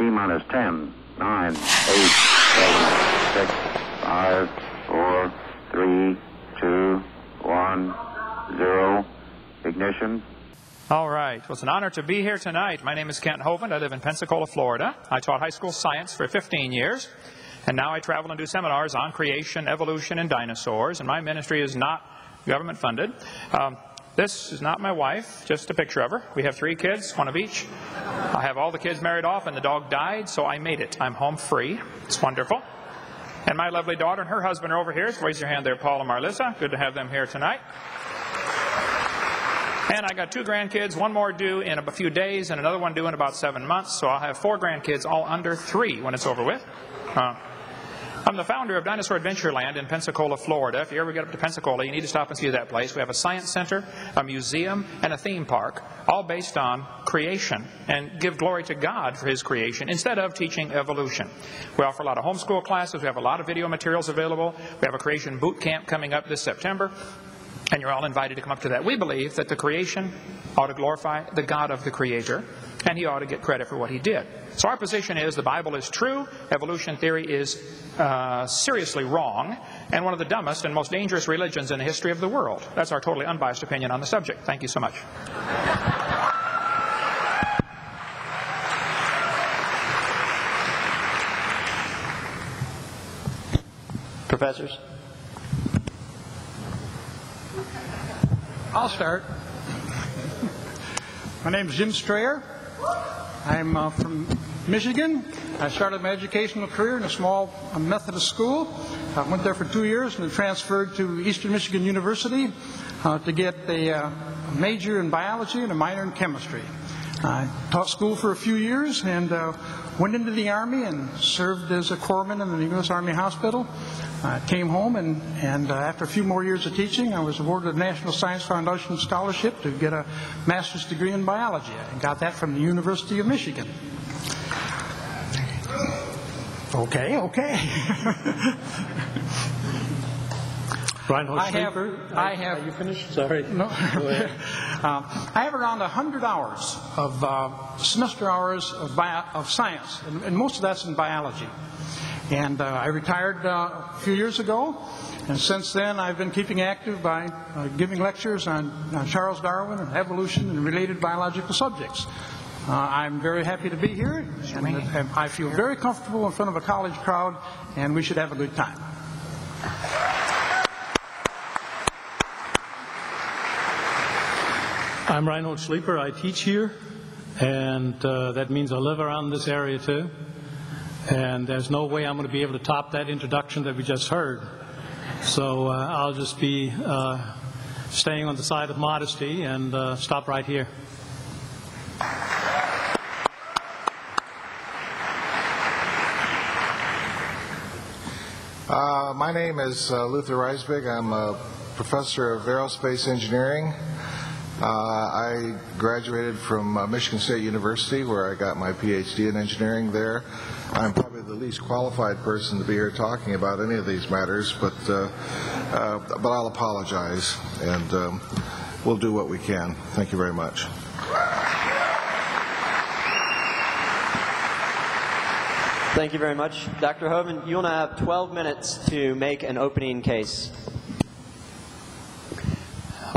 T minus 10, 9, 8, 7, 6, 5, 4, 3, 2, 1, 0. Ignition. All right. Well, it's an honor to be here tonight. My name is Kent Hovind. I live in Pensacola, Florida. I taught high school science for 15 years. And now I travel and do seminars on creation, evolution, and dinosaurs. And my ministry is not government funded. Um, this is not my wife, just a picture of her. We have three kids, one of each. I have all the kids married off, and the dog died, so I made it. I'm home free. It's wonderful. And my lovely daughter and her husband are over here. Raise your hand there, Paul and Marlissa. Good to have them here tonight. And I got two grandkids, one more due in a few days, and another one due in about seven months. So I'll have four grandkids, all under three when it's over with. Uh, I'm the founder of Dinosaur Adventureland in Pensacola, Florida. If you ever get up to Pensacola, you need to stop and see that place. We have a science center, a museum, and a theme park, all based on creation and give glory to God for His creation instead of teaching evolution. We offer a lot of homeschool classes. We have a lot of video materials available. We have a creation boot camp coming up this September. And you're all invited to come up to that. We believe that the creation ought to glorify the God of the Creator, and He ought to get credit for what He did. So our position is the Bible is true, evolution theory is uh, seriously wrong, and one of the dumbest and most dangerous religions in the history of the world. That's our totally unbiased opinion on the subject. Thank you so much. Professors? I'll start. My name is Jim Strayer. I'm uh, from Michigan. I started my educational career in a small Methodist school. I went there for two years and then transferred to Eastern Michigan University uh, to get a, uh, major in biology and a minor in chemistry. I taught school for a few years and uh, went into the Army and served as a corpsman in the U.S. Army Hospital. I came home, and, and uh, after a few more years of teaching, I was awarded a National Science Foundation scholarship to get a master's degree in biology. I got that from the University of Michigan. Okay, okay. Reinhold I have, I have, Are you finished? Sorry. no. Um, I have around 100 hours of uh, semester hours of, bio, of science, and, and most of that's in biology. And uh, I retired uh, a few years ago, and since then I've been keeping active by uh, giving lectures on, on, Charles Darwin and evolution and related biological subjects. Uh, I'm very happy to be here, and, and I feel very comfortable in front of a college crowd, and we should have a good time. I'm Reinhold Schlieper. I teach here, and uh, that means I live around this area too. And there's no way I'm going to be able to top that introduction that we just heard. So uh, I'll just be uh, staying on the side of modesty and uh, stop right here. Uh, my name is uh, Luther Reisbig. I'm a professor of aerospace engineering. Uh, I graduated from uh, Michigan State University, where I got my PhD in engineering there. I'm probably the least qualified person to be here talking about any of these matters, but uh, uh but I'll apologize, and um, we'll do what we can. Thank you very much. Thank you very much. Dr. Hovind, you will now have 12 minutes to make an opening case.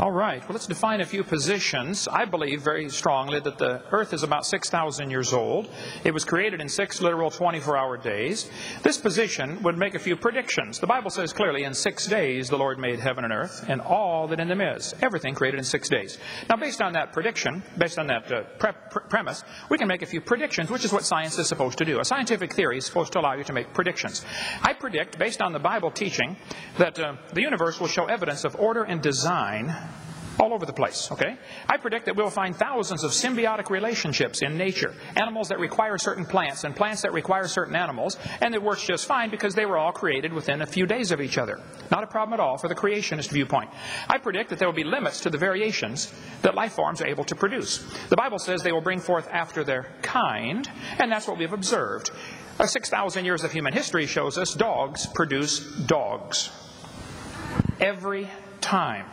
All right. Well, let's define a few positions. I believe very strongly that the Earth is about 6,000 years old. It was created in six literal 24 hour days. This position would make a few predictions. The Bible says clearly, in six days the Lord made heaven and earth and all that in them is. Everything created in six days. Now, based on that prediction, based on that uh, pre- pre- premise, we can make a few predictions, which is what science is supposed to do. A scientific theory is supposed to allow you to make predictions. I predict, based on the Bible teaching, that uh, the universe will show evidence of order and design all over the place, okay? I predict that we'll find thousands of symbiotic relationships in nature. Animals that require certain plants and plants that require certain animals, and it works just fine because they were all created within a few days of each other. Not a problem at all for the creationist viewpoint. I predict that there will be limits to the variations that life forms are able to produce. The Bible says they will bring forth after their kind, and that's what we've observed. Uh, 6,000 years of human history shows us dogs produce dogs. Every time.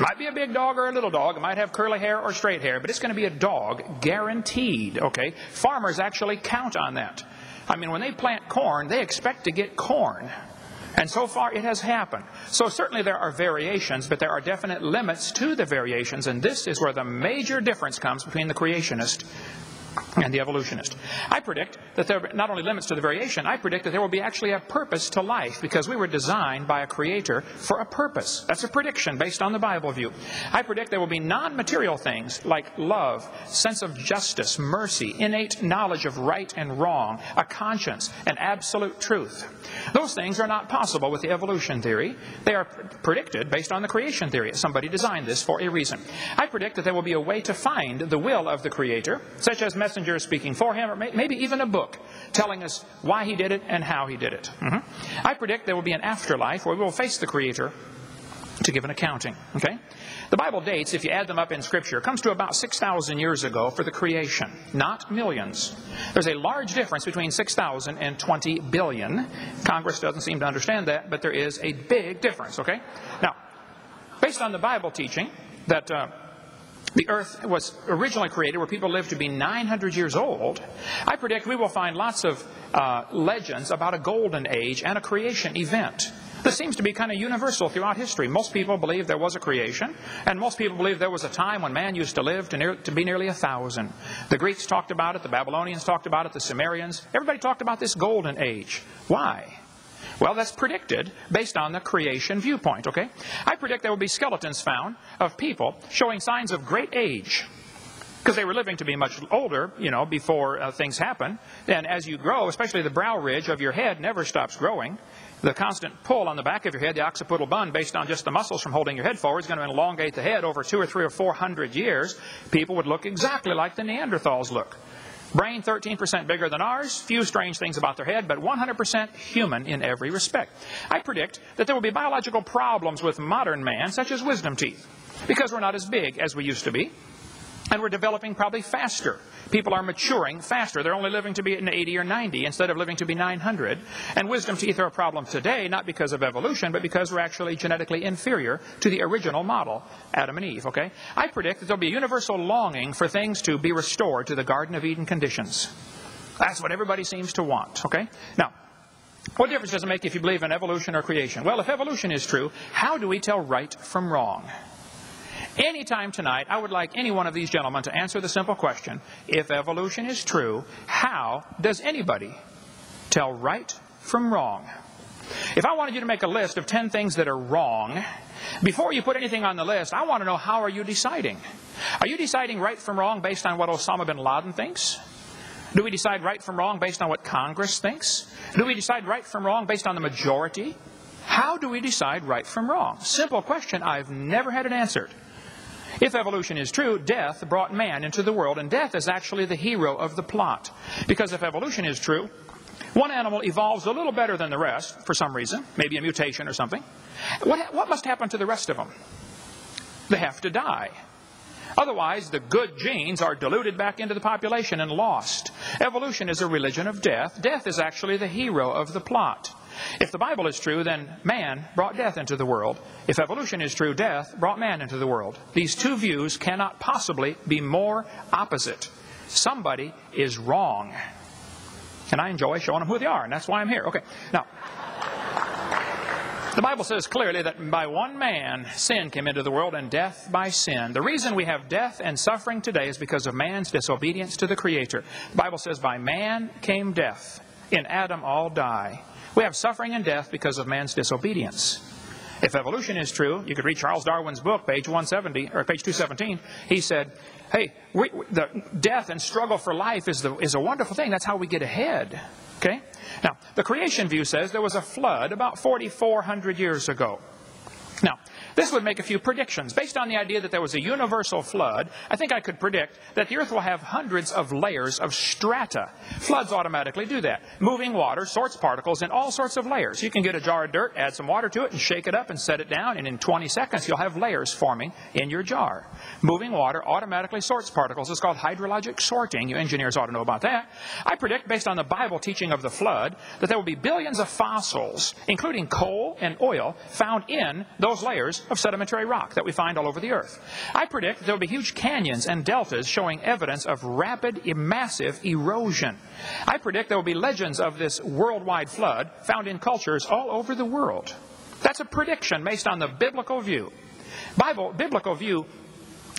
Might be a big dog or a little dog. It might have curly hair or straight hair, but it's going to be a dog, guaranteed. Okay? Farmers actually count on that. I mean, when they plant corn, they expect to get corn. And so far it has happened. So certainly there are variations, but there are definite limits to the variations, and this is where the major difference comes between the creationist and the evolutionist. I predict that there are not only limits to the variation, I predict that there will be actually a purpose to life because we were designed by a creator for a purpose. That's a prediction based on the Bible view. I predict there will be non material things like love, sense of justice, mercy, innate knowledge of right and wrong, a conscience, and absolute truth. Those things are not possible with the evolution theory. They are predicted based on the creation theory. Somebody designed this for a reason. I predict that there will be a way to find the will of the creator, such as messengers speaking for him, or maybe even a book telling us why he did it and how he did it. Mm-hmm. I predict there will be an afterlife where we will face the Creator to give an accounting. Okay? The Bible dates, if you add them up in Scripture, comes to about 6,000 years ago for the creation, not millions. There's a large difference between 6,000 and 20 billion. Congress doesn't seem to understand that, but there is a big difference. Okay? Now, based on the Bible teaching that. Uh, the earth was originally created where people lived to be 900 years old, I predict we will find lots of uh, legends about a golden age and a creation event. This seems to be kind of universal throughout history. Most people believe there was a creation, and most people believe there was a time when man used to live to, near, to be nearly a thousand. The Greeks talked about it, the Babylonians talked about it, the Sumerians. Everybody talked about this golden age. Why? Well, that's predicted based on the creation viewpoint, okay? I predict there will be skeletons found of people showing signs of great age because they were living to be much older, you know, before uh, things happen. And as you grow, especially the brow ridge of your head never stops growing. The constant pull on the back of your head, the occipital bun, based on just the muscles from holding your head forward, is going to elongate the head over two or three or four hundred years. People would look exactly like the Neanderthals look. Brain 13% bigger than ours, few strange things about their head, but 100% human in every respect. I predict that there will be biological problems with modern man, such as wisdom teeth, because we're not as big as we used to be, and we're developing probably faster People are maturing faster. They're only living to be 80 or 90 instead of living to be 900. And wisdom teeth are a problem today, not because of evolution, but because we're actually genetically inferior to the original model, Adam and Eve, okay? I predict that there'll be a universal longing for things to be restored to the Garden of Eden conditions. That's what everybody seems to want, okay? Now, what difference does it make if you believe in evolution or creation? Well, if evolution is true, how do we tell right from wrong? Anytime tonight, I would like any one of these gentlemen to answer the simple question if evolution is true, how does anybody tell right from wrong? If I wanted you to make a list of 10 things that are wrong, before you put anything on the list, I want to know how are you deciding? Are you deciding right from wrong based on what Osama bin Laden thinks? Do we decide right from wrong based on what Congress thinks? Do we decide right from wrong based on the majority? How do we decide right from wrong? Simple question I've never had it answered. If evolution is true, death brought man into the world, and death is actually the hero of the plot. Because if evolution is true, one animal evolves a little better than the rest for some reason, maybe a mutation or something. What, what must happen to the rest of them? They have to die. Otherwise, the good genes are diluted back into the population and lost. Evolution is a religion of death. Death is actually the hero of the plot. If the Bible is true, then man brought death into the world. If evolution is true, death brought man into the world. These two views cannot possibly be more opposite. Somebody is wrong. And I enjoy showing them who they are, and that's why I'm here. Okay, now. The Bible says clearly that by one man sin came into the world and death by sin. The reason we have death and suffering today is because of man's disobedience to the Creator. The Bible says by man came death. In Adam all die. We have suffering and death because of man's disobedience. If evolution is true, you could read Charles Darwin's book, page 170 or page 217. He said, "Hey, we, the death and struggle for life is the, is a wonderful thing. That's how we get ahead." Okay. Now, the creation view says there was a flood about 4,400 years ago. Now, this would make a few predictions. Based on the idea that there was a universal flood, I think I could predict that the earth will have hundreds of layers of strata. Floods automatically do that. Moving water sorts particles in all sorts of layers. You can get a jar of dirt, add some water to it, and shake it up and set it down, and in 20 seconds you'll have layers forming in your jar. Moving water automatically sorts particles. It's called hydrologic sorting. You engineers ought to know about that. I predict, based on the Bible teaching of the flood, that there will be billions of fossils, including coal and oil, found in those layers layers of sedimentary rock that we find all over the earth. I predict there will be huge canyons and deltas showing evidence of rapid, massive erosion. I predict there will be legends of this worldwide flood found in cultures all over the world. That's a prediction based on the biblical view. Bible, biblical view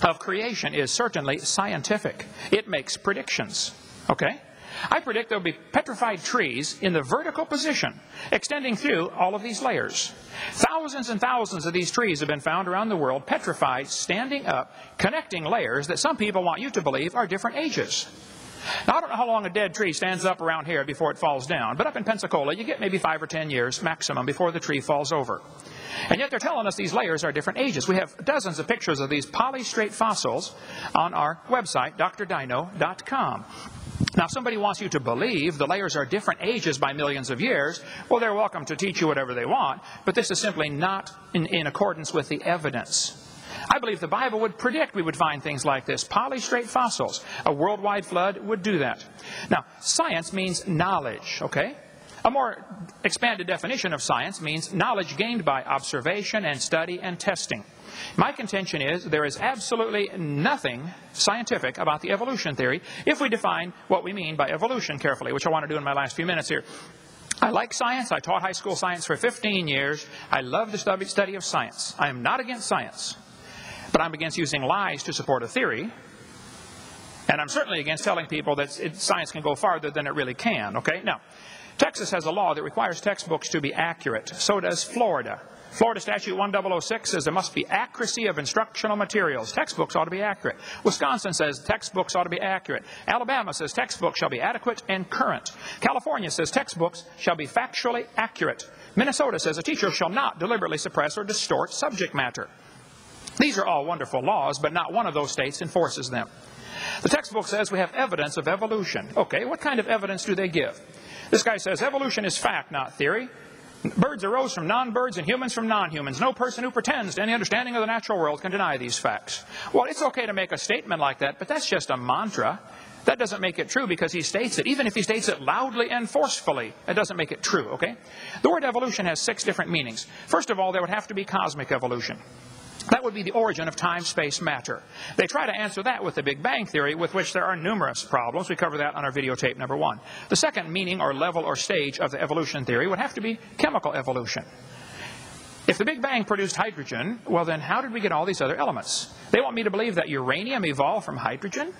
of creation is certainly scientific. It makes predictions. Okay? I predict there will be petrified trees in the vertical position, extending through all of these layers. Thousands and thousands of these trees have been found around the world, petrified, standing up, connecting layers that some people want you to believe are different ages. Now, I don't know how long a dead tree stands up around here before it falls down, but up in Pensacola, you get maybe five or ten years maximum before the tree falls over. And yet they're telling us these layers are different ages. We have dozens of pictures of these polystrate fossils on our website, drdino.com. Now, somebody wants you to believe the layers are different ages by millions of years, well, they're welcome to teach you whatever they want, but this is simply not in, in accordance with the evidence. I believe the Bible would predict we would find things like this. Polystrate fossils. A worldwide flood would do that. Now, science means knowledge, okay? A more expanded definition of science means knowledge gained by observation and study and testing. My contention is there is absolutely nothing scientific about the evolution theory if we define what we mean by evolution carefully, which I want to do in my last few minutes here. I like science. I taught high school science for 15 years. I love the study of science. I am not against science. But I'm against using lies to support a theory. And I'm certainly against telling people that science can go farther than it really can. Okay? Now, Texas has a law that requires textbooks to be accurate. So does Florida. Florida Statute 1006 says there must be accuracy of instructional materials. Textbooks ought to be accurate. Wisconsin says textbooks ought to be accurate. Alabama says textbooks shall be adequate and current. California says textbooks shall be factually accurate. Minnesota says a teacher shall not deliberately suppress or distort subject matter. These are all wonderful laws, but not one of those states enforces them. The textbook says we have evidence of evolution. Okay, what kind of evidence do they give? This guy says evolution is fact, not theory. Birds arose from non-birds and humans from non-humans. No person who pretends to any understanding of the natural world can deny these facts. Well, it's okay to make a statement like that, but that's just a mantra. That doesn't make it true because he states it. Even if he states it loudly and forcefully, it doesn't make it true, okay? The word evolution has six different meanings. First of all, there would have to be cosmic evolution. That would be the origin of time, space, matter. They try to answer that with the Big Bang Theory, with which there are numerous problems. We cover that on our videotape number one. The second meaning or level or stage of the evolution theory would have to be chemical evolution. If the Big Bang produced hydrogen, well, then how did we get all these other elements? They want me to believe that uranium evolved from hydrogen?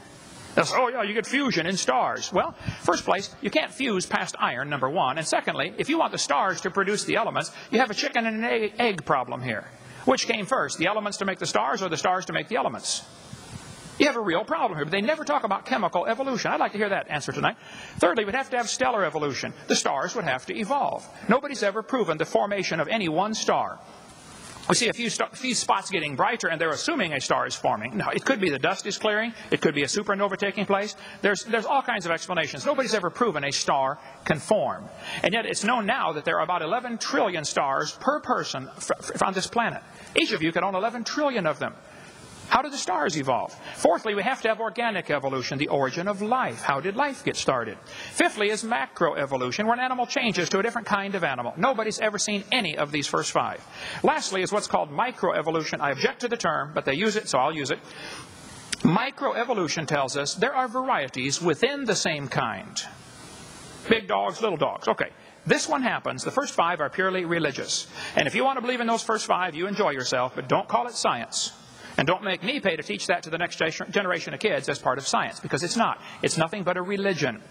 They'll oh, yeah, you get fusion in stars. Well, first place, you can't fuse past iron, number one. And secondly, if you want the stars to produce the elements, you have a chicken and an egg problem here. Which came first, the elements to make the stars or the stars to make the elements? You have a real problem here, but they never talk about chemical evolution. I'd like to hear that answer tonight. Thirdly, we'd have to have stellar evolution. The stars would have to evolve. Nobody's ever proven the formation of any one star. We see a few, few, spots getting brighter, and they're assuming a star is forming. Now, it could be the dust is clearing. It could be a supernova taking place. There's, there's all kinds of explanations. Nobody's ever proven a star can form. And yet it's known now that there are about 11 trillion stars per person on this planet. Each of you could own 11 trillion of them. How did the stars evolve? Fourthly, we have to have organic evolution, the origin of life. How did life get started? Fifthly is macroevolution, where an animal changes to a different kind of animal. Nobody's ever seen any of these first five. Lastly is what's called microevolution. I object to the term, but they use it, so I'll use it. Microevolution tells us there are varieties within the same kind. Big dogs, little dogs. Okay. This one happens. The first five are purely religious. And if you want to believe in those first five, you enjoy yourself, but don't call it science. And don't make me pay to teach that to the next generation of kids as part of science, because it's not. It's nothing but a religion.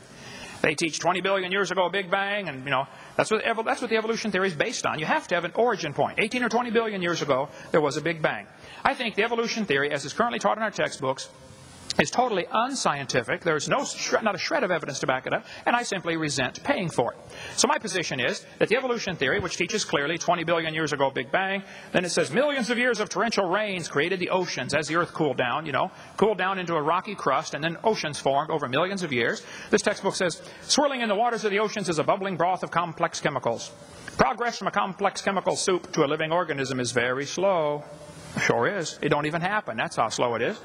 They teach 20 billion years ago Big Bang, and you know that's what that's what the evolution theory is based on. You have to have an origin point. 18 or 20 billion years ago, there was a Big Bang. I think the evolution theory, as is currently taught in our textbooks, is totally unscientific. There's no not a shred of evidence to back it up, and I simply resent paying for it. So my position is that the evolution theory, which teaches clearly 20 billion years ago Big Bang, then it says millions of years of torrential rains created the oceans as the Earth cooled down, you know, cooled down into a rocky crust, and then oceans formed over millions of years. This textbook says swirling in the waters of the oceans is a bubbling broth of complex chemicals. Progress from a complex chemical soup to a living organism is very slow. Sure is. It don't even happen. That's how slow it is.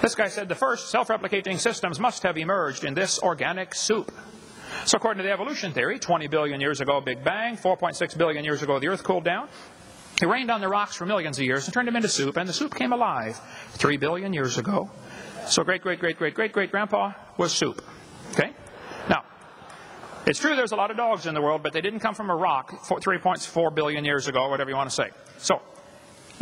This guy said the first self-replicating systems must have emerged in this organic soup. So according to the evolution theory, 20 billion years ago, Big Bang, 4.6 billion years ago, the Earth cooled down. It rained on the rocks for millions of years and turned them into soup, and the soup came alive three billion years ago. So great, great, great, great, great, great grandpa was soup. Okay? Now, it's true there's a lot of dogs in the world, but they didn't come from a rock 3.4 billion years ago, whatever you want to say. So,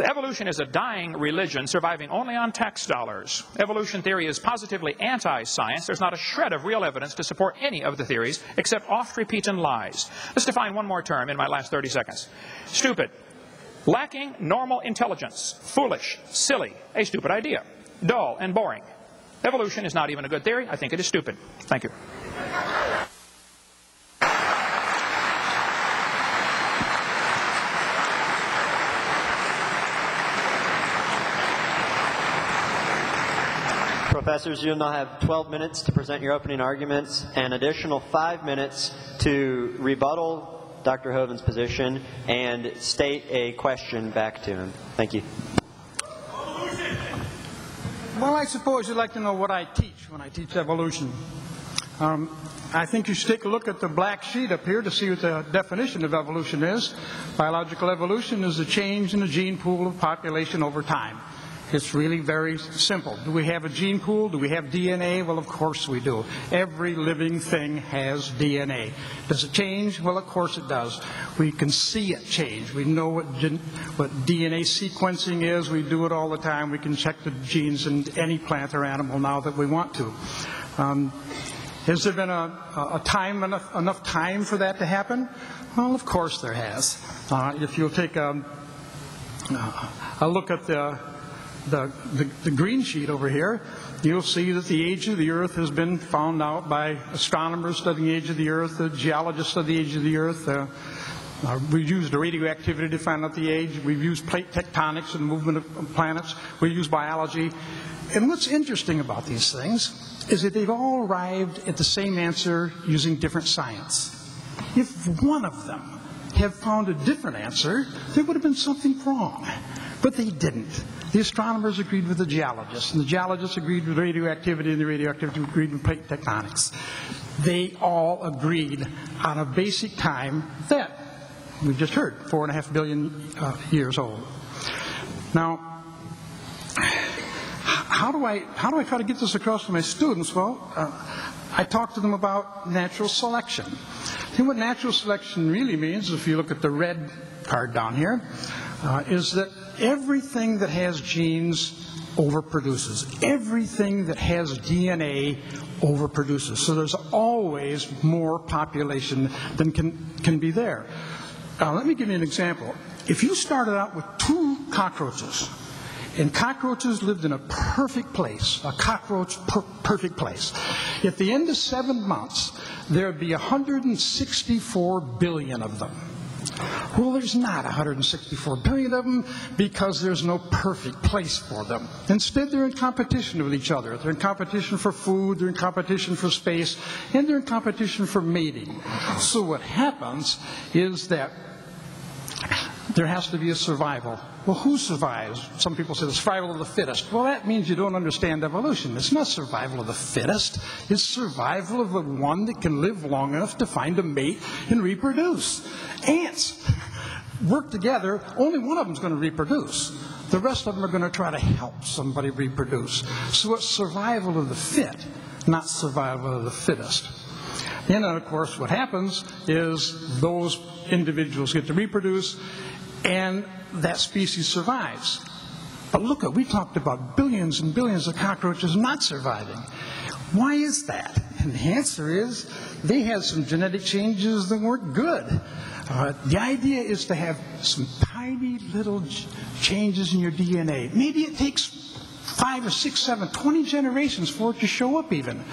evolution is a dying religion surviving only on tax dollars. Evolution theory is positively anti science. There's not a shred of real evidence to support any of the theories except oft repeated lies. Let's define one more term in my last 30 seconds stupid. Lacking normal intelligence. Foolish. Silly. A stupid idea. Dull and boring. Evolution is not even a good theory. I think it is stupid. Thank you. Professors, you'll now have 12 minutes to present your opening arguments, and additional five minutes to rebuttal Dr. Hovind's position and state a question back to him. Thank you. Well, I suppose you'd like to know what I teach when I teach evolution. Um, I think you should take a look at the black sheet up here to see what the definition of evolution is. Biological evolution is a change in the gene pool of population over time. It's really very simple. Do we have a gene pool? Do we have DNA? Well, of course we do. Every living thing has DNA. Does it change? Well, of course it does. We can see it change. We know what, what DNA sequencing is. We do it all the time. We can check the genes in any plant or animal now that we want to. Um, has there been a, a time enough, enough, time for that to happen? Well, of course there has. Uh, if you'll take a, a look at the the, the, the, green sheet over here, you'll see that the age of the Earth has been found out by astronomers studying the age of the Earth, the geologists studying the age of the Earth. Uh, uh, we've used radioactivity to find out the age. We've used plate tectonics and movement of planets. We use biology. And what's interesting about these things is that they've all arrived at the same answer using different science. If one of them had found a different answer, there would have been something wrong. But they didn't. The astronomers agreed with the geologists, and the geologists agreed with radioactivity, and the radioactivity agreed with plate tectonics. They all agreed on a basic time that we just heard, four and a half billion uh, years old. Now, how do I how do I try to get this across to my students? Well, uh, I talk to them about natural selection. See what natural selection really means, if you look at the red card down here, uh, is that everything that has genes overproduces. Everything that has DNA overproduces. So there's always more population than can, can be there. Uh, let me give you an example. If you started out with two cockroaches, and cockroaches lived in a perfect place, a cockroach per- perfect place. At the end of seven months, there'd be 164 billion of them. Well, there's not 164 billion of them because there's no perfect place for them. Instead, they're in competition with each other. They're in competition for food, they're in competition for space, and they're in competition for mating. So what happens is that there has to be a survival. Well, who survives? Some people say the survival of the fittest. Well, that means you don't understand evolution. It's not survival of the fittest, it's survival of the one that can live long enough to find a mate and reproduce. Ants work together, only one of them is going to reproduce. The rest of them are going to try to help somebody reproduce. So it's survival of the fit, not survival of the fittest. And then, of course, what happens is those individuals get to reproduce, and that species survives. But look, at we talked about billions and billions of cockroaches not surviving. Why is that? And the answer is they had some genetic changes that weren't good. Uh, the idea is to have some tiny little changes in your DNA. Maybe it takes five or six, seven, twenty generations for it to show up even.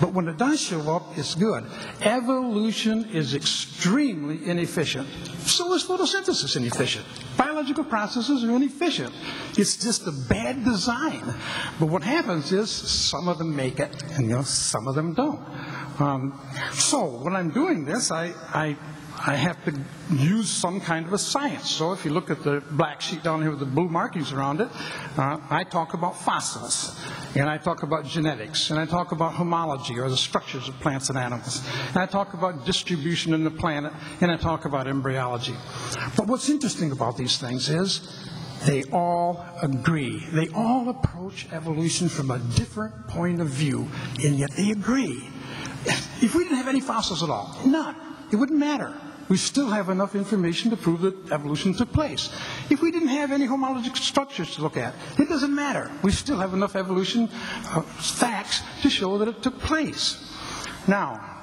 But when it does show up, it's good. Evolution is extremely inefficient. So is photosynthesis inefficient. Biological processes are inefficient. It's just a bad design. But what happens is some of them make it, and you know, some of them don't. Um, so when I'm doing this, I, I I have to use some kind of a science. So if you look at the black sheet down here with the blue markings around it, uh, I talk about fossils, and I talk about genetics, and I talk about homology, or the structures of plants and animals, and I talk about distribution in the planet, and I talk about embryology. But what's interesting about these things is they all agree. They all approach evolution from a different point of view, and yet they agree. If we didn't have any fossils at all, none, it wouldn't matter we still have enough information to prove that evolution took place. If we didn't have any homologic structures to look at, it doesn't matter. We still have enough evolution uh, facts to show that it took place. Now,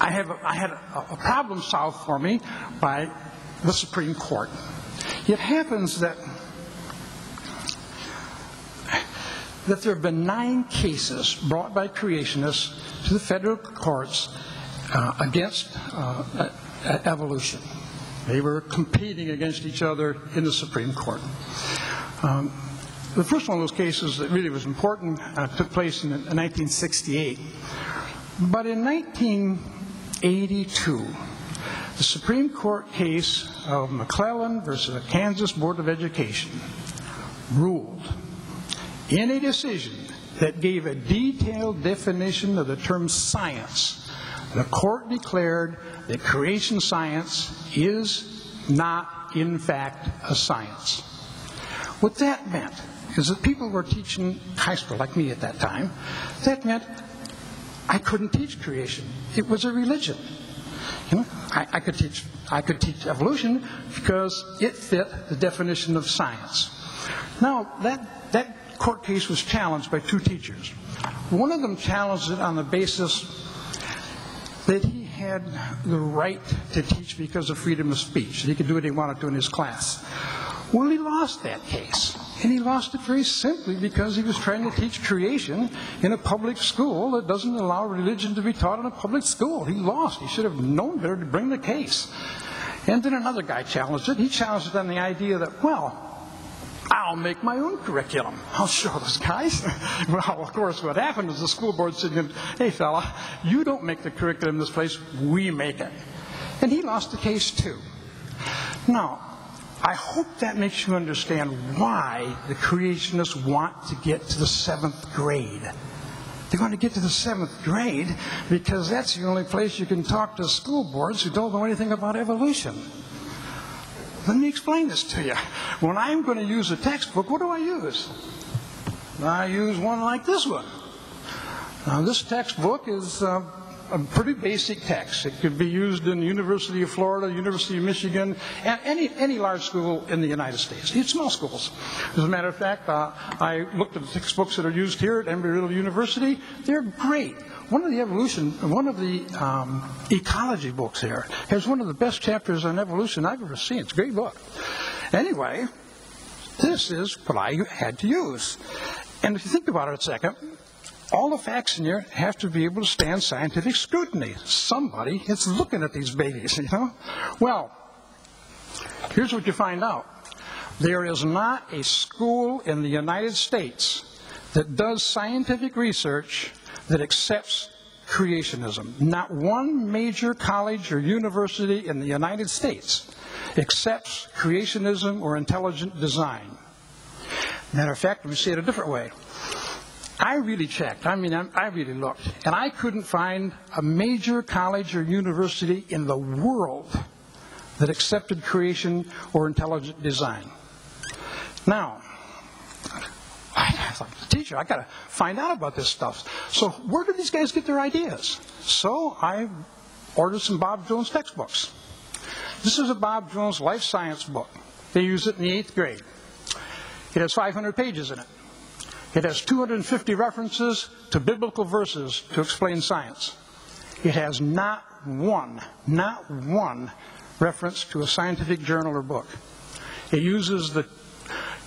I, have a, I had a, a problem solved for me by the Supreme Court. It happens that that there have been nine cases brought by creationists to the federal courts uh, against uh, evolution. They were competing against each other in the Supreme Court. Um, the first one of those cases that really was important uh, took place in, in 1968. But in 1982, the Supreme Court case of McClellan versus the Kansas Board of Education ruled in a decision that gave a detailed definition of the term science. The court declared that creation science is not, in fact, a science. What that meant is that people were teaching high school, like me at that time, that meant I couldn't teach creation. It was a religion. You know, I, I, could teach I could teach evolution because it fit the definition of science. Now that that court case was challenged by two teachers. One of them challenged it on the basis that he had the right to teach because of freedom of speech. He could do what he wanted to in his class. Well, he lost that case. And he lost it very simply because he was trying to teach creation in a public school that doesn't allow religion to be taught in a public school. He lost. He should have known better to bring the case. And then another guy challenged it. He challenged it on the idea that, well, I'll make my own curriculum. I'll show those guys. well, of course, what happened is the school board said, hey, fella, you don't make the curriculum in this place, we make it. And he lost the case too. Now, I hope that makes you understand why the creationists want to get to the seventh grade. They want to get to the seventh grade because that's the only place you can talk to school boards who don't know anything about evolution. Let me explain this to you. When I'm going to use a textbook, what do I use? I use one like this one. Now, this textbook is uh, a pretty basic text. It could be used in the University of Florida, University of Michigan, and any, any large school in the United States, even small schools. As a matter of fact, uh, I looked at the textbooks that are used here at Embry-Riddle University. They're great. One of the evolution, one of the um, ecology books here has one of the best chapters on evolution I've ever seen. It's a great book. Anyway, this is what I had to use. And if you think about it a second, all the facts in here have to be able to stand scientific scrutiny. Somebody is looking at these babies, you know? Well, here's what you find out. There is not a school in the United States that does scientific research that accepts creationism. Not one major college or university in the United States accepts creationism or intelligent design. Matter of fact, me say it a different way. I really checked. I mean, I really looked. And I couldn't find a major college or university in the world that accepted creation or intelligent design. Now, I thought, teacher, I got to find out about this stuff. So where did these guys get their ideas? So I ordered some Bob Jones textbooks. This is a Bob Jones life science book. They use it in the eighth grade. It has 500 pages in it. It has 250 references to biblical verses to explain science. It has not one, not one reference to a scientific journal or book. It uses the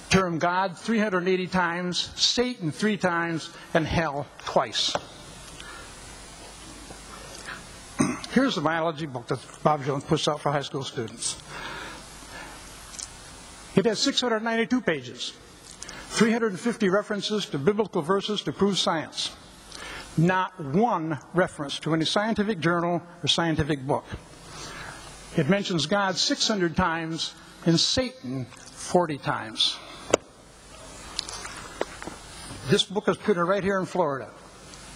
term God 380 times, Satan three times, and hell twice. Here's the biology book that Bob Jones puts out for high school students. It has 692 pages, 350 references to biblical verses to prove science. Not one reference to any scientific journal or scientific book. It mentions God 600 times and Satan 40 times. This book is printed right here in Florida.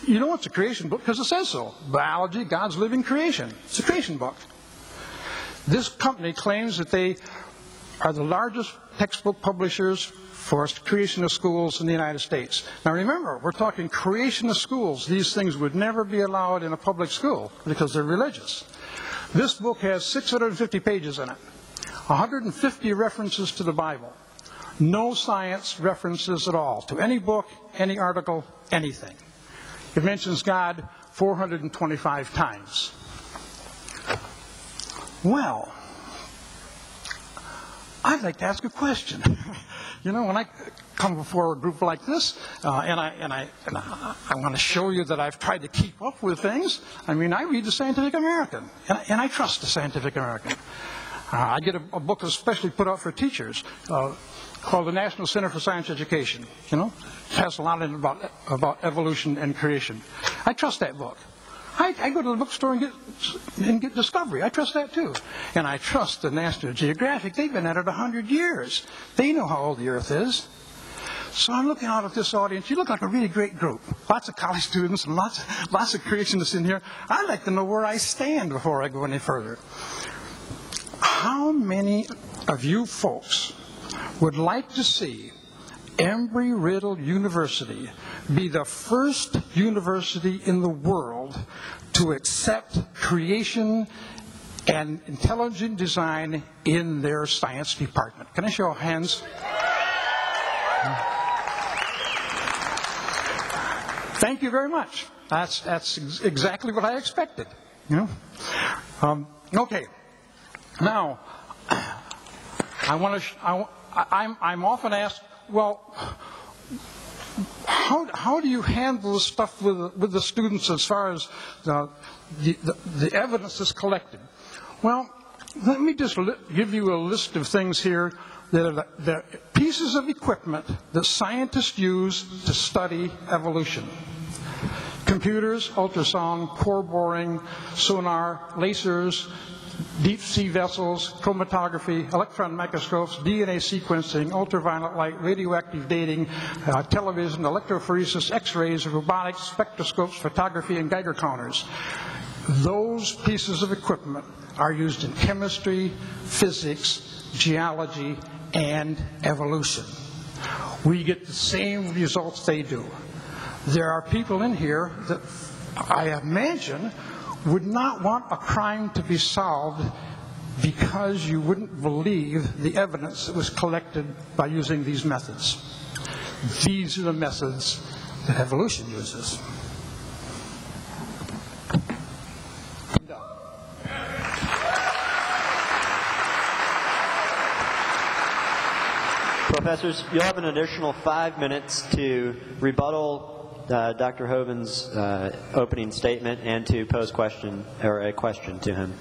You know it's a creation book because it says so. Biology, God's living creation. It's a creation book. This company claims that they are the largest textbook publishers for creation of schools in the United States. Now remember, we're talking creation of schools. These things would never be allowed in a public school because they're religious. This book has 650 pages in it, 150 references to the Bible, no science references at all to any book, any article, anything. It mentions God 425 times. Well, I'd like to ask a question. you know, when I come before a group like this, uh, and I and I and I, I want to show you that I've tried to keep up with things. I mean, I read the Scientific American, and, and I trust the Scientific American. Uh, I get a, a, book especially put out for teachers uh, called the National Center for Science Education. You know, it has a lot in about about evolution and creation. I trust that book. I, I, go to the bookstore and get, and get Discovery. I trust that too. And I trust the National Geographic. They've been at it 100 years. They know how old the Earth is. So I'm looking out at this audience. You look like a really great group. Lots of college students and lots, lots of creationists in here. I'd like to know where I stand before I go any further. How many of you folks would like to see Embry-Riddle University be the first university in the world to accept creation and intelligent design in their science department. Can I show hands? Thank you very much. That's, that's ex- exactly what I expected. You know? Um, okay. Now, I want to. I'm, I'm often asked, well, how, how do you handle the stuff with, with the students as far as the, the, the evidence is collected? Well, let me just give you a list of things here that are the, the pieces of equipment that scientists use to study evolution. Computers, ultrasound, core boring, sonar, lasers, deep sea vessels, chromatography, electron microscopes, DNA sequencing, ultraviolet light, radioactive dating, uh, television, electrophoresis, x-rays, robotics, spectroscopes, photography, and Geiger counters. Those pieces of equipment are used in chemistry, physics, geology, and evolution. We get the same results they do. There are people in here that I imagine would not want a crime to be solved because you wouldn't believe the evidence that was collected by using these methods. These are the methods that evolution uses. Professors, you'll have an additional five minutes to rebuttal uh, Dr. Hovind's uh, opening statement and to pose question or a question to him.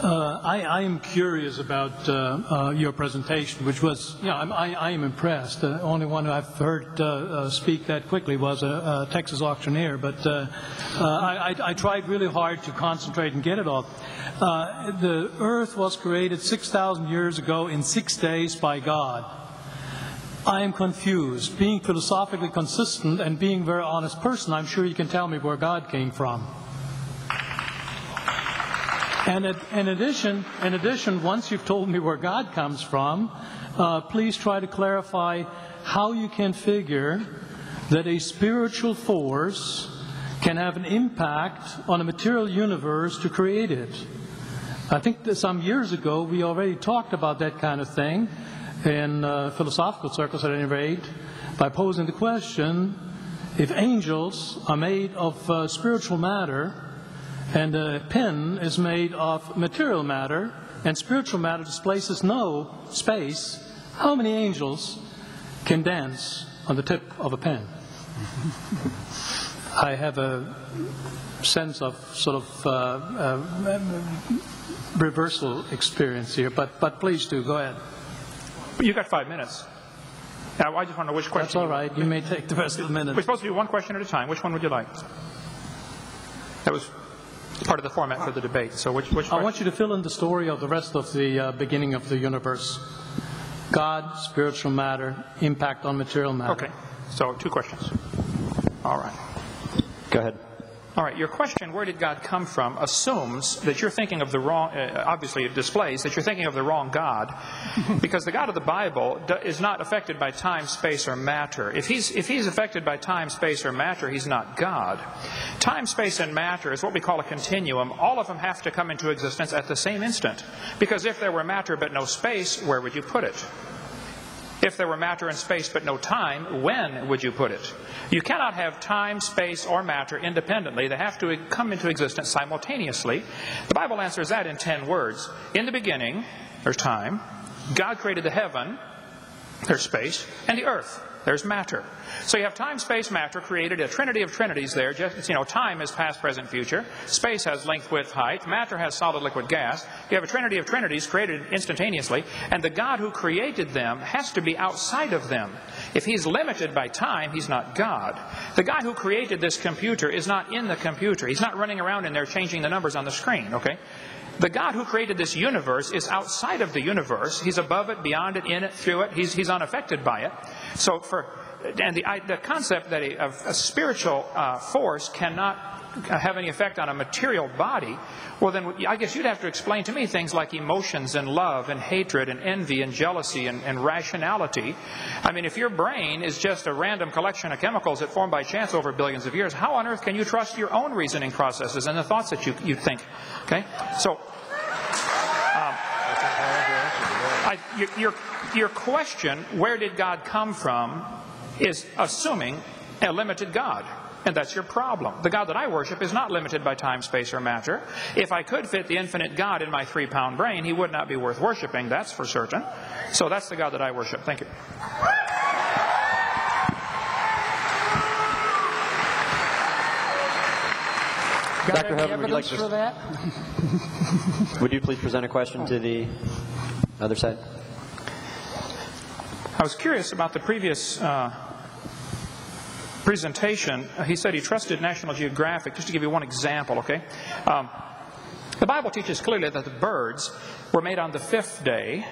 Uh, I, I, am curious about uh, uh, your presentation, which was, yeah, I, I am impressed. The only one I've heard uh, uh, speak that quickly was a, a Texas auctioneer, but uh, I, I, tried really hard to concentrate and get it all. the earth was created 6,000 years ago in six days by God. I am confused. Being philosophically consistent and being a very honest person, I'm sure you can tell me where God came from. And in addition, in addition, once you've told me where God comes from, uh, please try to clarify how you can figure that a spiritual force can have an impact on a material universe to create it. I think that some years ago we already talked about that kind of thing in uh, philosophical circles, at any rate, by posing the question if angels are made of uh, spiritual matter and a pen is made of material matter, and spiritual matter displaces no space. How many angels can dance on the tip of a pen? I have a sense of sort of uh, uh, reversal experience here, but, but please do, go ahead. You've got five minutes. Now, I just want to know which question. That's all you- You may take the rest of the minutes. We're supposed to do one question at a time. Which one would you like? That was part of the format for the debate. So which, which I want you to fill in the story of the rest of the uh, beginning of the universe. God, spiritual matter, impact on material matter. Okay, so two questions. All right. Go ahead. All right, your question, where did God come from, assumes that you're thinking of the wrong, uh, obviously it displays that you're thinking of the wrong God, because the God of the Bible is not affected by time, space, or matter. If he's, if he's affected by time, space, or matter, he's not God. Time, space, and matter is what we call a continuum. All of them have to come into existence at the same instant. Because if there were matter but no space, where would you put it? If there were matter and space but no time, when would you put it? You cannot have time, space, or matter independently. They have to come into existence simultaneously. The Bible answers that in ten words. In the beginning, there's time. God created the heaven, there's space, and the earth. There's matter. So you have time, space, matter created a trinity of trinities there. Just, you know, time is past, present, future. Space has length, width, height. Matter has solid, liquid, gas. You have a trinity of trinities created instantaneously. And the God who created them has to be outside of them. If he's limited by time, he's not God. The guy who created this computer is not in the computer. He's not running around in there changing the numbers on the screen, okay? The God who created this universe is outside of the universe. He's above it, beyond it, in it, through it. He's, he's unaffected by it. So for and the, the concept that a, a spiritual uh, force cannot have any effect on a material body, well then I guess you'd have to explain to me things like emotions and love and hatred and envy and jealousy and, and rationality. I mean, if your brain is just a random collection of chemicals that formed by chance over billions of years, how on earth can you trust your own reasoning processes and the thoughts that you, you think? Okay? So, um, I, your, your, your question, where did God come from, is assuming a limited God. And that's your problem. The God that I worship is not limited by time, space, or matter. If I could fit the infinite God in my three pound brain, he would not be worth worshiping, that's for certain. So that's the God that I worship. Thank you. Dr. Hovind, would you like to for that? Would you please present a question to the other side? I was curious about the previous uh, presentation. Uh, He said he trusted National Geographic. Just to give you one example, okay? Um, the Bible teaches clearly that the birds were made on the fifth day,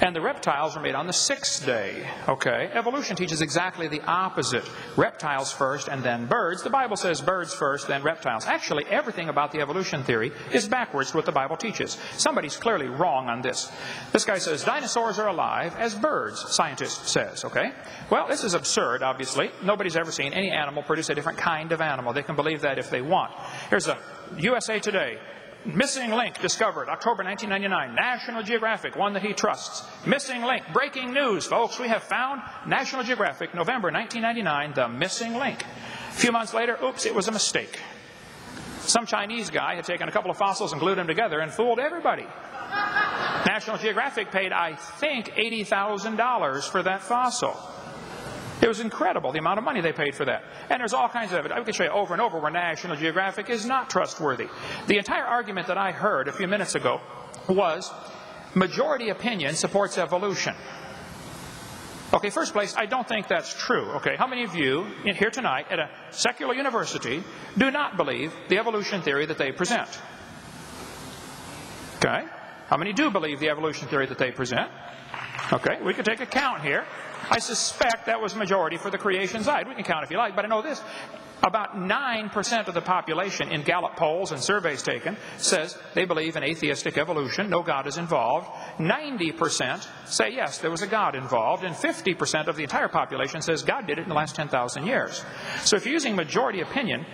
and the reptiles were made on the sixth day. Okay? Evolution teaches exactly the opposite. Reptiles first, and then birds. The Bible says birds first, then reptiles. Actually, everything about the evolution theory is backwards to what the Bible teaches. Somebody's clearly wrong on this. This guy says dinosaurs are alive as birds, scientist says. Okay? Well, this is absurd, obviously. Nobody's ever seen any animal produce a different kind of animal. They can believe that if they want. Here's a USA Today. Missing link discovered October 1999. National Geographic, one that he trusts. Missing link. Breaking news, folks. We have found National Geographic, November 1999, the missing link. A few months later, oops, it was a mistake. Some Chinese guy had taken a couple of fossils and glued them together and fooled everybody. National Geographic paid, I think, $80,000 for that fossil. It was incredible the amount of money they paid for that. And there's all kinds of evidence. I could show you over and over where National Geographic is not trustworthy. The entire argument that I heard a few minutes ago was majority opinion supports evolution. Okay, first place, I don't think that's true. Okay, how many of you here tonight at a secular university do not believe the evolution theory that they present? Okay, how many do believe the evolution theory that they present? Okay, we could take a count here. I suspect that was majority for the creation side. We can count if you like, but I know this. About 9% of the population in Gallup polls and surveys taken says they believe in atheistic evolution, no God is involved. 90% say yes, there was a God involved, and 50% of the entire population says God did it in the last 10,000 years. So if you're using majority opinion,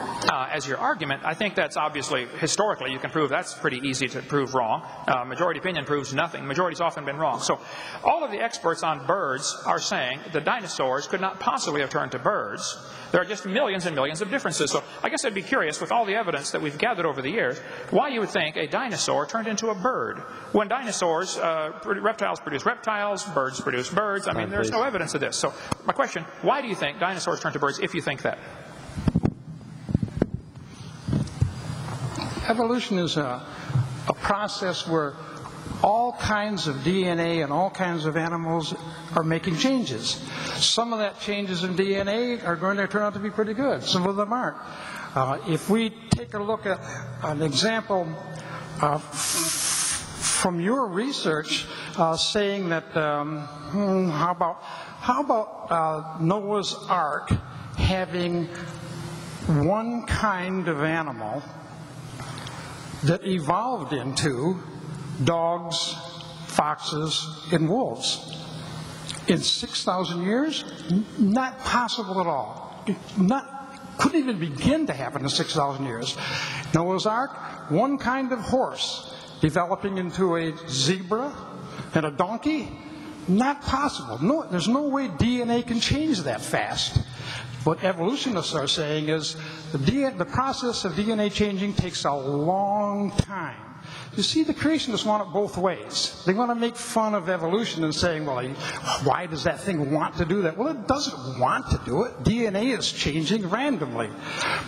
uh, as your argument, I think that's obviously historically you can prove that's pretty easy to prove wrong. Uh, majority opinion proves nothing. Majority's often been wrong. So all of the experts on birds are saying the dinosaurs could not possibly have turned to birds. There are just millions and millions of differences. So I guess I'd be curious, with all the evidence that we've gathered over the years, why you would think a dinosaur turned into a bird. When dinosaurs, uh, reptiles produce reptiles, birds produce birds. I mean, there's no evidence of this. So my question, why do you think dinosaurs turned to birds if you think that? Evolution is a, a process where all kinds of DNA and all kinds of animals are making changes. Some of that changes in DNA are going to turn out to be pretty good. Some of them aren't. Uh, if we take a look at an example uh, from your research uh, saying that, um, hmm, how about, how about uh, Noah's Ark having one kind of animal that evolved into dogs, foxes, and wolves. In 6,000 years? Not possible at all. Not, couldn't even begin to happen in 6,000 years. Noah's Ark, one kind of horse developing into a zebra and a donkey? Not possible. No, there's no way DNA can change that fast. What evolutionists are saying is the, the process of DNA changing takes a long time. You see, the creationists want it both ways. They want to make fun of evolution and saying, well, why does that thing want to do that? Well, it doesn't want to do it. DNA is changing randomly.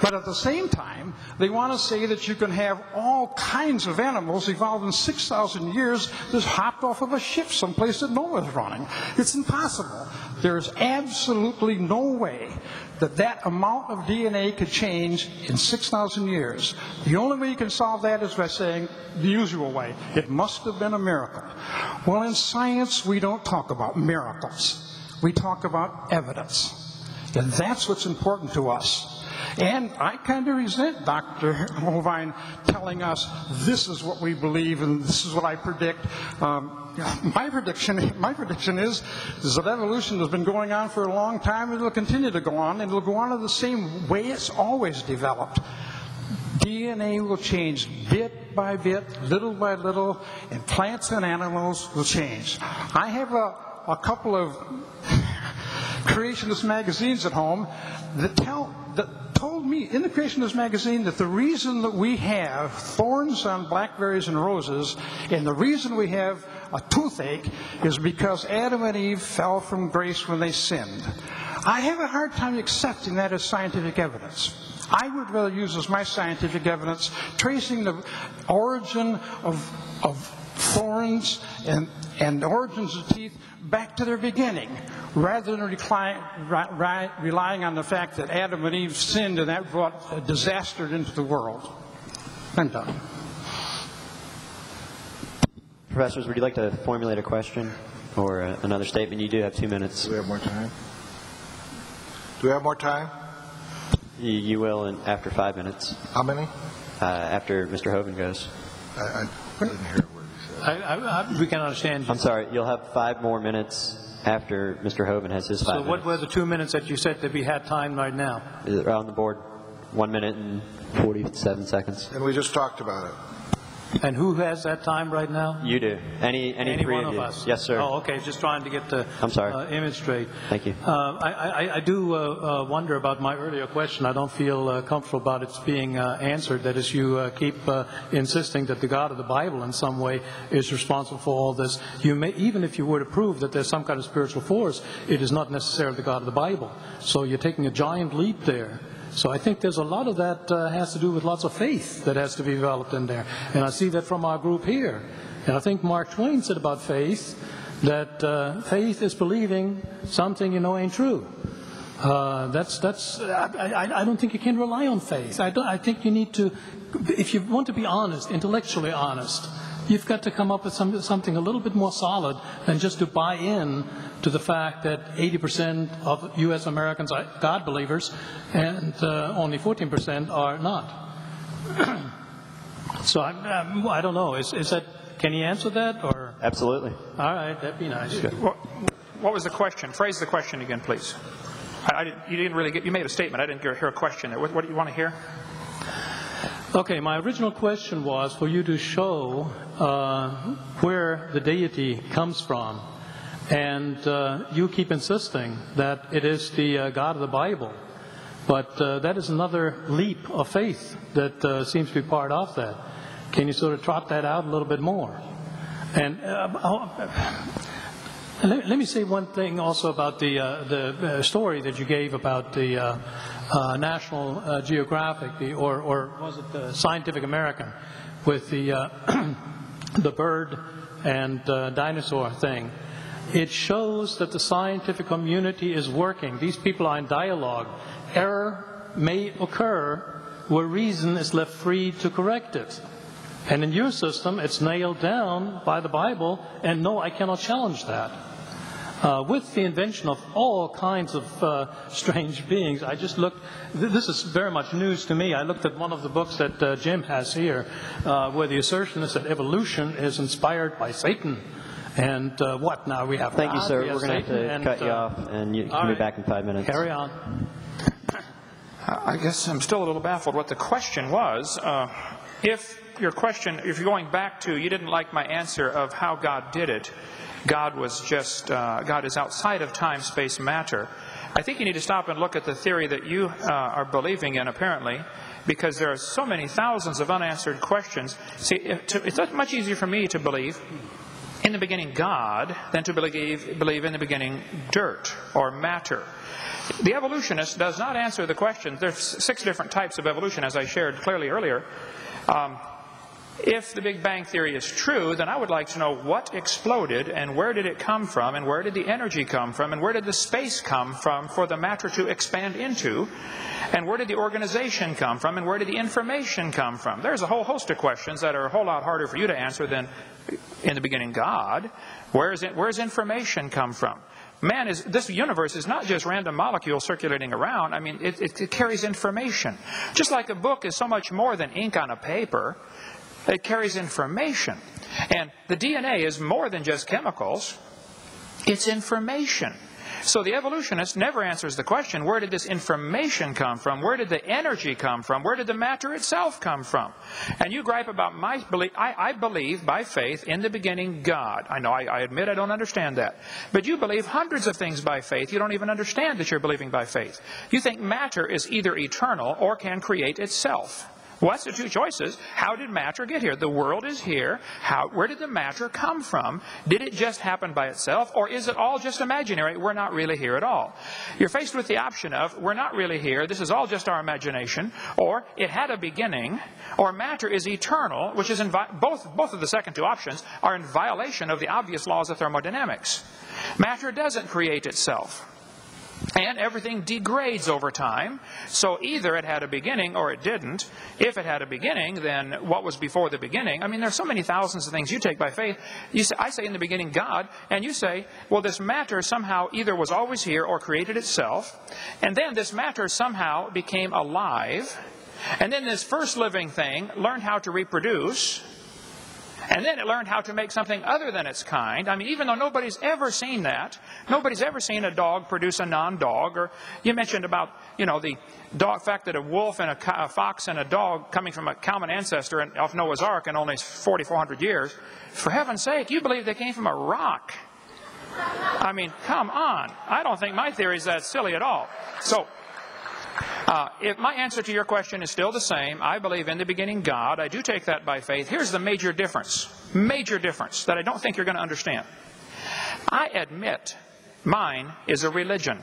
But at the same time, they want to say that you can have all kinds of animals evolved in 6,000 years just hopped off of a ship someplace that Noah's running. It's impossible. There's absolutely no way that that amount of DNA could change in 6,000 years. The only way you can solve that is by saying the usual way. It must have been a miracle. Well, in science, we don't talk about miracles. We talk about evidence. And that's what's important to us. And I kind of resent Dr. Hovind telling us this is what we believe and this is what I predict. Um, my prediction, my prediction is, is that evolution has been going on for a long time and it'll continue to go on and it'll go on in the same way it's always developed. DNA will change bit by bit, little by little, and plants and animals will change. I have a, a couple of creationist magazines at home that tell that told me in the creationist magazine that the reason that we have thorns on blackberries and roses and the reason we have a toothache is because Adam and Eve fell from grace when they sinned. I have a hard time accepting that as scientific evidence. I would rather use as my scientific evidence tracing the origin of, of thorns and, and origins of teeth back to their beginning, rather than rely, ri- relying on the fact that Adam and Eve sinned and that brought a disaster into the world. I'm done. Professors, would you like to formulate a question or uh, another statement? You do have two minutes. Do we have more time? Do we have more time? You, you will in, after five minutes, How many? uh, after Mr. Hovind goes. I, I didn't hear what he said. I, I, I, we can understand you. I'm sorry, you'll have five more minutes after Mr. Hovind has his So five what were the two minutes that you said that we had time right now? Is it on the board? One minute and 47 seconds. And we just talked about it. And who has that time right now? You do. Any, any, Any three one of you? us? Yes, sir. Oh, okay, just trying to get the I'm sorry. uh, image straight. Thank you. Uh, I, I, I do uh, uh, wonder about my earlier question. I don't feel uh, comfortable about its being uh, answered. That is, you uh, keep uh, insisting that the God of the Bible, in some way, is responsible for all this. You may, even if you were to prove that there's some kind of spiritual force, it is not necessarily the God of the Bible. So you're taking a giant leap there. So I think there's a lot of that uh, has to do with lots of faith that has to be developed in there, and I see that from our group here. And I think Mark Twain said about faith that uh, faith is believing something you know ain't true. Uh, that's that's. I, I, I don't think you can rely on faith. I. I think you need to, if you want to be honest, intellectually honest, you've got to come up with some, something a little bit more solid than just to buy in to the fact that 80% of U.S. Americans are God believers and uh, only 14% are not. so I, um, I don't know. Is, is that? Can you answer that or? Absolutely. All right, that'd be nice. What, what was the question? Phrase the question again, please. I, I didn't, you didn't really get. You made a statement. I didn't hear, hear a question there. What, what do you want to hear? Okay, my original question was for you to show uh, where the deity comes from. And uh, you keep insisting that it is the uh, God of the Bible. But uh, that is another leap of faith that uh, seems to be part of that. Can you sort of trot that out a little bit more? And uh, oh, let, let me say one thing also about the the story that you gave about the uh, National uh, Geographic, the, or or was it Scientific American, with the uh, the bird and uh, dinosaur thing. It shows that the scientific community is working. These people are in dialogue. Error may occur where reason is left free to correct it. And in your system, it's nailed down by the Bible, and no, I cannot challenge that. Uh, with the invention of all kinds of uh, strange beings, I just looked. Th- this is very much news to me. I looked at one of the books that uh, Jim has here, uh, where the assertion is that evolution is inspired by Satan. And uh, what now? We have Thank you, sir. We We're going to have to and, cut you uh, off, and you all can be right. back in five minutes. Carry on. I guess I'm still a little baffled what the question was. Uh, if your question, if you're going back to, you didn't like my answer of how God did it, God was just, uh, God is outside of time, space, matter. I think you need to stop and look at the theory that you uh, are believing in, apparently, because there are so many thousands of unanswered questions. See, it's much easier for me to believe in the beginning God than to believe, believe in the beginning dirt or matter. The evolutionist does not answer the question. There's six different types of evolution, as I shared clearly earlier. Um, if the Big Bang Theory is true, then I would like to know what exploded and where did it come from and where did the energy come from and where did the space come from for the matter to expand into and where did the organization come from and where did the information come from. There's a whole host of questions that are a whole lot harder for you to answer than in the beginning God. Where is it, where's information come from? Man is this universe is not just random molecules circulating around. I mean, it, it, it carries information. Just like a book is so much more than ink on a paper. It carries information. And the DNA is more than just chemicals, it's information. So the evolutionist never answers the question where did this information come from? Where did the energy come from? Where did the matter itself come from? And you gripe about my belief. I, I believe by faith in the beginning God. I know I, I admit I don't understand that. But you believe hundreds of things by faith. You don't even understand that you're believing by faith. You think matter is either eternal or can create itself. What's the two choices? How did matter get here? The world is here. How, where did the matter come from? Did it just happen by itself, or is it all just imaginary? We're not really here at all. You're faced with the option of, we're not really here, this is all just our imagination, or it had a beginning, or matter is eternal, which is both, both of the second two options are in violation of the obvious laws of thermodynamics. Matter doesn't create itself. And everything degrades over time. So either it had a beginning or it didn't. If it had a beginning, then what was before the beginning? I mean, there's so many thousands of things you take by faith. You say, I say in the beginning God, and you say, well, this matter somehow either was always here or created itself. And then this matter somehow became alive. And then this first living thing learned how to reproduce. And then it learned how to make something other than its kind. I mean, even though nobody's ever seen that, nobody's ever seen a dog produce a non-dog. Or you mentioned about, you know, the dog fact that a wolf and a, a fox and a dog coming from a common ancestor in- of Noah's Ark in only 4,400 years. For heaven's sake, you believe they came from a rock. I mean, come on. I don't think my theory is that silly at all. So, uh, if my answer to your question is still the same, I believe in the beginning God. I do take that by faith. Here's the major difference. Major difference that I don't think you're going to understand. I admit mine is a religion.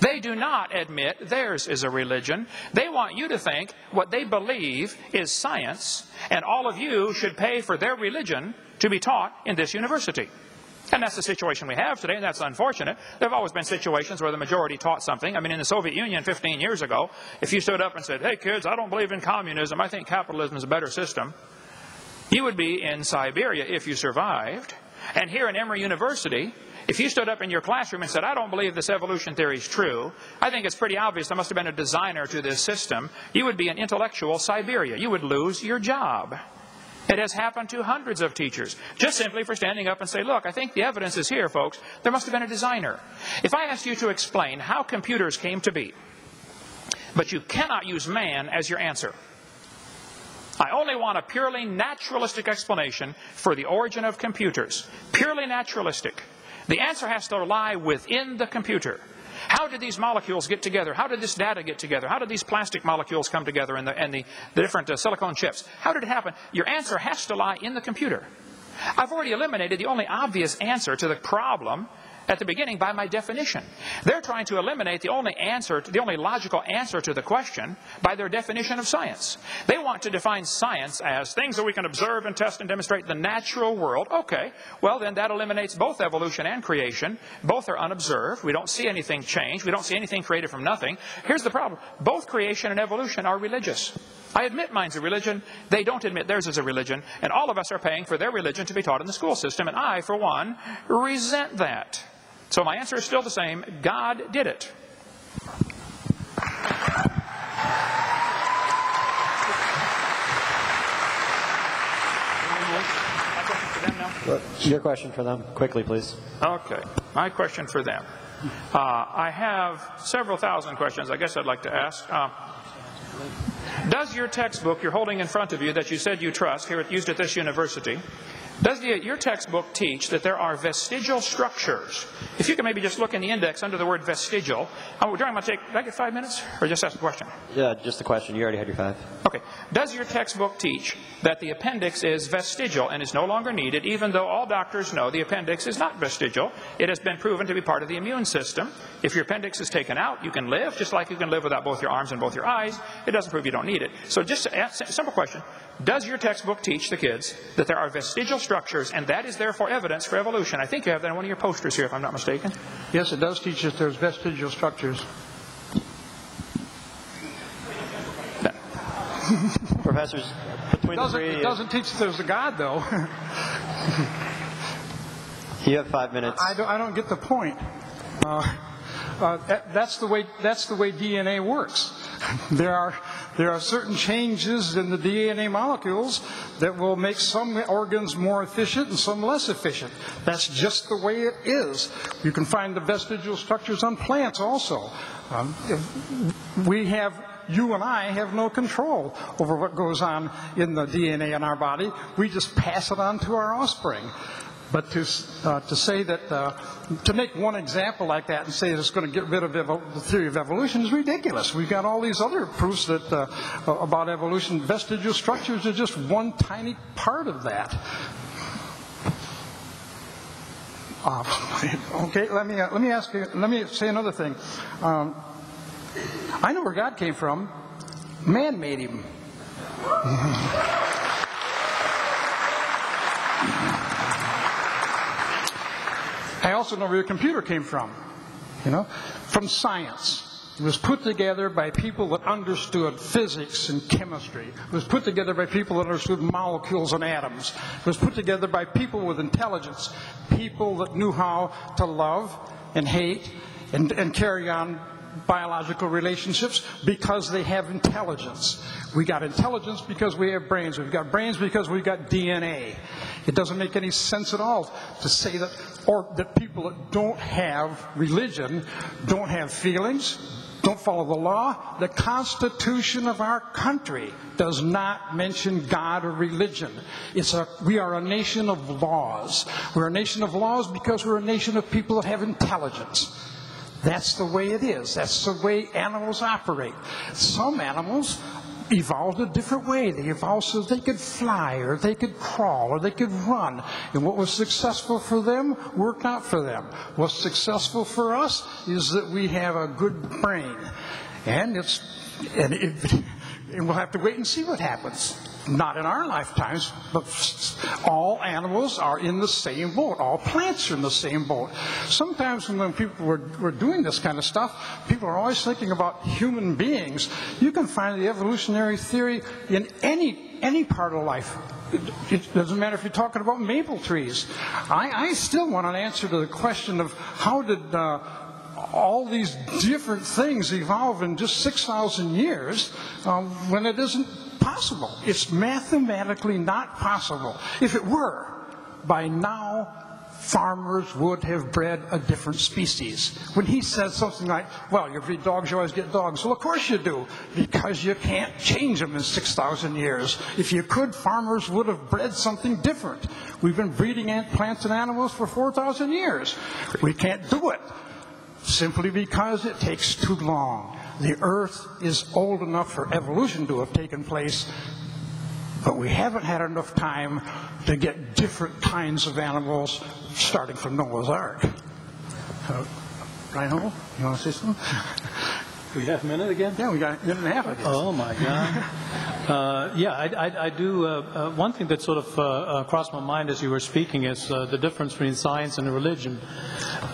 They do not admit theirs is a religion. They want you to think what they believe is science, and all of you should pay for their religion to be taught in this university. And that's the situation we have today, and that's unfortunate. There have always been situations where the majority taught something. I mean, in the Soviet Union 15 years ago, if you stood up and said, hey, kids, I don't believe in communism, I think capitalism is a better system, you would be in Siberia if you survived. And here in Emory University, if you stood up in your classroom and said, I don't believe this evolution theory is true, I think it's pretty obvious there must have been a designer to this system, you would be in intellectual Siberia. You would lose your job. It has happened to hundreds of teachers, just simply for standing up and say, look, I think the evidence is here, folks. There must have been a designer. If I asked you to explain how computers came to be, but you cannot use man as your answer, I only want a purely naturalistic explanation for the origin of computers. Purely naturalistic. The answer has to lie within the computer. How did these molecules get together? How did this data get together? How did these plastic molecules come together and the, and the, the different uh, silicon chips? How did it happen? Your answer has to lie in the computer. I've already eliminated the only obvious answer to the problem at the beginning by my definition. They're trying to eliminate the only answer, the only logical answer to the question by their definition of science. They want to define science as things that we can observe and test and demonstrate the natural world. Okay, well then that eliminates both evolution and creation. Both are unobserved. We don't see anything change. We don't see anything created from nothing. Here's the problem. Both creation and evolution are religious. I admit mine's a religion. They don't admit theirs is a religion. And all of us are paying for their religion to be taught in the school system. And I, for one, resent that. So my answer is still the same God did it. Your question for them, quickly, please. Okay, my question for them. Uh, I have several thousand questions I guess I'd like to ask. Uh, does your textbook you're holding in front of you that you said you trust, here at, used at this university, does the, your textbook teach that there are vestigial structures? If you can maybe just look in the index under the word vestigial. Oh, Jerry, I'm going to take, did I get five minutes? Or just ask a question? Yeah, just the question. You already had your five. Okay. Does your textbook teach that the appendix is vestigial and is no longer needed, even though all doctors know the appendix is not vestigial? It has been proven to be part of the immune system. If your appendix is taken out, you can live, just like you can live without both your arms and both your eyes. It doesn't prove you don't need it. So just a simple question. Does your textbook teach the kids that there are vestigial structures and that is therefore evidence for evolution? I think you have that on one of your posters here, if I'm not mistaken. Yes, it does teach that there's vestigial structures. Professors, between It doesn't, three, it doesn't teach that there's a God, though. you have five minutes. I don't, I don't get the point. Uh, uh, that, that's the way that's the way DNA works. There are there are certain changes in the DNA molecules that will make some organs more efficient and some less efficient. That's just the way it is. You can find the vestigial structures on plants also. Um, we have you and I have no control over what goes on in the DNA in our body. We just pass it on to our offspring. But to, uh, to say that, uh, to make one example like that and say it's going to get rid of the theory of evolution is ridiculous. We've got all these other proofs that, uh, about evolution. Vestigial structures are just one tiny part of that. Uh, okay, let me, uh, let me ask you, let me say another thing. Um, I know where God came from. Man made him. I also know where your computer came from. You know, from science. It was put together by people that understood physics and chemistry. It was put together by people that understood molecules and atoms. It was put together by people with intelligence, people that knew how to love and hate and, and carry on biological relationships because they have intelligence. We got intelligence because we have brains. We've got brains because we've got DNA. It doesn't make any sense at all to say that or that people that don't have religion don't have feelings, don't follow the law. The Constitution of our country does not mention God or religion. It's a, we are a nation of laws. We're a nation of laws because we're a nation of people that have intelligence. That's the way it is. That's the way animals operate. Some animals evolved a different way. They evolved so they could fly, or they could crawl, or they could run. And what was successful for them worked out for them. What's successful for us is that we have a good brain. And it's and, it, and we'll have to wait and see what happens. Not in our lifetimes, but all animals are in the same boat. All plants are in the same boat. Sometimes when people were, were doing this kind of stuff, people are always thinking about human beings. You can find the evolutionary theory in any, any part of life. It, doesn't matter if you're talking about maple trees. I, I still want an answer to the question of how did uh, all these different things evolve in just 6,000 years um, when it isn't possible. It's mathematically not possible. If it were, by now, farmers would have bred a different species. When he says something like, well, you breed dogs, you always get dogs. Well, of course you do, because you can't change them in 6,000 years. If you could, farmers would have bred something different. We've been breeding ant plants and animals for 4,000 years. We can't do it simply because it takes too long. The earth is old enough for evolution to have taken place, but we haven't had enough time to get different kinds of animals starting from Noah's Ark. Uh, Reinhold, you want to say something? We have a minute again? Yeah, we got a minute and a half, I guess. Oh, my God. Uh, yeah, I, I, I do. Uh, uh, one thing that sort of uh, uh, crossed my mind as you were speaking is uh, the difference between science and religion.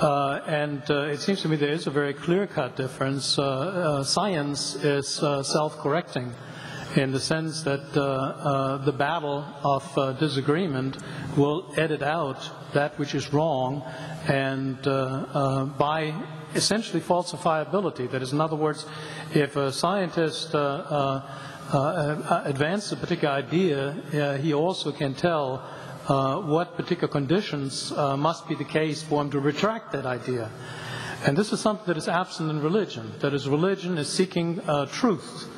Uh, and uh, it seems to me there is a very clear cut difference. Uh, uh, science is uh, self correcting in the sense that uh, uh, the battle of uh, disagreement will edit out that which is wrong and uh, uh, by essentially falsifiability. That is, in other words, if a scientist uh, uh, uh, advances a particular idea, he also can tell uh, what particular conditions uh, must be the case for him to retract that idea. And this is something that is absent in religion. That is, religion is seeking uh, truth,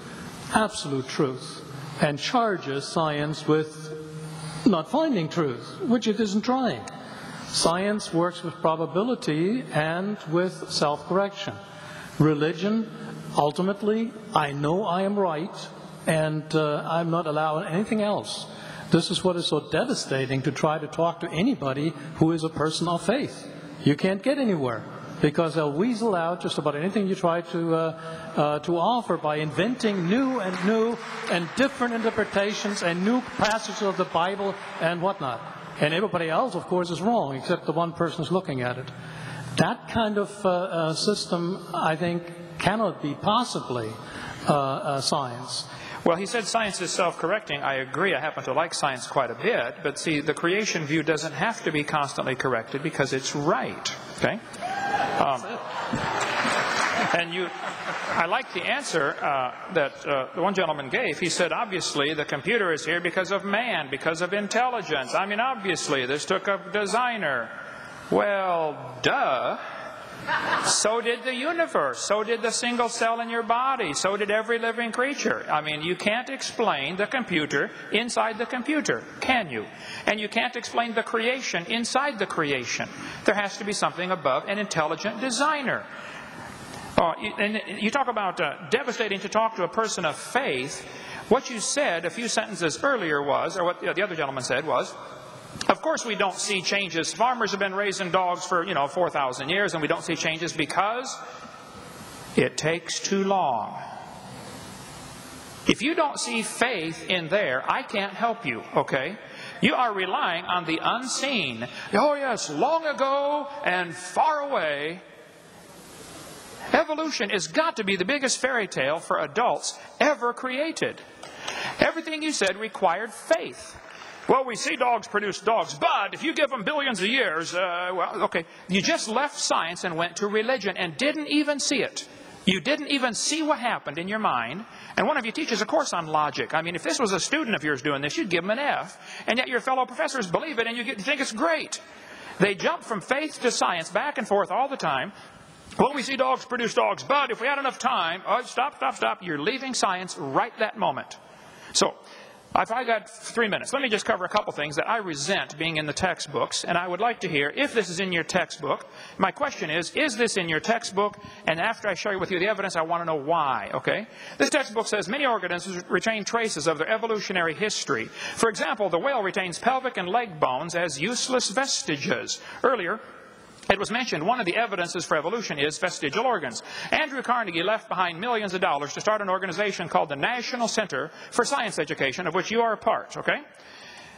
absolute truth, and charges science with not finding truth, which it isn't trying. Science works with probability and with self correction. Religion, ultimately, I know I am right, and uh, I'm not allowing anything else. This is what is so devastating to try to talk to anybody who is a person of faith. You can't get anywhere because they'll weasel out just about anything you try to uh, uh, to offer by inventing new and new and different interpretations and new passages of the Bible and whatnot. And everybody else, of course, is wrong except the one person who's looking at it. That kind of uh, uh, system, I think, cannot be possibly uh, uh, science. Well, he said science is self correcting. I agree. I happen to like science quite a bit. But see, the creation view doesn't have to be constantly corrected because it's right. Okay? Um, and you, I like the answer uh, that uh, the one gentleman gave. He said, obviously, the computer is here because of man, because of intelligence. I mean, obviously, this took a designer. Well, duh. So did the universe. So did the single cell in your body. So did every living creature. I mean, you can't explain the computer inside the computer, can you? And you can't explain the creation inside the creation. There has to be something above an intelligent designer. Uh, and you talk about uh, devastating to talk to a person of faith. What you said a few sentences earlier was, or what the other gentleman said was, of course, we don't see changes. Farmers have been raising dogs for, you know, 4,000 years, and we don't see changes because it takes too long. If you don't see faith in there, I can't help you, okay? You are relying on the unseen. Oh, yes, long ago and far away. Evolution has got to be the biggest fairy tale for adults ever created. Everything you said required faith. Well, we see dogs produce dogs, but if you give them billions of years, uh, well, okay. You just left science and went to religion and didn't even see it. You didn't even see what happened in your mind. And one of you teaches a course on logic. I mean, if this was a student of yours doing this, you'd give them an F. And yet your fellow professors believe it and you, get, you think it's great. They jump from faith to science back and forth all the time. Well, we see dogs produce dogs, but if we had enough time, oh, stop, stop, stop. You're leaving science right that moment. So, if I got three minutes, let me just cover a couple things that I resent being in the textbooks, and I would like to hear if this is in your textbook. My question is, is this in your textbook? And after I share with you the evidence, I want to know why, okay? This textbook says many organisms retain traces of their evolutionary history. For example, the whale retains pelvic and leg bones as useless vestiges. Earlier, it was mentioned one of the evidences for evolution is vestigial organs. Andrew Carnegie left behind millions of dollars to start an organization called the National Center for Science Education, of which you are a part, okay?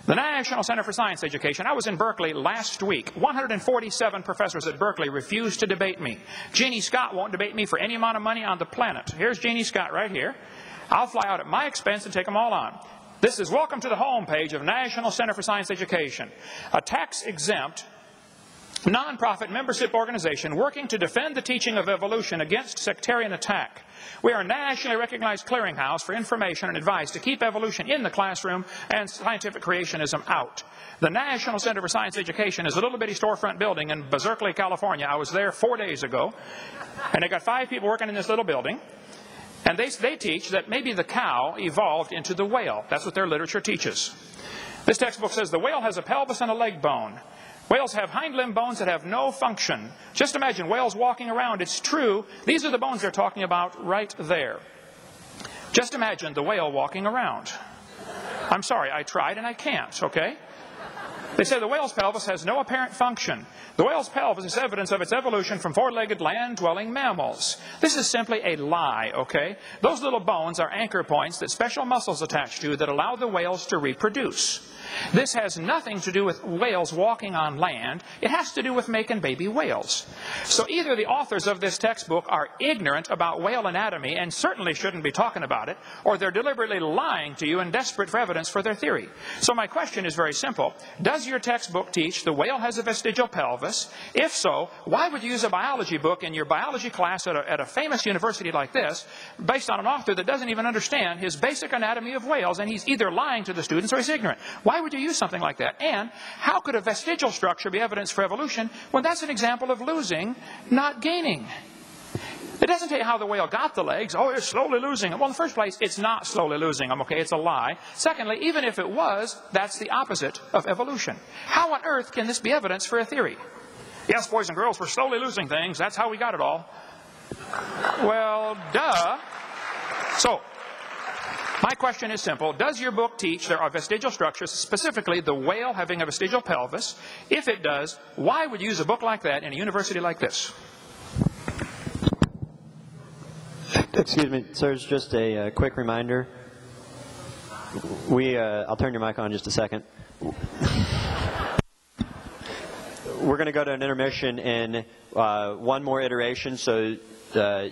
The National Center for Science Education. I was in Berkeley last week. 147 professors at Berkeley refused to debate me. Eugenie Scott won't debate me for any amount of money on the planet. Here's Eugenie Scott right here. I'll fly out at my expense and take them all on. This is welcome to the home page of National Center for Science Education. A tax exempt nonprofit membership organization working to defend the teaching of evolution against sectarian attack. We are a nationally recognized clearinghouse for information and advice to keep evolution in the classroom and scientific creationism out. The National Center for Science Education is a little bitty storefront building in Berkeley, California. I was there four days ago, and they got five people working in this little building. And they, they teach that maybe the cow evolved into the whale. That's what their literature teaches. This textbook says the whale has a pelvis and a leg bone. Whales have hind limb bones that have no function. Just imagine whales walking around. It's true. These are the bones they're talking about right there. Just imagine the whale walking around. I'm sorry, I tried and I can't, okay? They say the whale's pelvis has no apparent function. The whale's pelvis is evidence of its evolution from four-legged land-dwelling mammals. This is simply a lie, okay? Those little bones are anchor points that special muscles attach to that allow the whales to reproduce. This has nothing to do with whales walking on land. It has to do with making baby whales. So either the authors of this textbook are ignorant about whale anatomy and certainly shouldn't be talking about it, or they're deliberately lying to you and desperate for evidence for their theory. So my question is very simple. Does your textbook teach the whale has a vestigial pelvis? If so, why would you use a biology book in your biology class at a, at a famous university like this based on an author that doesn't even understand his basic anatomy of whales and he's either lying to the students or he's ignorant? Why would you use something like that? And how could a vestigial structure be evidence for evolution when that's an example of losing, not gaining? It doesn't tell you how the whale got the legs. Oh, it's slowly losing them. Well, in the first place, it's not slowly losing them, okay? It's a lie. Secondly, even if it was, that's the opposite of evolution. How on earth can this be evidence for a theory? Yes, boys and girls, we're slowly losing things. That's how we got it all. Well, duh. So, my question is simple. Does your book teach there are vestigial structures, specifically the whale having a vestigial pelvis? If it does, why would you use a book like that in a university like this? Excuse me, sir, it's just a uh, quick reminder. We, uh, I'll turn your mic on just a second. We're going to go to an intermission in uh, one more iteration. So, uh,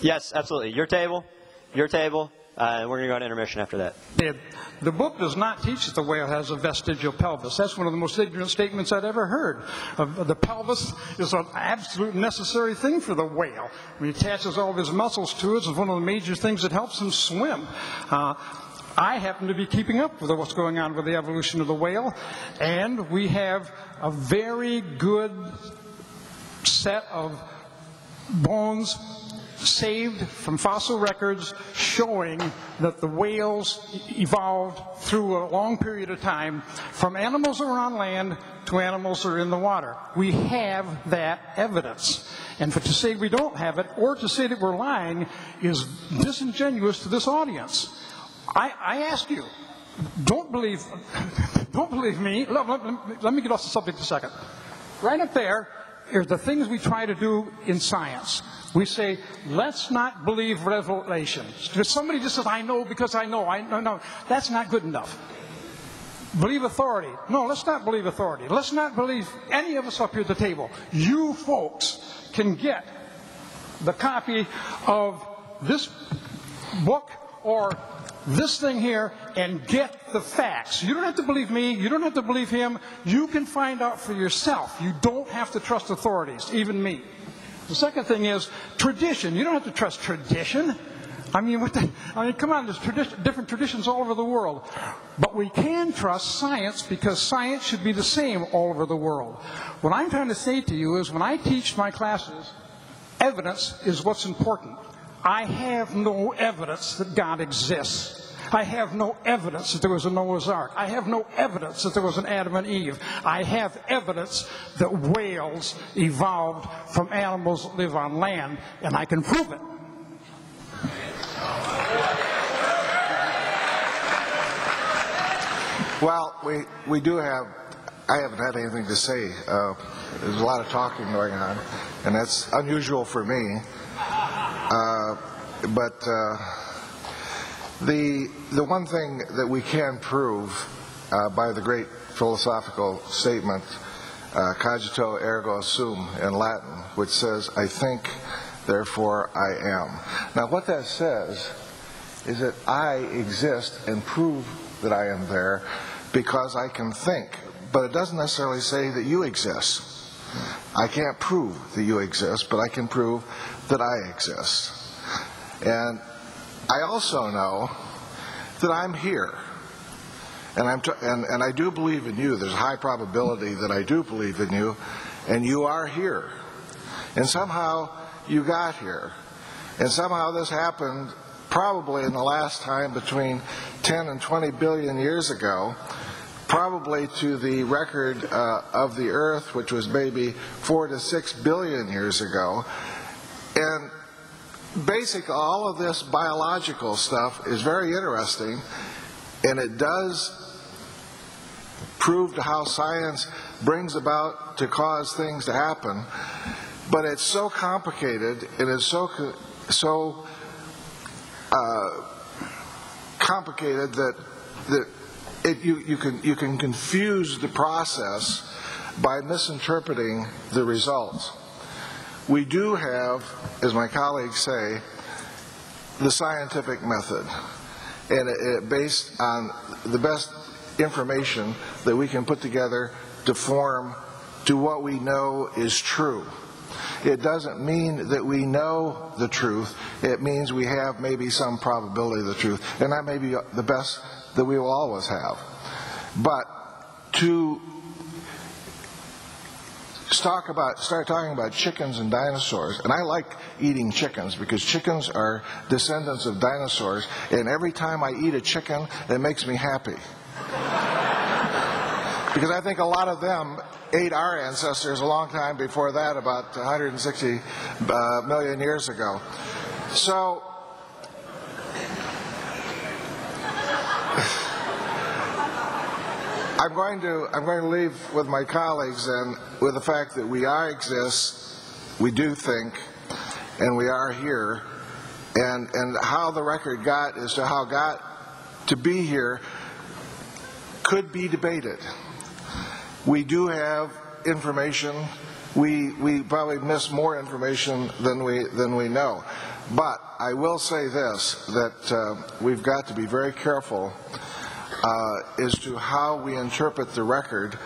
yes, absolutely. Your table, your table. Uh, we're going to go to intermission after that. It- The book does not teach that the whale has a vestigial pelvis. That's one of the most ignorant statements I'd ever heard. Of- The pelvis is an absolute necessary thing for the whale. He attaches all of his muscles to it. It's one of the major things that helps him swim. Uh, I happen to be keeping up with what's going on with the evolution of the whale, and we have a very good set of bones saved from fossil records showing that the whales evolved through a long period of time from animals that were on land to animals that are in the water. We have that evidence. And for, to say we don't have it or to say that we're lying is disingenuous to this audience. I, I ask you, don't believe, don't believe me. Let, let- let me get off the subject a second. Right up there are the things we try to do in science. We say, let's not believe revelation. If somebody just says, I know because I know, I no, no, that's not good enough. Believe authority. No, let's not believe authority. Let's not believe any of us up here at the table. You folks can get the copy of this book or this thing here and get the facts. You don't have to believe me. You don't have to believe him. You can find out for yourself. You don't have to trust authorities, even me. The second thing is tradition. You don't have to trust tradition. I mean, what the, I mean, come on, there's tradi- different traditions all over the world. But we can trust science because science should be the same all over the world. What I'm trying to say to you is when I teach my classes, evidence is what's important. I have no evidence that God exists. I have no evidence that there was a Noah's Ark. I have no evidence that there was an Adam and Eve. I have evidence that whales evolved from animals that live on land, and I can prove it. Well, we, we do have, I haven't had anything to say. Uh, there's a lot of talking going on, and that's unusual for me. Uh, but uh, the, the one thing that we can prove uh, by the great philosophical statement, uh, cogito ergo sum in Latin, which says, I think, therefore I am. Now, what that says is that I exist and prove that I am there because I can think. But it doesn't necessarily say that you exist. I can't prove that you exist, but I can prove that I exist. And I also know that I'm here. And, I'm and, and I do believe in you. There's a high probability that I do believe in you, and you are here. And somehow you got here. And somehow this happened probably in the last time between 10 and 20 billion years ago, probably to the record uh, of the Earth, which was maybe 4 to 6 billion years ago. And basically, all of this biological stuff is very interesting, and it does proved how science brings about to cause things to happen, but it's so complicated and it's so so uh, complicated that that it, you, you can you can confuse the process by misinterpreting the results. We do have, as my colleagues say, the scientific method, and it, it based on the best information that we can put together to form to what we know is true. It doesn't mean that we know the truth. It means we have maybe some probability of the truth, and that may be the best that we will always have. But to talk about start talking about chickens and dinosaurs. And i like eating chickens because chickens are descendants of dinosaurs. And every time i eat a chicken it makes me happy. Because i think a lot of them ate our ancestors a long time before that about 160 uh, million years ago. So I'm going to I'm going to leave with my colleagues and with the fact that we are exist, we do think, and we are here, and and how the record got as to how got to be here could be debated. We do have information. We we probably miss more information than we than we know. But I will say this that uh, we've got to be very careful uh, as to how we interpret the record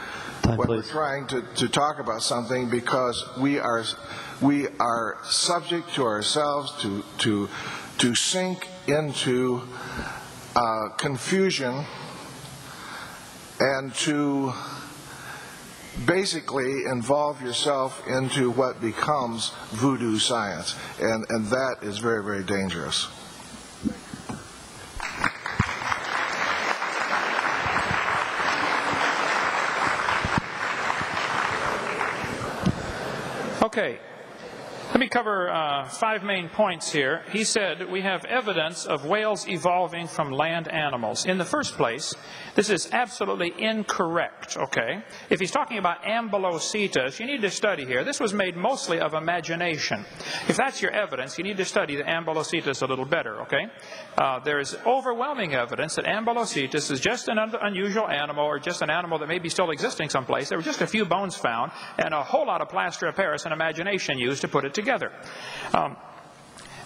Time, when we're trying to, to talk about something because we are we are subject to ourselves to to to sink into uh, confusion and to basically involve yourself into what becomes voodoo science. And and that is very very dangerous Okay. Let me cover uh, five main points here. He said we have evidence of whales evolving from land animals. In the first place, this is absolutely incorrect, okay? If he's talking about Ambulocetus, you need to study here. This was made mostly of imagination. If that's your evidence, you need to study the Ambulocetus a little better, okay? Uh, there is overwhelming evidence that Ambulocetus is just an un- unusual animal or just an animal that may be still existing someplace. There were just a few bones found and a whole lot of plaster of Paris and imagination used to put it together. Um,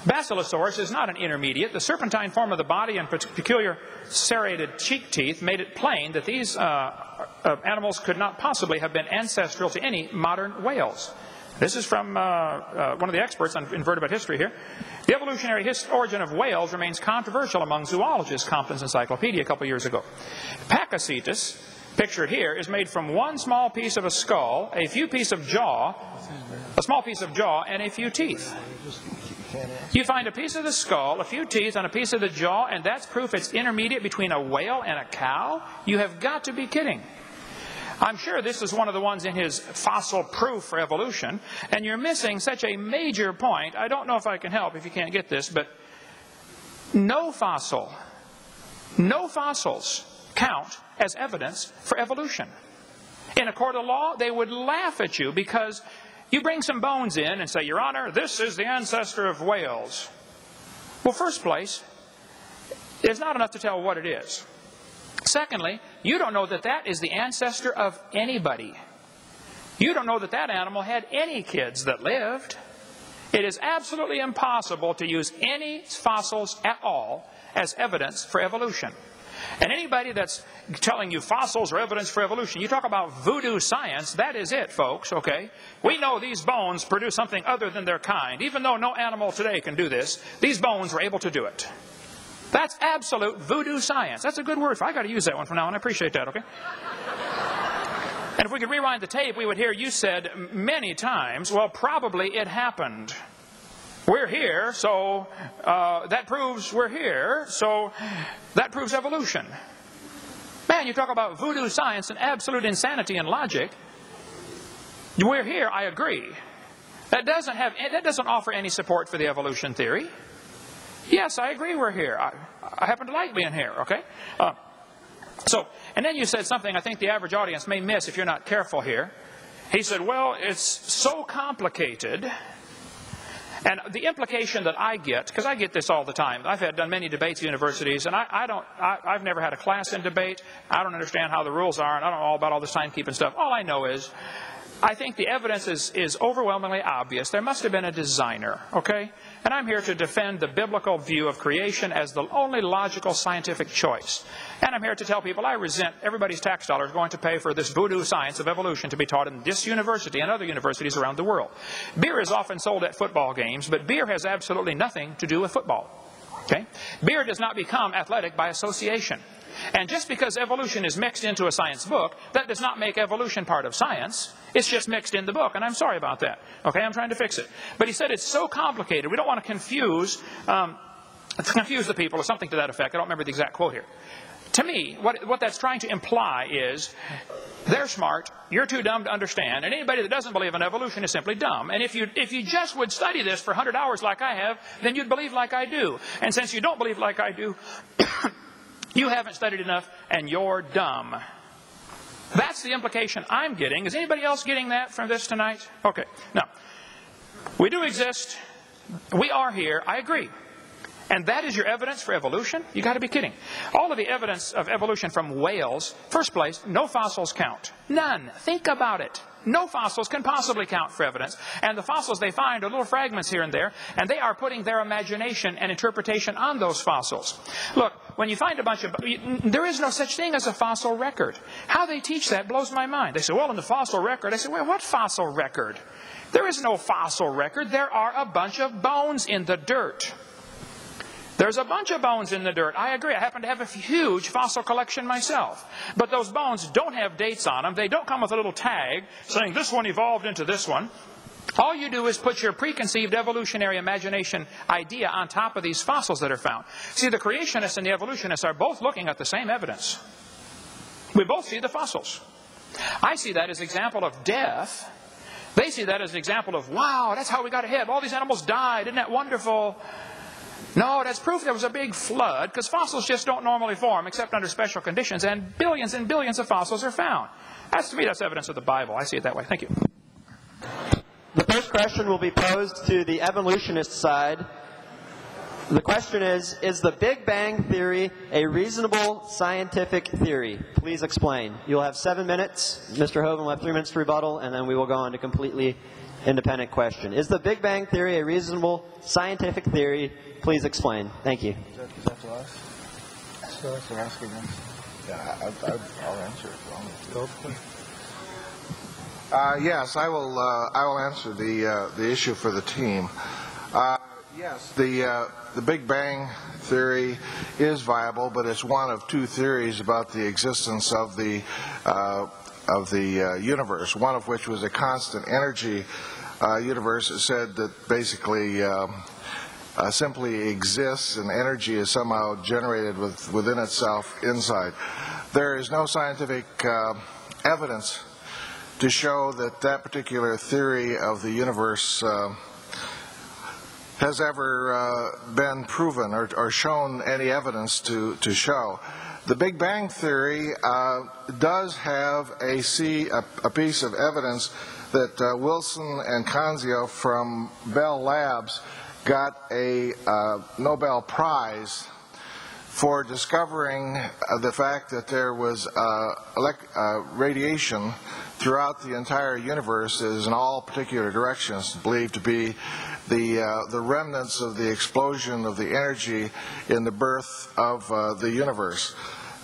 Basilosaurus is not an intermediate. The serpentine form of the body and peculiar serrated cheek teeth made it plain that these uh, uh, animals could not possibly have been ancestral to any modern whales. This is from uh, uh, one of the experts on invertebrate history here. The evolutionary origin of whales remains controversial among zoologists, Compton's Encyclopedia a couple years ago. Pakicetus, pictured here, is made from one small piece of a skull, a few pieces of jaw, a small piece of jaw, and a few teeth. You find a piece of the skull, a few teeth, and a piece of the jaw, and that's proof it's intermediate between a whale and a cow? You have got to be kidding. I'm sure this is one of the ones in his fossil proof for evolution, and you're missing such a major point. I don't know if I can help if you can't get this, but no fossil, no fossils count as evidence for evolution. In a court of law, they would laugh at you because you bring some bones in and say, Your Honor, this is the ancestor of whales. Well, first place, it's not enough to tell what it is. Secondly, you don't know that that is the ancestor of anybody. You don't know that that animal had any kids that lived. It is absolutely impossible to use any fossils at all as evidence for evolution. And anybody that's telling you fossils are evidence for evolution, you talk about voodoo science, that is it, folks, okay? We know these bones produce something other than their kind. Even though no animal today can do this, these bones were able to do it. That's absolute voodoo science. That's a good word. For, I got to use that one from now on. I appreciate that, okay? And if we could rewind the tape, we would hear you said many times, well, probably it happened. We're here, so uh, that proves we're here, so that proves evolution. Man, you talk about voodoo science and absolute insanity and logic. We're here, I agree. That doesn't have that doesn't offer any support for the evolution theory. Yes, I agree we're here. I, I happen to like being here, okay? Uh, So, and then you said something I think the average audience may miss if you're not careful here. He said, well, it's so complicated. And the implication that I get, because I get this all the time, I've had done many debates at universities, and I, I don't, I, I've never had a class in debate. I don't understand how the rules are, and I don't know all about all this timekeeping stuff. All I know is I think the evidence is, is overwhelmingly obvious. There must have been a designer, okay? And I'm here to defend the biblical view of creation as the only logical scientific choice. And I'm here to tell people I resent everybody's tax dollars going to pay for this voodoo science of evolution to be taught in this university and other universities around the world. Beer is often sold at football games, but beer has absolutely nothing to do with football. Okay? Beer does not become athletic by association. And just because evolution is mixed into a science book, that does not make evolution part of science. It's just mixed in the book, and I'm sorry about that. Okay, I'm trying to fix it. But he said it's so complicated. We don't want to confuse, um, confuse the people or something to that effect. I don't remember the exact quote here. To me, what, what that's trying to imply is they're smart, you're too dumb to understand, and anybody that doesn't believe in evolution is simply dumb. And if you, if you just would study this for 100 hours like I have, then you'd believe like I do. And since you don't believe like I do, You haven't studied enough and you're dumb. That's the implication I'm getting. Is anybody else getting that from this tonight? Okay. Now, we do exist. We are here. I agree. And that is your evidence for evolution? You got to be kidding. All of the evidence of evolution from whales, first place, no fossils count. None. Think about it. No fossils can possibly count for evidence. And the fossils they find are little fragments here and there, and they are putting their imagination and interpretation on those fossils. Look, when you find a bunch of. There is no such thing as a fossil record. How they teach that blows my mind. They say, well, in the fossil record. I say, well, what fossil record? There is no fossil record. There are a bunch of bones in the dirt. There's a bunch of bones in the dirt. I agree. I happen to have a huge fossil collection myself. But those bones don't have dates on them. They don't come with a little tag saying this one evolved into this one. All you do is put your preconceived evolutionary imagination idea on top of these fossils that are found. See, the creationists and the evolutionists are both looking at the same evidence. We both see the fossils. I see that as an example of death. They see that as an example of, wow, that's how we got ahead. All these animals died. Isn't that wonderful? No, that's proof there was a big flood because fossils just don't normally form except under special conditions, and billions and billions of fossils are found. That's to me, that's evidence of the Bible. I see it that way. Thank you. The first question will be posed to the evolutionist side. The question is Is the Big Bang Theory a reasonable scientific theory? Please explain. You'll have seven minutes. Mr. Hovind will have three minutes to rebuttal, and then we will go on to completely independent question. Is the Big Bang Theory a reasonable scientific theory? Please explain. Thank you. Is that, is that to us? So that's asking them. Yeah, I, I, I'll answer it. Uh, yes, I will. Uh, I will answer the uh, the issue for the team. Uh, yes, the uh, the Big Bang theory is viable, but it's one of two theories about the existence of the uh, of the universe. One of which was a constant energy universe. It said that basically. Um, uh, simply exists and energy is somehow generated with, within itself inside. There is no scientific uh, evidence to show that that particular theory of the universe uh, has ever uh, been proven or, or, shown any evidence to, to show. The Big Bang Theory uh, does have a, piece of evidence that uh, Wilson and Conzio from Bell Labs got a uh, Nobel Prize for discovering uh, the fact that there was uh, uh, radiation throughout the entire universe is in all particular directions believed to be the uh, the remnants of the explosion of the energy in the birth of uh, the universe.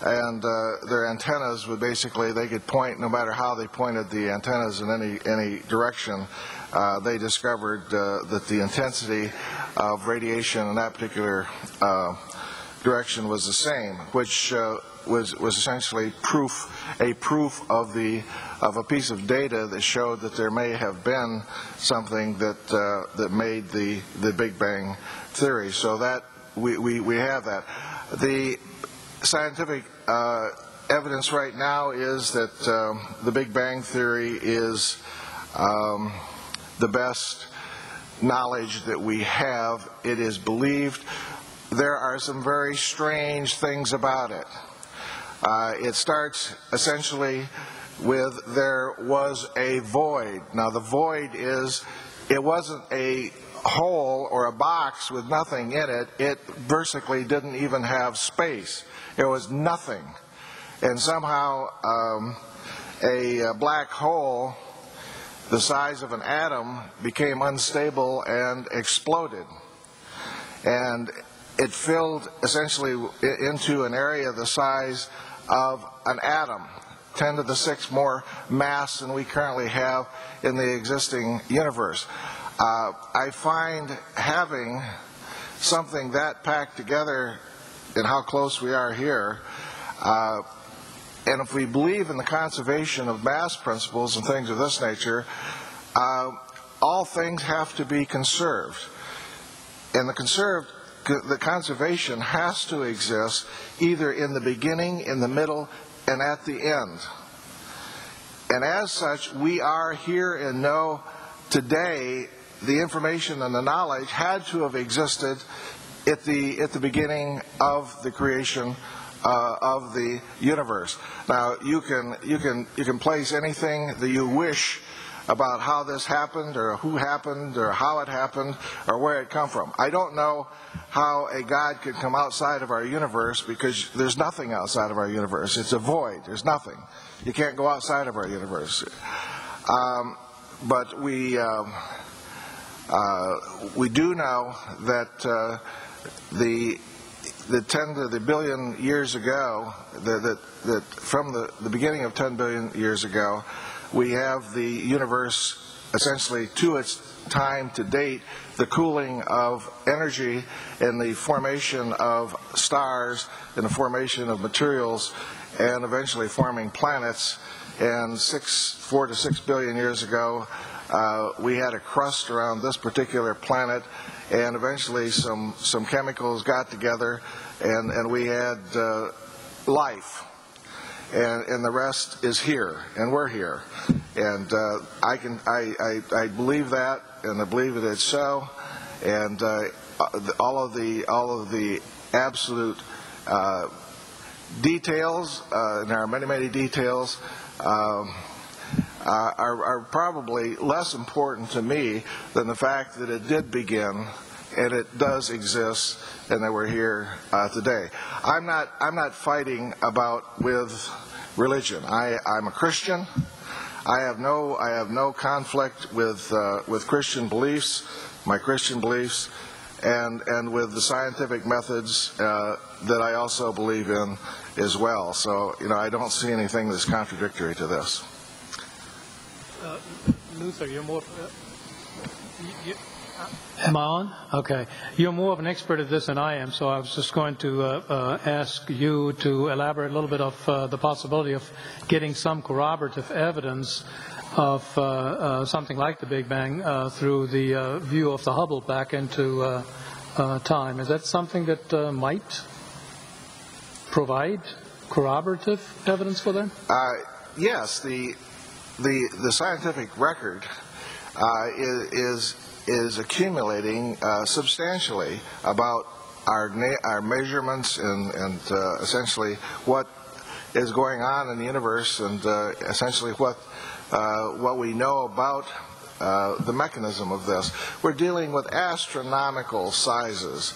And uh, their antennas would basically they could point no matter how they pointed the antennas in any any direction uh, they discovered uh, that the intensity of radiation in that particular uh, direction was the same, which uh, was was essentially proof a proof of the of a piece of data that showed that there may have been something that uh, that made the the Big Bang theory. So that we, we, we have that. The scientific uh, evidence right now is that um, the Big Bang theory is um, the best knowledge that we have. It is believed. There are some very strange things about it. Uh, it starts essentially with there was a void. Now, the void is, it wasn't a hole or a box with nothing in it. It basically didn't even have space. it was nothing. And somehow, um, a, a black hole the size of an atom became unstable and exploded. And it filled essentially into an area the size of an atom, 10 to the 6 more mass than we currently have in the existing universe. Uh, I find having something that packed together and how close we are here, uh, and if we believe in the conservation of mass principles and things of this nature, uh, all things have to be conserved. And the conserved, the conservation has to exist either in the beginning, in the middle, and at the end. And as such, we are here and know today the information and the knowledge had to have existed at the, at the beginning of the creation uh, of the universe. Now, you can, you, can, you can place anything that you wish about how this happened or who happened or how it happened or where it come from. I don't know how a God could come outside of our universe because there's nothing outside of our universe. It's a void. There's nothing. You can't go outside of our universe. Um, but we um, uh, we do know that uh, the the 10 to the billion years ago, that, that, that from the, the beginning of 10 billion years ago, we have the universe essentially to its time to date, the cooling of energy and the formation of stars and the formation of materials and eventually forming planets. And six, four to six billion years ago, uh, we had a crust around this particular planet, and eventually some, some chemicals got together, and, and we had uh, life. And, and the rest is here, and we're here. And uh, I, can, I, I, I believe that, and I believe that it's so. And uh, all of the, all of the absolute uh, details, uh, and there are many, many details, um, uh, are, are probably less important to me than the fact that it did begin and it does exist and that we're here uh, today. I'm not, I'm not fighting about with religion. I, I'm a Christian. I have no, I have no conflict with, uh, with Christian beliefs, my Christian beliefs, and, and with the scientific methods uh, that I also believe in as well. So, you know, I don't see anything that's contradictory to this. Luther, you're more. uh, you- you- Am I on? Okay. You're more of an expert at this than I am, so I was just going to uh, uh, ask you to elaborate a little bit of uh, the possibility of getting some corroborative evidence of uh, uh, something like the Big Bang uh, through the uh, view of the Hubble back into uh, uh, time. Is that something that uh, might provide corroborative evidence for that? Uh, yes, the, the, the scientific record uh, is, is, accumulating uh, substantially about our, our measurements and, and uh, essentially what is going on in the universe and uh, essentially what, uh, what we know about uh, the mechanism of this. We're dealing with astronomical sizes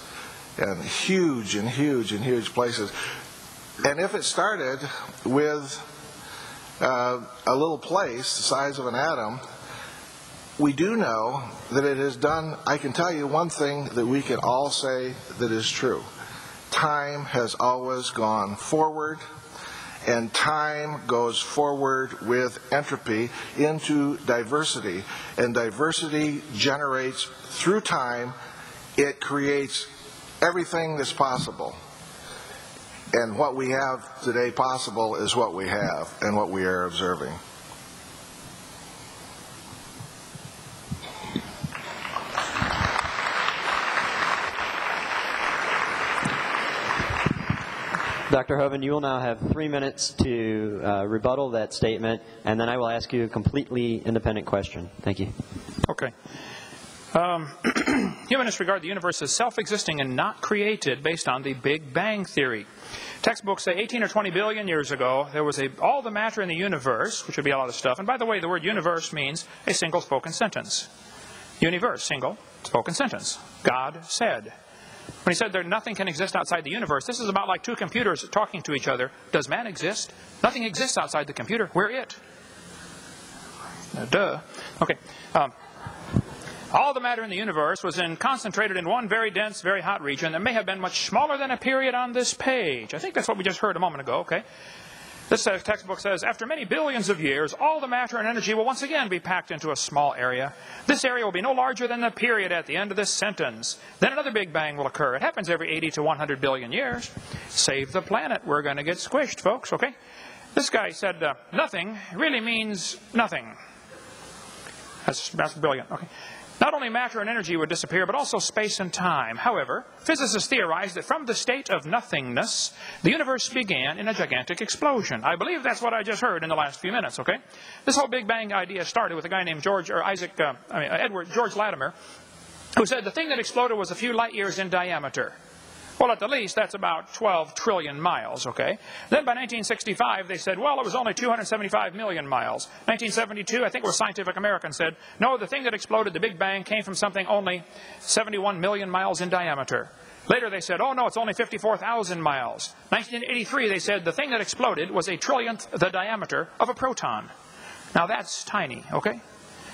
and huge and huge and huge places. And if it started with uh, a little place the size of an atom, we do know that it has done, I can tell you one thing that we can all say that is true. Time has always gone forward, and time goes forward with entropy into diversity. And diversity generates, through time, it creates everything that's possible. And what we have today possible is what we have and what we are observing. Dr. Hovind, you will now have three minutes to uh, rebuttal that statement, and then I will ask you a completely independent question. Thank you. Okay. Um, humanists regard the universe as self existing and not created based on the Big Bang Theory. Textbooks say 18 or 20 billion years ago, there was a, all the matter in the universe, which would be a lot of stuff. And by the way, the word universe means a single spoken sentence. Universe, single spoken sentence. God said. When he said there nothing can exist outside the universe, this is about like two computers talking to each other. Does man exist? Nothing exists outside the computer. We're it. Uh, duh. Okay. Um, all the matter in the universe was in, concentrated in one very dense, very hot region that may have been much smaller than a period on this page. I think that's what we just heard a moment ago, okay? This textbook says, after many billions of years, all the matter and energy will once again be packed into a small area. This area will be no larger than the period at the end of this sentence. Then another Big Bang will occur. It happens every 80 to 100 billion years. Save the planet. We're going to get squished, folks, okay? This guy said, uh, nothing really means nothing. That's, that's brilliant, okay? Not only matter and energy would disappear, but also space and time. However, physicists theorize that from the state of nothingness, the universe began in a gigantic explosion. I believe that's what I just heard in the last few minutes, okay? This whole Big Bang idea started with a guy named George, or Isaac, uh, I mean, Edward, George Latimer, who said the thing that exploded was a few light years in diameter. Well, at the least, that's about 12 trillion miles, okay? Then by 1965, they said, well, it was only 275 million miles. 1972, I think it was Scientific American said, no, the thing that exploded, the Big Bang, came from something only 71 million miles in diameter. Later they said, oh no, it's only 54,000 miles. 1983 they said the thing that exploded was a trillionth the diameter of a proton. Now that's tiny, okay?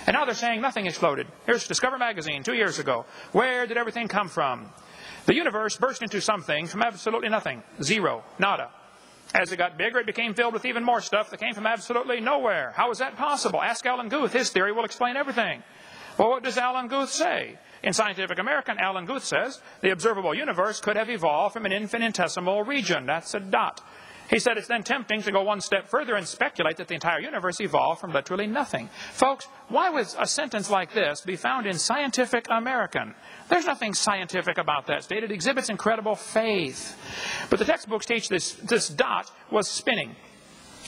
And now they're saying nothing exploded. Here's Discover Magazine two years ago. Where did everything come from? The universe burst into something from absolutely nothing. Zero. Nada. As it got bigger, it became filled with even more stuff that came from absolutely nowhere. How is that possible? Ask Alan Guth. His theory will explain everything. Well, what does Alan Guth say? In Scientific American, Alan Guth says the observable universe could have evolved from an infinitesimal region. That's a dot. He said it's then tempting to go one step further and speculate that the entire universe evolved from literally nothing. Folks, why would a sentence like this be found in Scientific American? There's nothing scientific about that state. It exhibits incredible faith. But the textbooks teach this, this dot was spinning.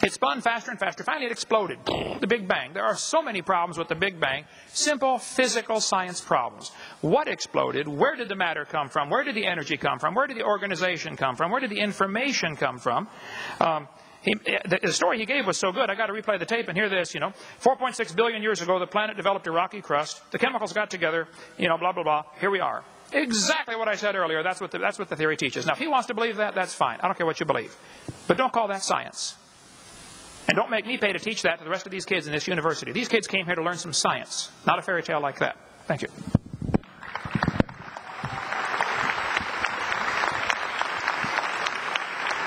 It spun faster and faster. Finally, it exploded. The Big Bang. There are so many problems with the Big Bang. Simple physical science problems. What exploded? Where did the matter come from? Where did the energy come from? Where did the organization come from? Where did the information come from? Um, he, the, story he gave was so good, I got to replay the tape and hear this, you know. 4.6 billion years ago, the planet developed a rocky crust. The chemicals got together, you know, blah, blah, blah. Here we are. Exactly what I said earlier. That's what the, that's what the theory teaches. Now, if he wants to believe that, that's fine. I don't care what you believe. But don't call that science. And don't make me pay to teach that to the rest of these kids in this university. These kids came here to learn some science, not a fairy tale like that. Thank you.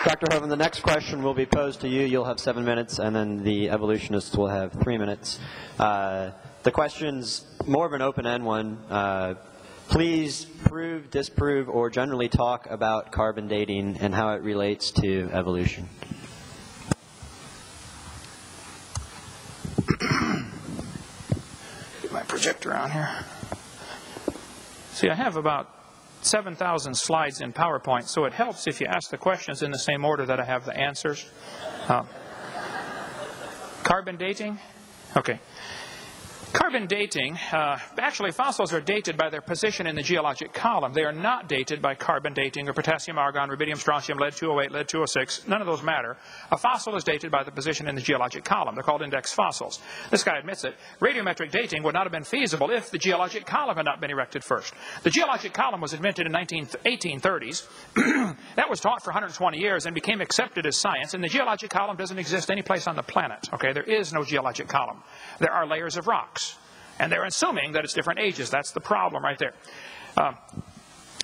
Dr. Hovind, the next question will be posed to you. You'll have seven minutes, and then the evolutionists will have three minutes. Uh, the question's more of an open-end one. Uh, please prove, disprove, or generally talk about carbon dating and how it relates to evolution. Projector on here. See, I have about 7,000 slides in PowerPoint, so it helps if you ask the questions in the same order that I have the answers. Uh, carbon dating? Okay. Carbon dating, uh, actually fossils are dated by their position in the geologic column. They are not dated by carbon dating or potassium, argon, rubidium, strontium, lead-208, lead-206. None of those matter. A fossil is dated by the position in the geologic column. They're called index fossils. This guy admits it. Radiometric dating would not have been feasible if the geologic column had not been erected first. The geologic column was invented in the 1830s. that was taught for 120 years and became accepted as science, and the geologic column doesn't exist any place on the planet. Okay, there is no geologic column. There are layers of rocks. And they're assuming that it's different ages. That's the problem right there. Uh,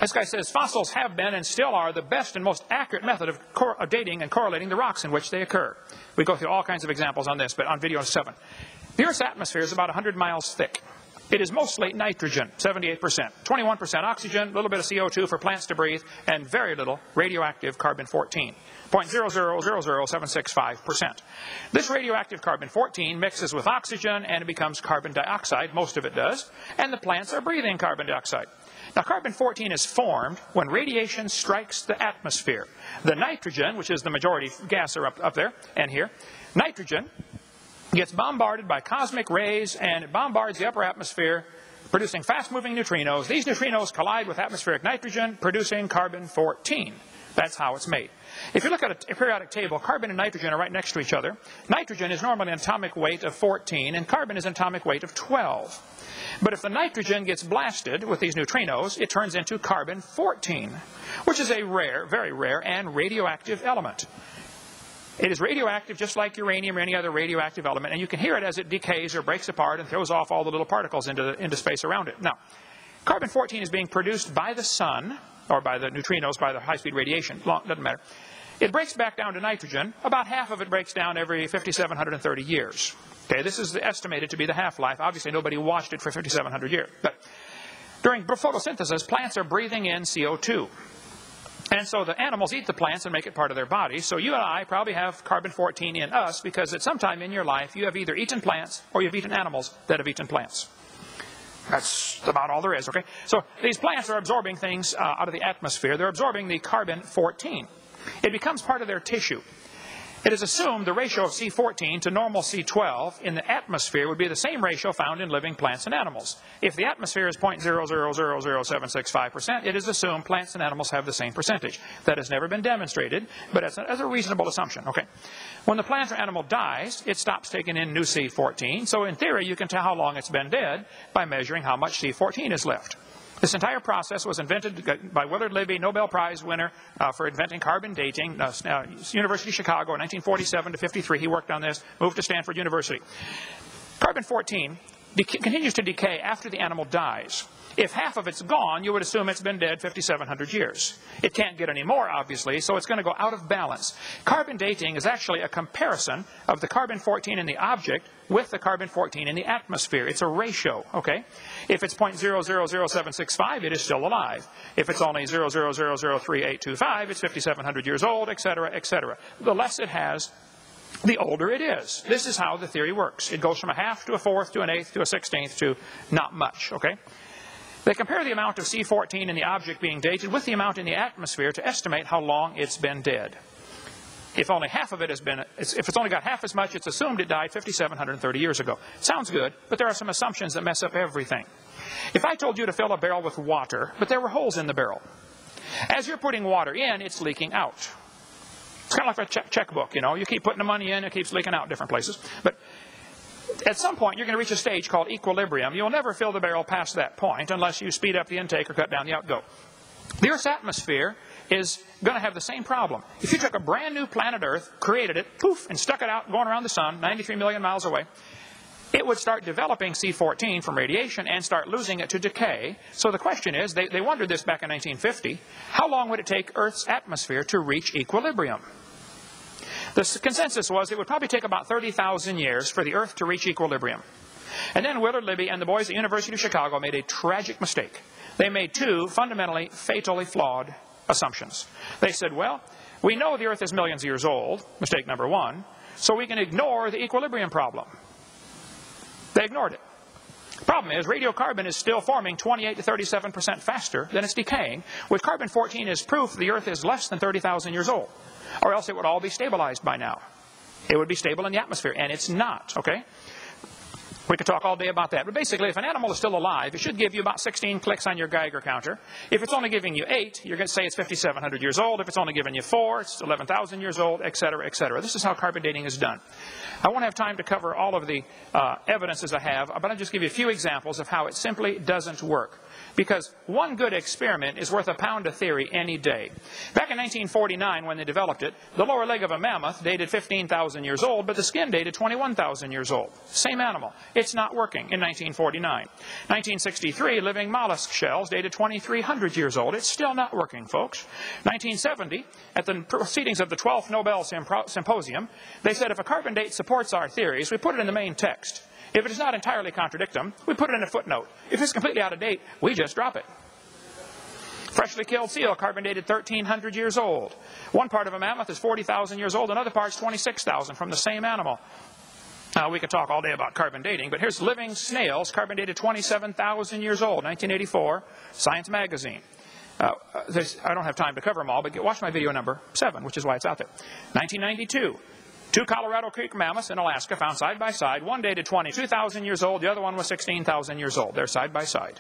this guy says fossils have been and still are the best and most accurate method of, of, dating and correlating the rocks in which they occur. We go through all kinds of examples on this, but on video 7. The Earth's atmosphere is about 100 miles thick. It is mostly nitrogen, 78%, 21% oxygen, a little bit of CO2 for plants to breathe, and very little radioactive carbon 14. 0.0000765%. This radioactive carbon-14 mixes with oxygen and it becomes carbon dioxide, most of it does, and the plants are breathing carbon dioxide. Now, carbon-14 is formed when radiation strikes the atmosphere. The nitrogen, which is the majority gas up, up there and here, nitrogen gets bombarded by cosmic rays and it bombards the upper atmosphere, producing fast-moving neutrinos. These neutrinos collide with atmospheric nitrogen, producing carbon-14. That's how it's made. If you look at a periodic table, carbon and nitrogen are right next to each other. Nitrogen is normally an atomic weight of 14, and carbon is an atomic weight of 12. But if the nitrogen gets blasted with these neutrinos, it turns into carbon 14, which is a rare, very rare, and radioactive element. It is radioactive just like uranium or any other radioactive element, and you can hear it as it decays or breaks apart and throws off all the little particles into, the, into space around it. Now, carbon 14 is being produced by the sun, or by the neutrinos, by the high-speed radiation, doesn't matter. It breaks back down to nitrogen. About half of it breaks down every 5,730 years. Okay, this is estimated to be the half-life. Obviously, nobody watched it for 5,700 years. But during photosynthesis, plants are breathing in CO2. And so the animals eat the plants and make it part of their body. So you and I probably have carbon 14 in us because at some time in your life you have either eaten plants or you've eaten animals that have eaten plants. That's about all there is, okay? So these plants are absorbing things uh, out of the atmosphere. They're absorbing the carbon 14. It becomes part of their tissue. It is assumed the ratio of C14 to normal C12 in the atmosphere would be the same ratio found in living plants and animals. If the atmosphere is 0.0000765%, it is assumed plants and animals have the same percentage. That has never been demonstrated, but as a, a reasonable assumption. Okay. When the plant or animal dies, it stops taking in new C14. So in theory, you can tell how long it's been dead by measuring how much C14 is left. This entire process was invented by Willard Libby, Nobel Prize winner uh, for inventing carbon dating, uh, uh University of Chicago, 1947 to 53. He worked on this, moved to Stanford University. Carbon 14 continues to decay after the animal dies. If half of it's gone, you would assume it's been dead 5,700 years. It can't get any more, obviously, so it's going to go out of balance. Carbon dating is actually a comparison of the carbon-14 in the object with the carbon-14 in the atmosphere. It's a ratio, okay? If it's 0.000765, it is still alive. If it's only 0.00038825, it's 5,700 years old, etc., etc. The less it has, the older it is. This is how the theory works. It goes from a half to a fourth to an eighth to a sixteenth to not much, okay? They compare the amount of C14 in the object being dated with the amount in the atmosphere to estimate how long it's been dead. If only half of it has been, if it's only got half as much, it's assumed it died 5,730 years ago. Sounds good, but there are some assumptions that mess up everything. If I told you to fill a barrel with water, but there were holes in the barrel, as you're putting water in, it's leaking out. It's kind of like a check checkbook, you know. You keep putting the money in, it keeps leaking out different places. But at some point, you're going to reach a stage called equilibrium. You'll never fill the barrel past that point unless you speed up the intake or cut down the outgo. The Earth's atmosphere is going to have the same problem. If you took a brand new planet Earth, created it, poof, and stuck it out going around the sun, 93 million miles away, it would start developing C14 from radiation and start losing it to decay. So the question is, they, they wondered this back in 1950, how long would it take Earth's atmosphere to reach equilibrium? The consensus was it would probably take about 30,000 years for the Earth to reach equilibrium. And then Willard Libby and the boys at the University of Chicago made a tragic mistake. They made two fundamentally, fatally flawed assumptions. They said, well, we know the Earth is millions of years old, mistake number one, so we can ignore the equilibrium problem. They ignored it. Problem is, radiocarbon is still forming 28 to 37 percent faster than it's decaying, with carbon 14 is proof the Earth is less than 30,000 years old or else it would all be stabilized by now. It would be stable in the atmosphere, and it's not, okay? We could talk all day about that. But basically, if an animal is still alive, it should give you about 16 clicks on your Geiger counter. If it's only giving you 8, you're going to say it's 5,700 years old. If it's only giving you 4, it's 11,000 years old, et cetera, et cetera. This is how carbon dating is done. I won't have time to cover all of the uh, evidences I have, but I'll just give you a few examples of how it simply doesn't work because one good experiment is worth a pound of theory any day. Back in 1949, when they developed it, the lower leg of a mammoth dated 15,000 years old, but the skin dated 21,000 years old. Same animal. It's not working in 1949. 1963, living mollusk shells dated 2,300 years old. It's still not working, folks. 1970, at the proceedings of the 12th Nobel Symposium, they said if a carbon date supports our theories, we put it in the main text. If it does not entirely contradict them, we put it in a footnote. If it's completely out of date, we just drop it. Freshly killed seal, carbon dated 1,300 years old. One part of a mammoth is 40,000 years old, another part's 26,000 from the same animal. Now, we could talk all day about carbon dating, but here's living snails, carbon dated 27,000 years old, 1984, Science Magazine. Uh, I don't have time to cover them all, but watch my video number 7, which is why it's out there. 1992, Two Colorado Creek mammoths in Alaska found side by side. One dated 22,000 years old, the other one was 16,000 years old. They're side by side.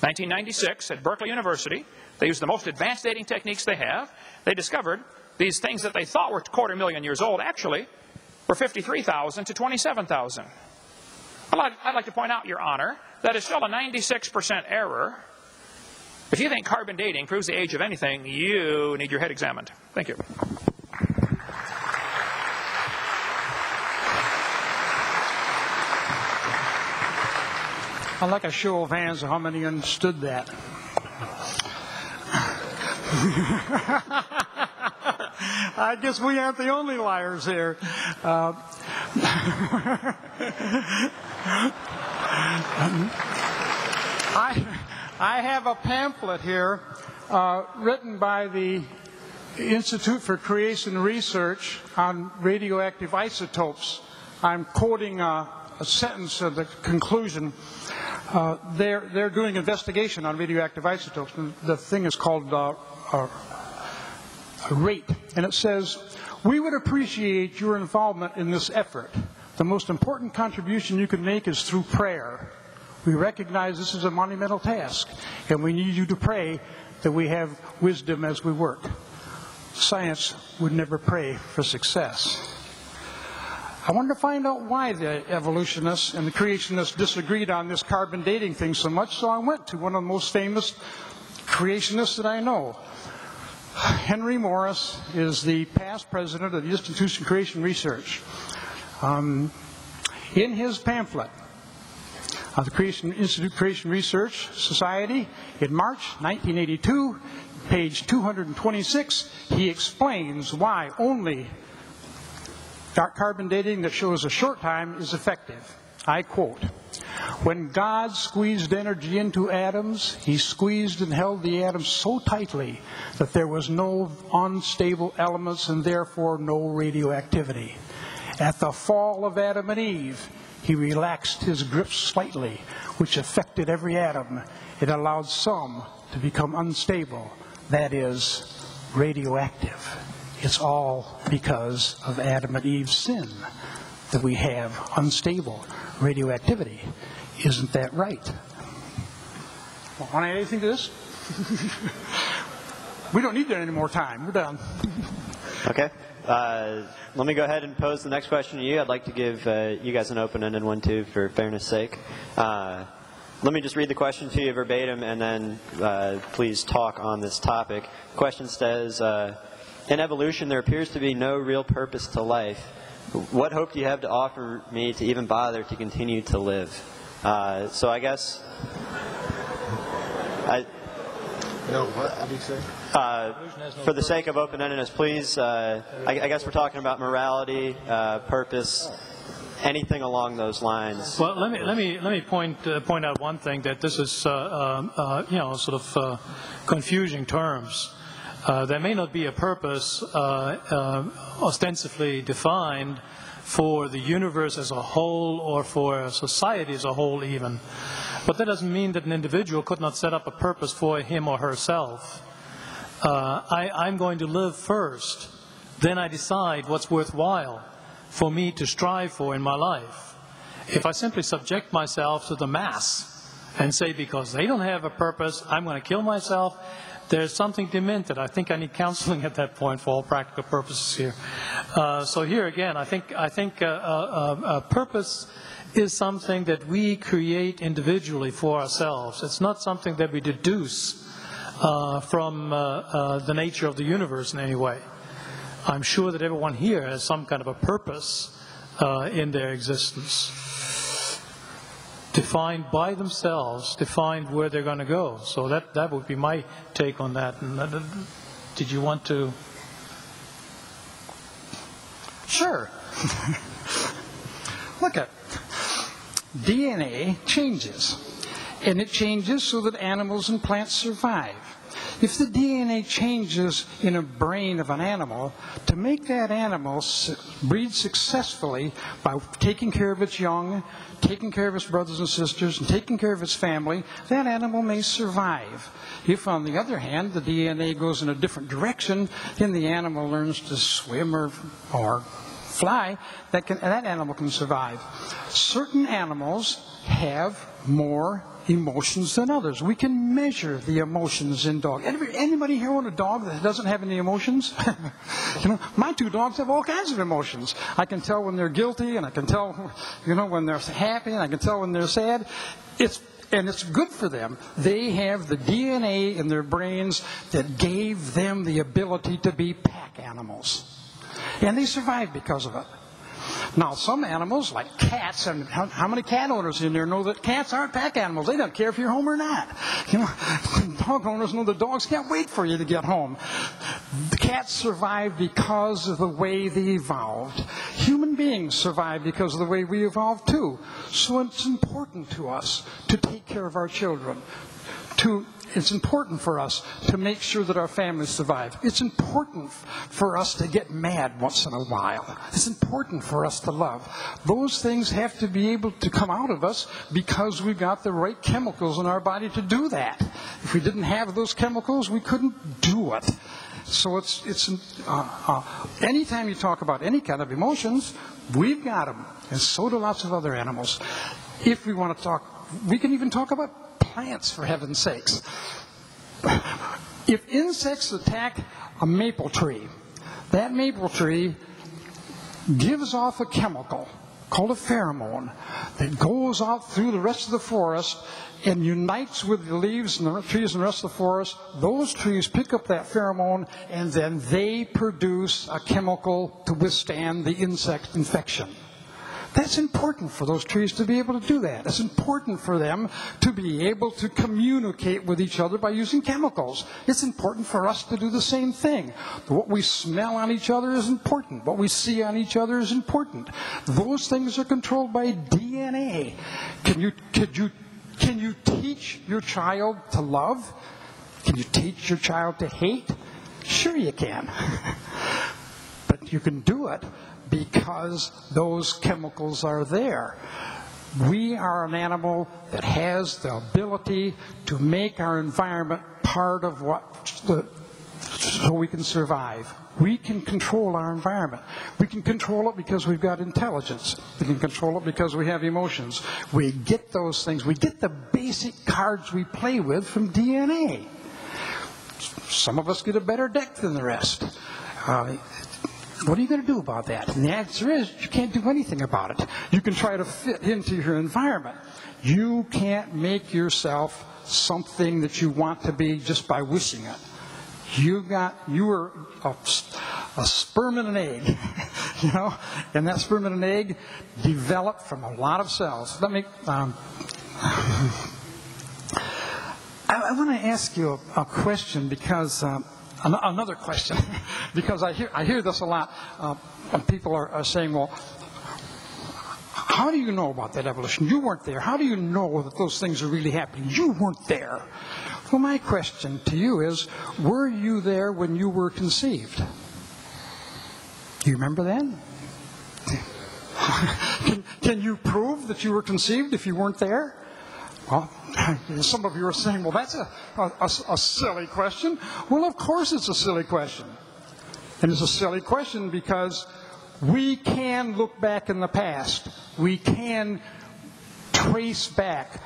1996 at Berkeley University, they used the most advanced dating techniques they have. They discovered these things that they thought were quarter million years old actually were 53,000 to 27,000. I'd like, I'd like to point out, Your Honor, that is still a 96% error. If you think carbon dating proves the age of anything, you need your head examined. Thank you. I'd like a show of hands how many understood that. I guess we aren't the only liars here. Uh, I, I have a pamphlet here uh, written by the Institute for Creation Research on radioactive isotopes. I'm quoting a, a sentence of the conclusion. Uh, they're, they're doing investigation on radioactive isotopes. The thing is called uh, uh, rate. And it says, We would appreciate your involvement in this effort. The most important contribution you can make is through prayer. We recognize this is a monumental task, and we need you to pray that we have wisdom as we work. Science would never pray for success. I wanted to find out why the evolutionists and the creationists disagreed on this carbon dating thing so much, so I went to one of the most famous creationists that I know. Henry Morris is the past president of the Institution of Creation Research. Um, in his pamphlet, of the Creation Institute Creation Research Society in March 1982, page 226, he explains why only carbon dating that shows a short time is effective. I quote, when God squeezed energy into atoms, he squeezed and held the atoms so tightly that there was no unstable elements and therefore no radioactivity. At the fall of Adam and Eve, he relaxed his grip slightly, which affected every atom. It allowed some to become unstable, that is, radioactive. It's all because of Adam and Eve's sin that we have unstable radioactivity. Isn't that right? Want to add anything to this? we don't need that any more time. We're done. Okay. Uh, let me go ahead and pose the next question to you. I'd like to give uh, you guys an open-ended one too, for fairness sake. Uh, let me just read the question to you verbatim, and then uh, please talk on this topic. The question says, uh, "In evolution, there appears to be no real purpose to life. What hope do you have to offer me to even bother to continue to live?" Uh, so I guess. I, No, what did he say? uh, for the sake of open-endedness, please, uh, I, I guess we're talking about morality, uh, purpose, anything along those lines. Well, let me let me let me point uh, point out one thing that this is uh, uh, you know sort of uh, confusing terms. Uh, there may not be a purpose uh, uh, ostensibly defined for the universe as a whole or for society as a whole, even. But that doesn't mean that an individual could not set up a purpose for him or herself. Uh, I, I'm going to live first, then I decide what's worthwhile for me to strive for in my life. If I simply subject myself to the mass and say, because they don't have a purpose, I'm going to kill myself, there's something demented. I think I need counseling at that point for all practical purposes here. Uh, so here again, I think I think uh, uh, uh, purpose is something that we create individually for ourselves. It's not something that we deduce uh, from uh, uh, the nature of the universe in any way. I'm sure that everyone here has some kind of a purpose uh, in their existence, defined by themselves, defined where they're going to go. So that, that would be my take on that. And, did you want to? Sure. Look at DNA changes, and it changes so that animals and plants survive. If the DNA changes in a brain of an animal, to make that animal breed successfully by taking care of its young, taking care of its brothers and sisters, and taking care of its family, that animal may survive. If, on the other hand, the DNA goes in a different direction, then the animal learns to swim or, or fly, that, can, that animal can survive. Certain animals have more emotions than others. We can measure the emotions in dogs. Anybody, here own a dog that doesn't have any emotions? you know, my two dogs have all kinds of emotions. I can tell when they're guilty, and I can tell, you know, when they're happy, and I can tell when they're sad. It's and it's good for them. They have the DNA in their brains that gave them the ability to be pack animals. And they survived because of it. Now, some animals, like cats, and how, how, many cat owners in there know that cats aren't pack animals? They don't care if you're home or not. You know, dog owners know the dogs can't wait for you to get home. The cats survive because of the way they evolved. Human beings survive because of the way we evolved too. So it's important to us to take care of our children, to it's important for us to make sure that our families survive. It's important for us to get mad once in a while. It's important for us to love. Those things have to be able to come out of us because we've got the right chemicals in our body to do that. If we didn't have those chemicals, we couldn't do it. So it's, it's uh, uh, anytime you talk about any kind of emotions, we've got them, and so do lots of other animals. If we want to talk, we can even talk about plants, for heaven's sakes. If insects attack a maple tree, that maple tree gives off a chemical called a pheromone that goes out through the rest of the forest and unites with the leaves and the trees and the rest of the forest. Those trees pick up that pheromone and then they produce a chemical to withstand the insect infection. That's important for those trees to be able to do that. It's important for them to be able to communicate with each other by using chemicals. It's important for us to do the same thing. What we smell on each other is important. What we see on each other is important. Those things are controlled by DNA. Can you, could you, can you teach your child to love? Can you teach your child to hate? Sure you can. but you can do it because those chemicals are there. We are an animal that has the ability to make our environment part of what so we can survive. We can control our environment. We can control it because we've got intelligence. We can control it because we have emotions. We get those things. We get the basic cards we play with from DNA. Some of us get a better deck than the rest. Uh, what are you going to do about that? And the answer is you can't do anything about it. You can try to fit into your environment. You can't make yourself something that you want to be just by wishing it. You got you were a, a sperm and an egg, you know, and that sperm and an egg developed from a lot of cells. Let me. Um, I, I want to ask you a, a question because. Um, another question, because I hear, I hear this a lot. Uh, people are, are saying, well, how do you know about that evolution? You weren't there. How do you know that those things are really happening? You weren't there. Well, my question to you is were you there when you were conceived? Do you remember then? can, can you prove that you were conceived if you weren't there? Well, some of you are saying, well, that's a, a, a, silly question. Well, of course it's a silly question. And it's a silly question because we can look back in the past. We can trace back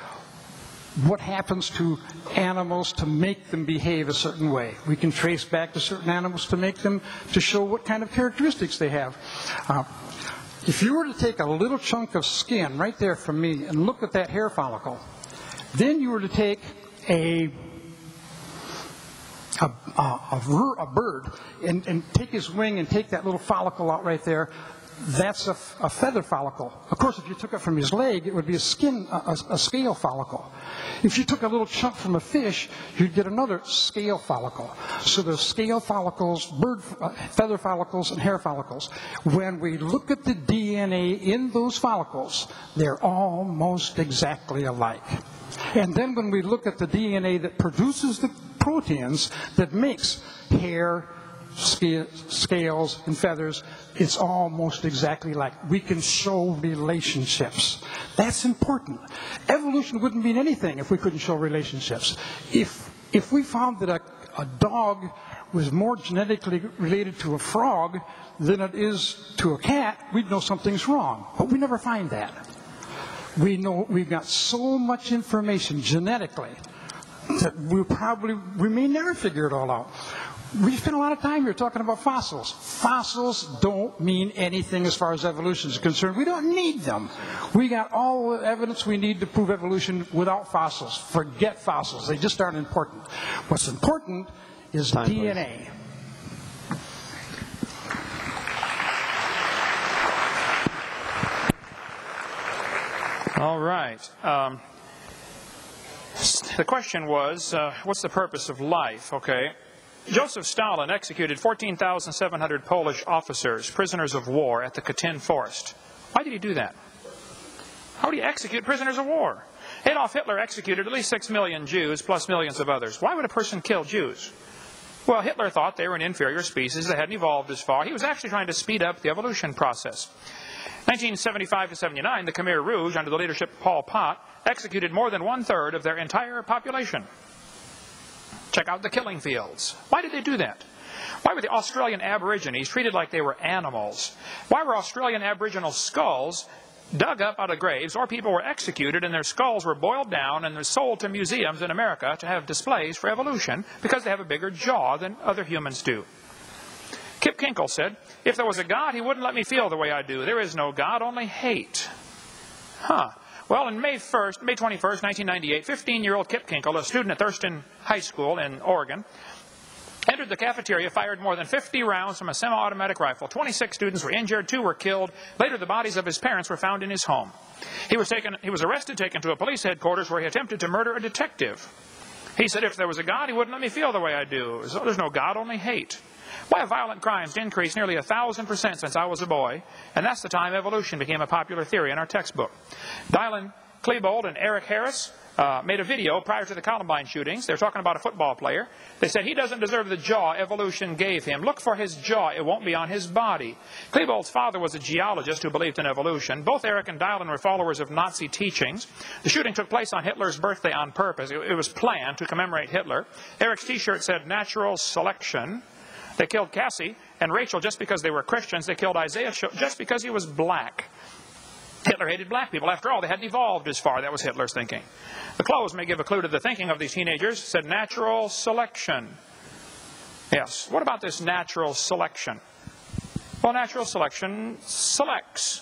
what happens to animals to make them behave a certain way. We can trace back to certain animals to make them, to show what kind of characteristics they have. Uh, if you were to take a little chunk of skin right there from me and look at that hair follicle, then you were to take a a, a, a bird and, and, take his wing and take that little follicle out right there. That's a, a, feather follicle. Of course, if you took it from his leg, it would be a skin, a, scale follicle. If you took a little chunk from a fish, you'd get another scale follicle. So there's scale follicles, bird uh, feather follicles, and hair follicles. When we look at the DNA in those follicles, they're almost exactly alike. And then when we look at the DNA that produces the proteins that makes hair, scales, and feathers, it's almost exactly like we can show relationships. That's important. Evolution wouldn't mean anything if we couldn't show relationships. If, if we found that a, a dog was more genetically related to a frog than it is to a cat, we'd know something's wrong. But we never find that. We know we've got so much information genetically that we probably we may never figure it all out. We spend a lot of time here talking about fossils. Fossils don't mean anything as far as evolution is concerned. We don't need them. We got all the evidence we need to prove evolution without fossils. Forget fossils. They just aren't important. What's important is Time, please. DNA. All right. Um, the question was, uh, what's the purpose of life? Okay. Joseph Stalin executed 14,700 Polish officers, prisoners of war, at the Katyn Forest. Why did he do that? How would he execute prisoners of war? Adolf Hitler executed at least 6 million Jews, plus millions of others. Why would a person kill Jews? Well, Hitler thought they were an inferior species. that hadn't evolved as far. He was actually trying to speed up the evolution process. 1975 to 79, the Khmer Rouge, under the leadership of Pol Pot, executed more than one third of their entire population. Check out the killing fields. Why did they do that? Why were the Australian Aborigines treated like they were animals? Why were Australian Aboriginal skulls dug up out of graves, or people were executed and their skulls were boiled down and they're sold to museums in America to have displays for evolution because they have a bigger jaw than other humans do? Kip Kinkel said, If there was a God, he wouldn't let me feel the way I do. There is no God, only hate. Huh. Well, on May 1st, May 21st, 1998, 15-year-old Kip Kinkel, a student at Thurston High School in Oregon, entered the cafeteria, fired more than 50 rounds from a semi-automatic rifle. 26 students were injured, two were killed. Later, the bodies of his parents were found in his home. He was taken, he was arrested, taken to a police headquarters where he attempted to murder a detective. He said, if there was a God, he wouldn't let me feel the way I do. There's no God, only hate. Why have violent crimes increased nearly a thousand percent since I was a boy? And that's the time evolution became a popular theory in our textbook. Dylan Klebold and Eric Harris uh, made a video prior to the Columbine shootings. They're talking about a football player. They said he doesn't deserve the jaw evolution gave him. Look for his jaw. It won't be on his body. Klebold's father was a geologist who believed in evolution. Both Eric and Dylan were followers of Nazi teachings. The shooting took place on Hitler's birthday on purpose. It, it was planned to commemorate Hitler. Eric's t-shirt said natural selection. They killed Cassie and Rachel just because they were Christians. They killed Isaiah just because he was black. Hitler hated black people. After all, they hadn't evolved as far. That was Hitler's thinking. The clothes may give a clue to the thinking of these teenagers. It said natural selection. Yes. What about this natural selection? Well, natural selection selects.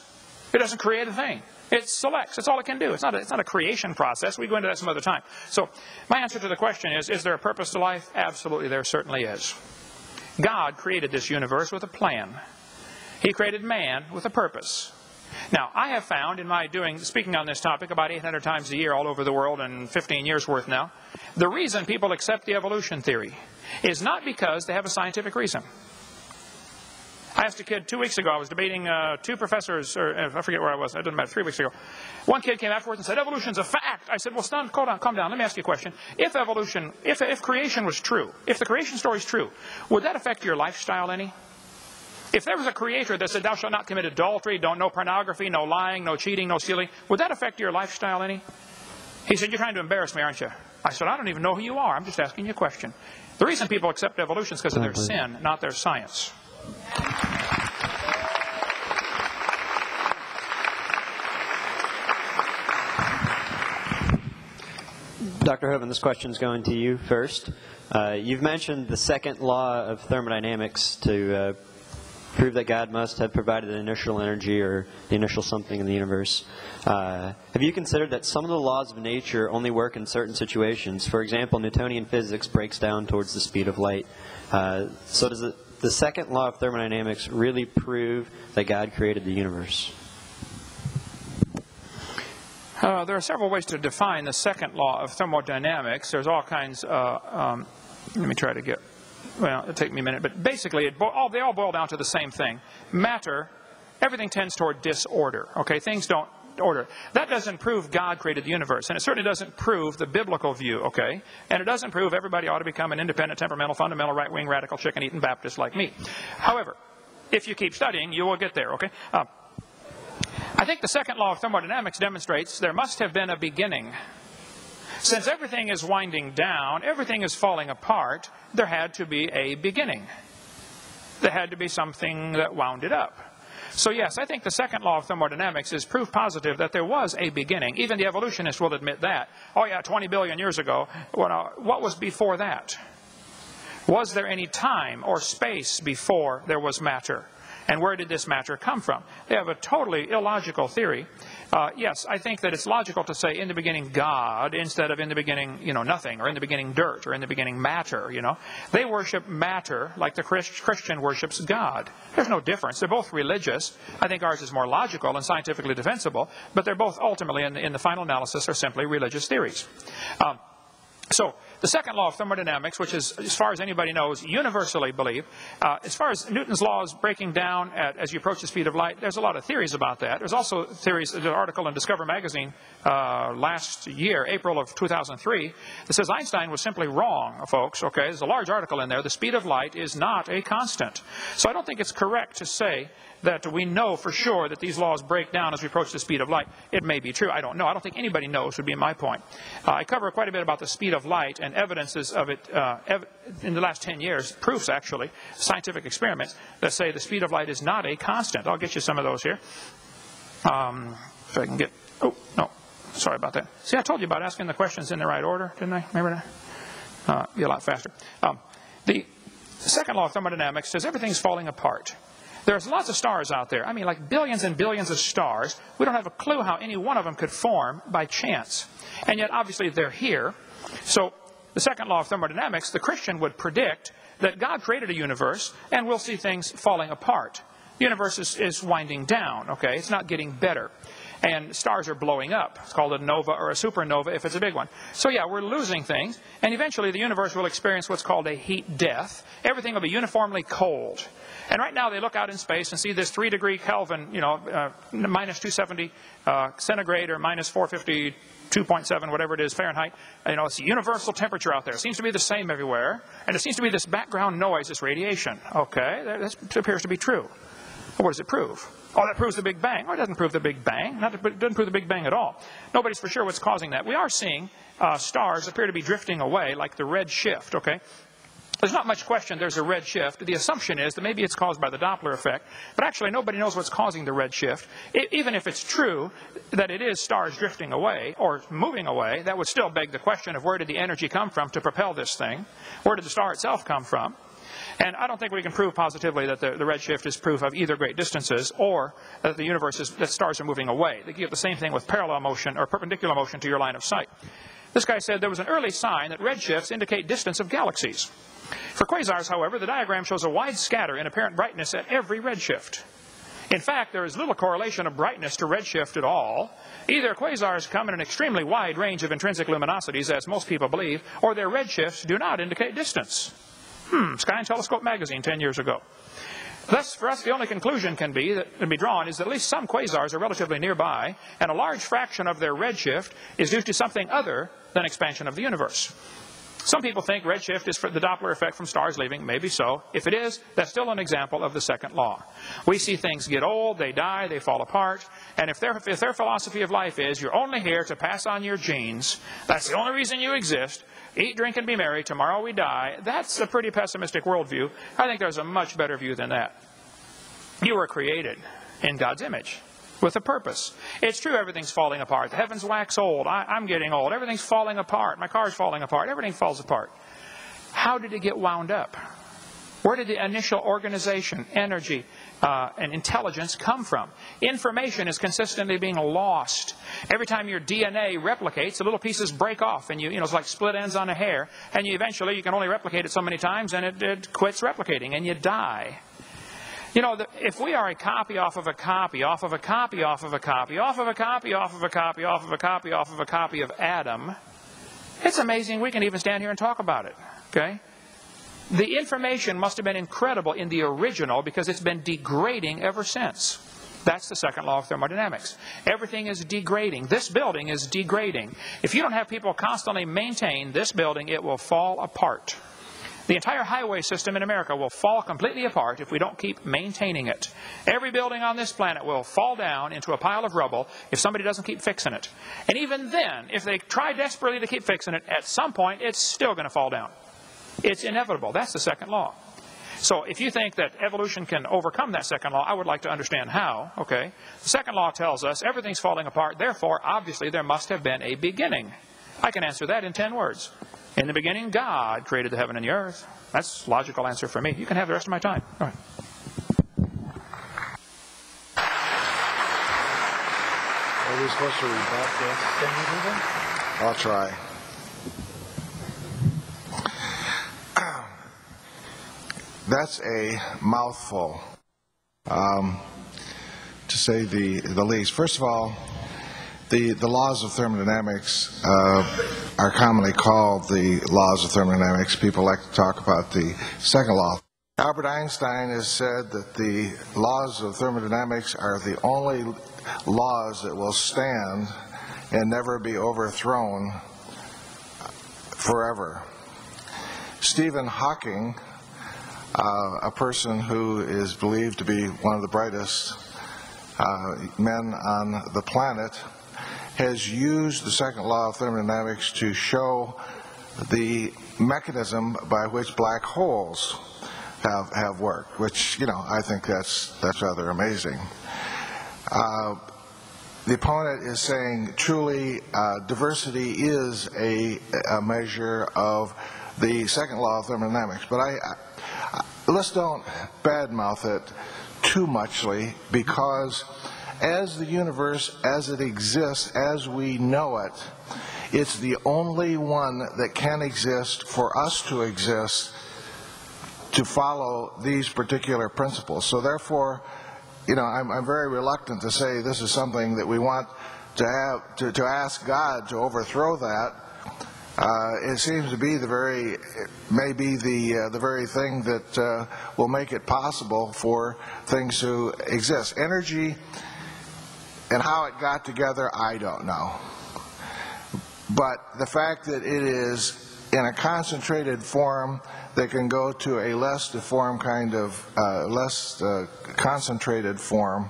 It doesn't create a thing. It selects. That's all it can do. It's not, a, it's not a creation process. We go into that some other time. So, my answer to the question is Is there a purpose to life? Absolutely, there certainly is. God created this universe with a plan. He created man with a purpose. Now, I have found in my doing, speaking on this topic about 800 times a year all over the world and 15 years worth now, the reason people accept the evolution theory is not because they have a scientific reason. I asked a kid two weeks ago, I was debating uh, two professors, or uh, I forget where I was, it doesn't matter, three weeks ago. One kid came afterwards and said, evolution's a fact. I said, well, stand, calm down, calm down, let me ask you a question. If evolution, if, if creation was true, if the creation story is true, would that affect your lifestyle any? If there was a creator that said, Thou shalt not commit adultery, don't no pornography, no lying, no cheating, no stealing, would that affect your lifestyle any? He said, You're trying to embarrass me, aren't you? I said, I don't even know who you are. I'm just asking you a question. The reason people accept evolution is because of their sin, not their science. Dr. Hovind, this question is going to you first. Uh, you've mentioned the second law of thermodynamics to uh, prove that God must have provided the initial energy or the initial something in the universe. Uh, have you considered that some of the laws of nature only work in certain situations? For example, Newtonian physics breaks down towards the speed of light. Uh, so does the, the second law of thermodynamics really prove that God created the universe? Uh, there are several ways to define the second law of thermodynamics. There's all kinds. Uh, um, let me try to get. Well, it'll take me a minute, but basically, all, they all boil down to the same thing. Matter, everything tends toward disorder. Okay, things don't order. That doesn't prove God created the universe, and it certainly doesn't prove the biblical view. Okay, and it doesn't prove everybody ought to become an independent, temperamental, fundamental, right-wing, radical, chicken-eating Baptist like me. However, if you keep studying, you will get there. Okay. Uh, I think the second law of thermodynamics demonstrates there must have been a beginning. Since everything is winding down, everything is falling apart, there had to be a beginning. There had to be something that wound it up. So yes, I think the second law of thermodynamics is proof positive that there was a beginning. Even the evolutionists will admit that. Oh yeah, 20 billion years ago. Uh, what was before that? Was there any time or space before there was matter? And where did this matter come from? They have a totally illogical theory. Uh, yes, I think that it's logical to say in the beginning God instead of in the beginning, you know, nothing, or in the beginning dirt, or in the beginning matter, you know. They worship matter like the Christian worships God. There's no difference. They're both religious. I think ours is more logical and scientifically defensible, but they're both ultimately, in the, in the final analysis, are simply religious theories. Um, so, the second law of thermodynamics, which is, as far as anybody knows, universally believed, uh, as far as Newton's laws breaking down at, as you approach the speed of light, there's a lot of theories about that. There's also theories, there's an article in Discover magazine uh, last year, April of 2003, that says Einstein was simply wrong, folks, okay? There's a large article in there. The speed of light is not a constant. So I don't think it's correct to say that we know for sure that these laws break down as we approach the speed of light. It may be true. I don't know. I don't think anybody knows would be my point. Uh, I cover quite a bit about the speed of light and evidences of it uh, ev in the last 10 years, proofs actually, scientific experiments that say the speed of light is not a constant. I'll get you some of those here. Um, if I can get, oh, no, sorry about that. See, I told you about asking the questions in the right order, didn't I? Remember that? Uh, be a lot faster. Um, the second law of thermodynamics says everything's falling apart. There's lots of stars out there. I mean, like billions and billions of stars. We don't have a clue how any one of them could form by chance. And yet, obviously, they're here. So, the second law of thermodynamics, the Christian would predict that God created a universe and we'll see things falling apart. The universe is, is winding down, okay? It's not getting better and stars are blowing up. It's called a nova or a supernova if it's a big one. So yeah, we're losing things, and eventually the universe will experience what's called a heat death. Everything will be uniformly cold. And right now they look out in space and see this 3 degree Kelvin, you know, uh, minus 270 uh, centigrade or minus 450 2.7, whatever it is, Fahrenheit. You know, it's universal temperature out there. It seems to be the same everywhere. And it seems to be this background noise, this radiation. Okay, that appears to be true. what does it prove? Oh, that proves the Big Bang. Oh, it doesn't prove the Big Bang. Not, it doesn't prove the Big Bang at all. Nobody's for sure what's causing that. We are seeing uh, stars appear to be drifting away, like the red shift, okay? There's not much question there's a red shift. The assumption is that maybe it's caused by the Doppler effect, but actually nobody knows what's causing the red shift. It, even if it's true that it is stars drifting away or moving away, that would still beg the question of where did the energy come from to propel this thing? Where did the star itself come from? And I don't think we can prove positively that the, the redshift is proof of either great distances or that the universe is, that stars are moving away. They give the same thing with parallel motion or perpendicular motion to your line of sight. This guy said there was an early sign that redshifts indicate distance of galaxies. For quasars, however, the diagram shows a wide scatter in apparent brightness at every redshift. In fact, there is little correlation of brightness to redshift at all. Either quasars come in an extremely wide range of intrinsic luminosities, as most people believe, or their redshifts do not indicate distance. Hmm, Sky and Telescope magazine 10 years ago. Thus, for us, the only conclusion can be that can be drawn is that at least some quasars are relatively nearby, and a large fraction of their redshift is due to something other than expansion of the universe. Some people think redshift is for the Doppler effect from stars leaving. Maybe so. If it is, that's still an example of the second law. We see things get old, they die, they fall apart. And if their, if their philosophy of life is you're only here to pass on your genes, that's the only reason you exist, eat, drink, and be merry, tomorrow we die, that's a pretty pessimistic worldview. I think there's a much better view than that. You were created in God's image with a purpose. It's true everything's falling apart. The heavens wax old. I, am getting old. Everything's falling apart. My car's falling apart. Everything falls apart. How did it get wound up? Where did the initial organization, energy, uh, and intelligence come from? Information is consistently being lost. Every time your DNA replicates, the little pieces break off, and you, you know, it's like split ends on a hair. And you eventually, you can only replicate it so many times, and it, it quits replicating, and you die. You know, if we are a copy off of a copy, off of a copy, off of a copy, off of a copy, off of a copy, off of a copy, off of a copy of Adam, it's amazing we can even stand here and talk about it. Okay? The information must have been incredible in the original because it's been degrading ever since. That's the second law of thermodynamics. Everything is degrading. This building is degrading. If you don't have people constantly maintain this building, it will fall apart. The entire highway system in America will fall completely apart if we don't keep maintaining it. Every building on this planet will fall down into a pile of rubble if somebody doesn't keep fixing it. And even then, if they try desperately to keep fixing it, at some point it's still going to fall down. It's inevitable. That's the second law. So if you think that evolution can overcome that second law, I would like to understand how. Okay. The second law tells us everything's falling apart, therefore, obviously, there must have been a beginning. I can answer that in 10 words. In the beginning, God created the heaven and the earth. That's a logical answer for me. You can have the rest of my time. All right. Are we supposed to rebut this? I'll try. That's a mouthful, um, to say the, the least. First of all, the, the laws of thermodynamics uh, are commonly called the laws of thermodynamics. People like to talk about the second law. Albert Einstein has said that the laws of thermodynamics are the only laws that will stand and never be overthrown forever. Stephen Hawking, uh, a person who is believed to be one of the brightest uh, men on the planet, has used the second law of thermodynamics to show the mechanism by which black holes have, have worked, which, you know, I think that's, that's rather amazing. Uh, the opponent is saying truly uh, diversity is a, a, measure of the second law of thermodynamics. But I, I, let's don't badmouth it too muchly because as the universe as it exists, as we know it, it's the only one that can exist for us to exist to follow these particular principles. So therefore, you know, I'm, I'm very reluctant to say this is something that we want to have to, to ask God to overthrow that. Uh, it seems to be the very, maybe the uh, the very thing that uh, will make it possible for things to exist. Energy and how it got together, I don't know. But the fact that it is in a concentrated form that can go to a less deformed kind of, uh, less uh, concentrated form.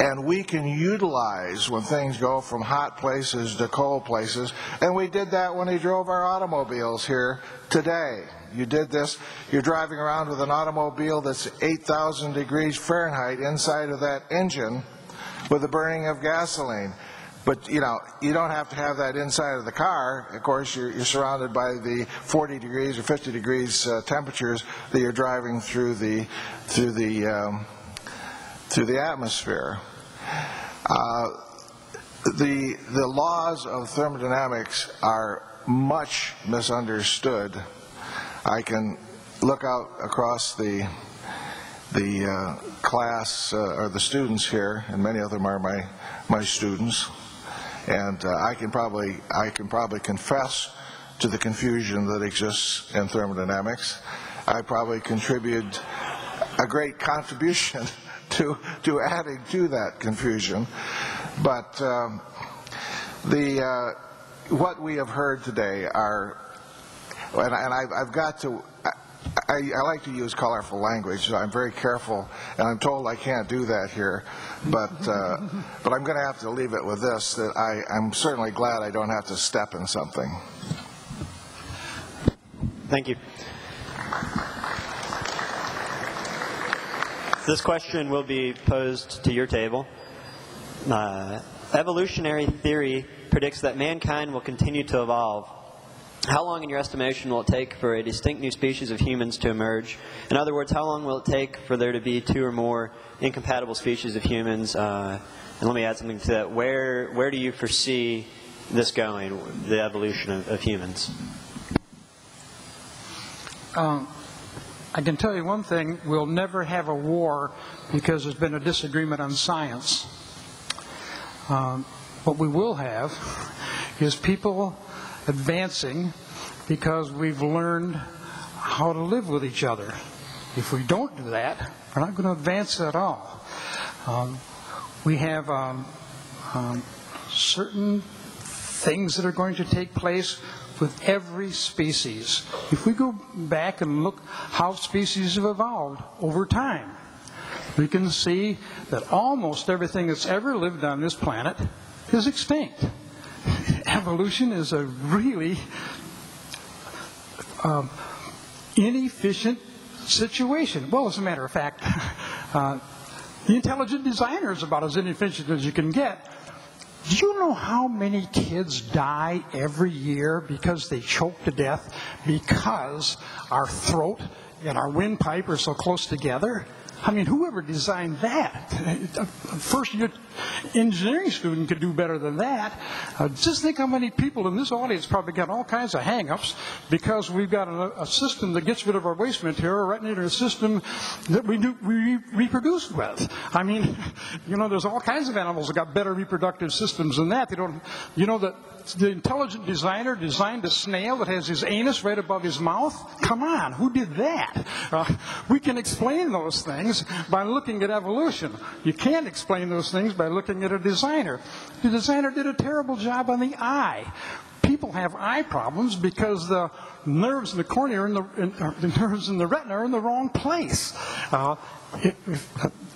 And we can utilize when things go from hot places to cold places. And we did that when we drove our automobiles here today. You did this, you're driving around with an automobile that's 8,000 degrees Fahrenheit inside of that engine with the burning of gasoline. But you know, you don't have to have that inside of the car. Of course, you're, you're surrounded by the 40 degrees or 50 degrees uh, temperatures that you're driving through the through the um, through the atmosphere. Uh, the the laws of thermodynamics are much misunderstood. I can look out across the the uh, class uh, or the students here, and many of them are my my students and uh, I can probably I can probably confess to the confusion that exists in thermodynamics. I probably contribute a great contribution to to adding to that confusion, but um, the uh, what we have heard today are, and, and I've, I've got to I, I, like to use colorful language, so I'm very careful, and I'm told I can't do that here. But uh, but I'm going to have to leave it with this: that I, I'm certainly glad I don't have to step in something. Thank you. This question will be posed to your table. Uh, evolutionary theory predicts that mankind will continue to evolve how long, in your estimation, will it take for a distinct new species of humans to emerge? In other words, how long will it take for there to be two or more incompatible species of humans? Uh, and let me add something to that. Where, where do you foresee this going, the evolution of, of humans? Um, I can tell you one thing we'll never have a war because there's been a disagreement on science. Um, what we will have is people advancing because we've learned how to live with each other. If we don't do that, we're not going to advance at all. Um, we have um, um, certain things that are going to take place with every species. If we go back and look how species have evolved over time, we can see that almost everything that's ever lived on this planet is extinct evolution is a really um, inefficient situation. Well, as a matter of fact, uh, the intelligent designer is about as inefficient as you can get. Do you know how many kids die every year because they choke to death because our throat and our windpipe are so close together? I mean, whoever designed that? First year engineering student could do better than that. Uh, just think how many people in this audience probably got all kinds of hang ups because we've got a, a system that gets rid of our waste material right into a system that we, do, we reproduce with. I mean, you know, there's all kinds of animals that got better reproductive systems than that. They don't, you know, that the intelligent designer designed a snail that has his anus right above his mouth? Come on, who did that? Uh, we can explain those things by looking at evolution. You can't explain those things by looking at a designer. The designer did a terrible job on the eye. People have eye problems because the nerves in the cornea and the, in, the nerves in the retina are in the wrong place. Uh, it,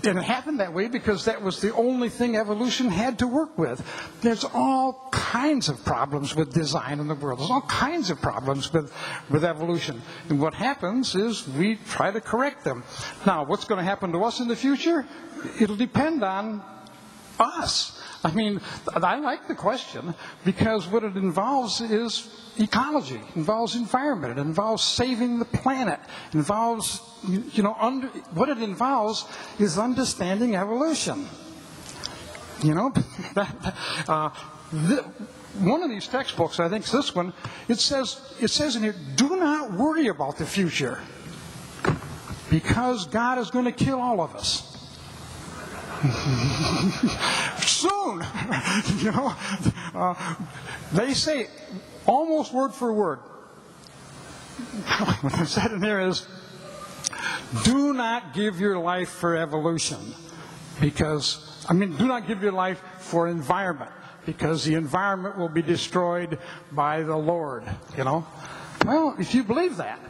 it happened that way because that was the only thing evolution had to work with. There's all kinds of problems with design in the world. There's all kinds of problems with, with evolution. And what happens is we try to correct them. Now, what's going to happen to us in the future? It'll depend on us. I mean, I like the question because what it involves is ecology, involves environment, it involves saving the planet, involves, you know, under, what it involves is understanding evolution. You know, uh, the, one of these textbooks, I think it's this one, it says, it says in here, do not worry about the future because God is going to kill all of us. Soon, you know, uh, they say almost word for word. What they said in there is, do not give your life for evolution, because I mean, do not give your life for environment, because the environment will be destroyed by the Lord. You know, well, if you believe that,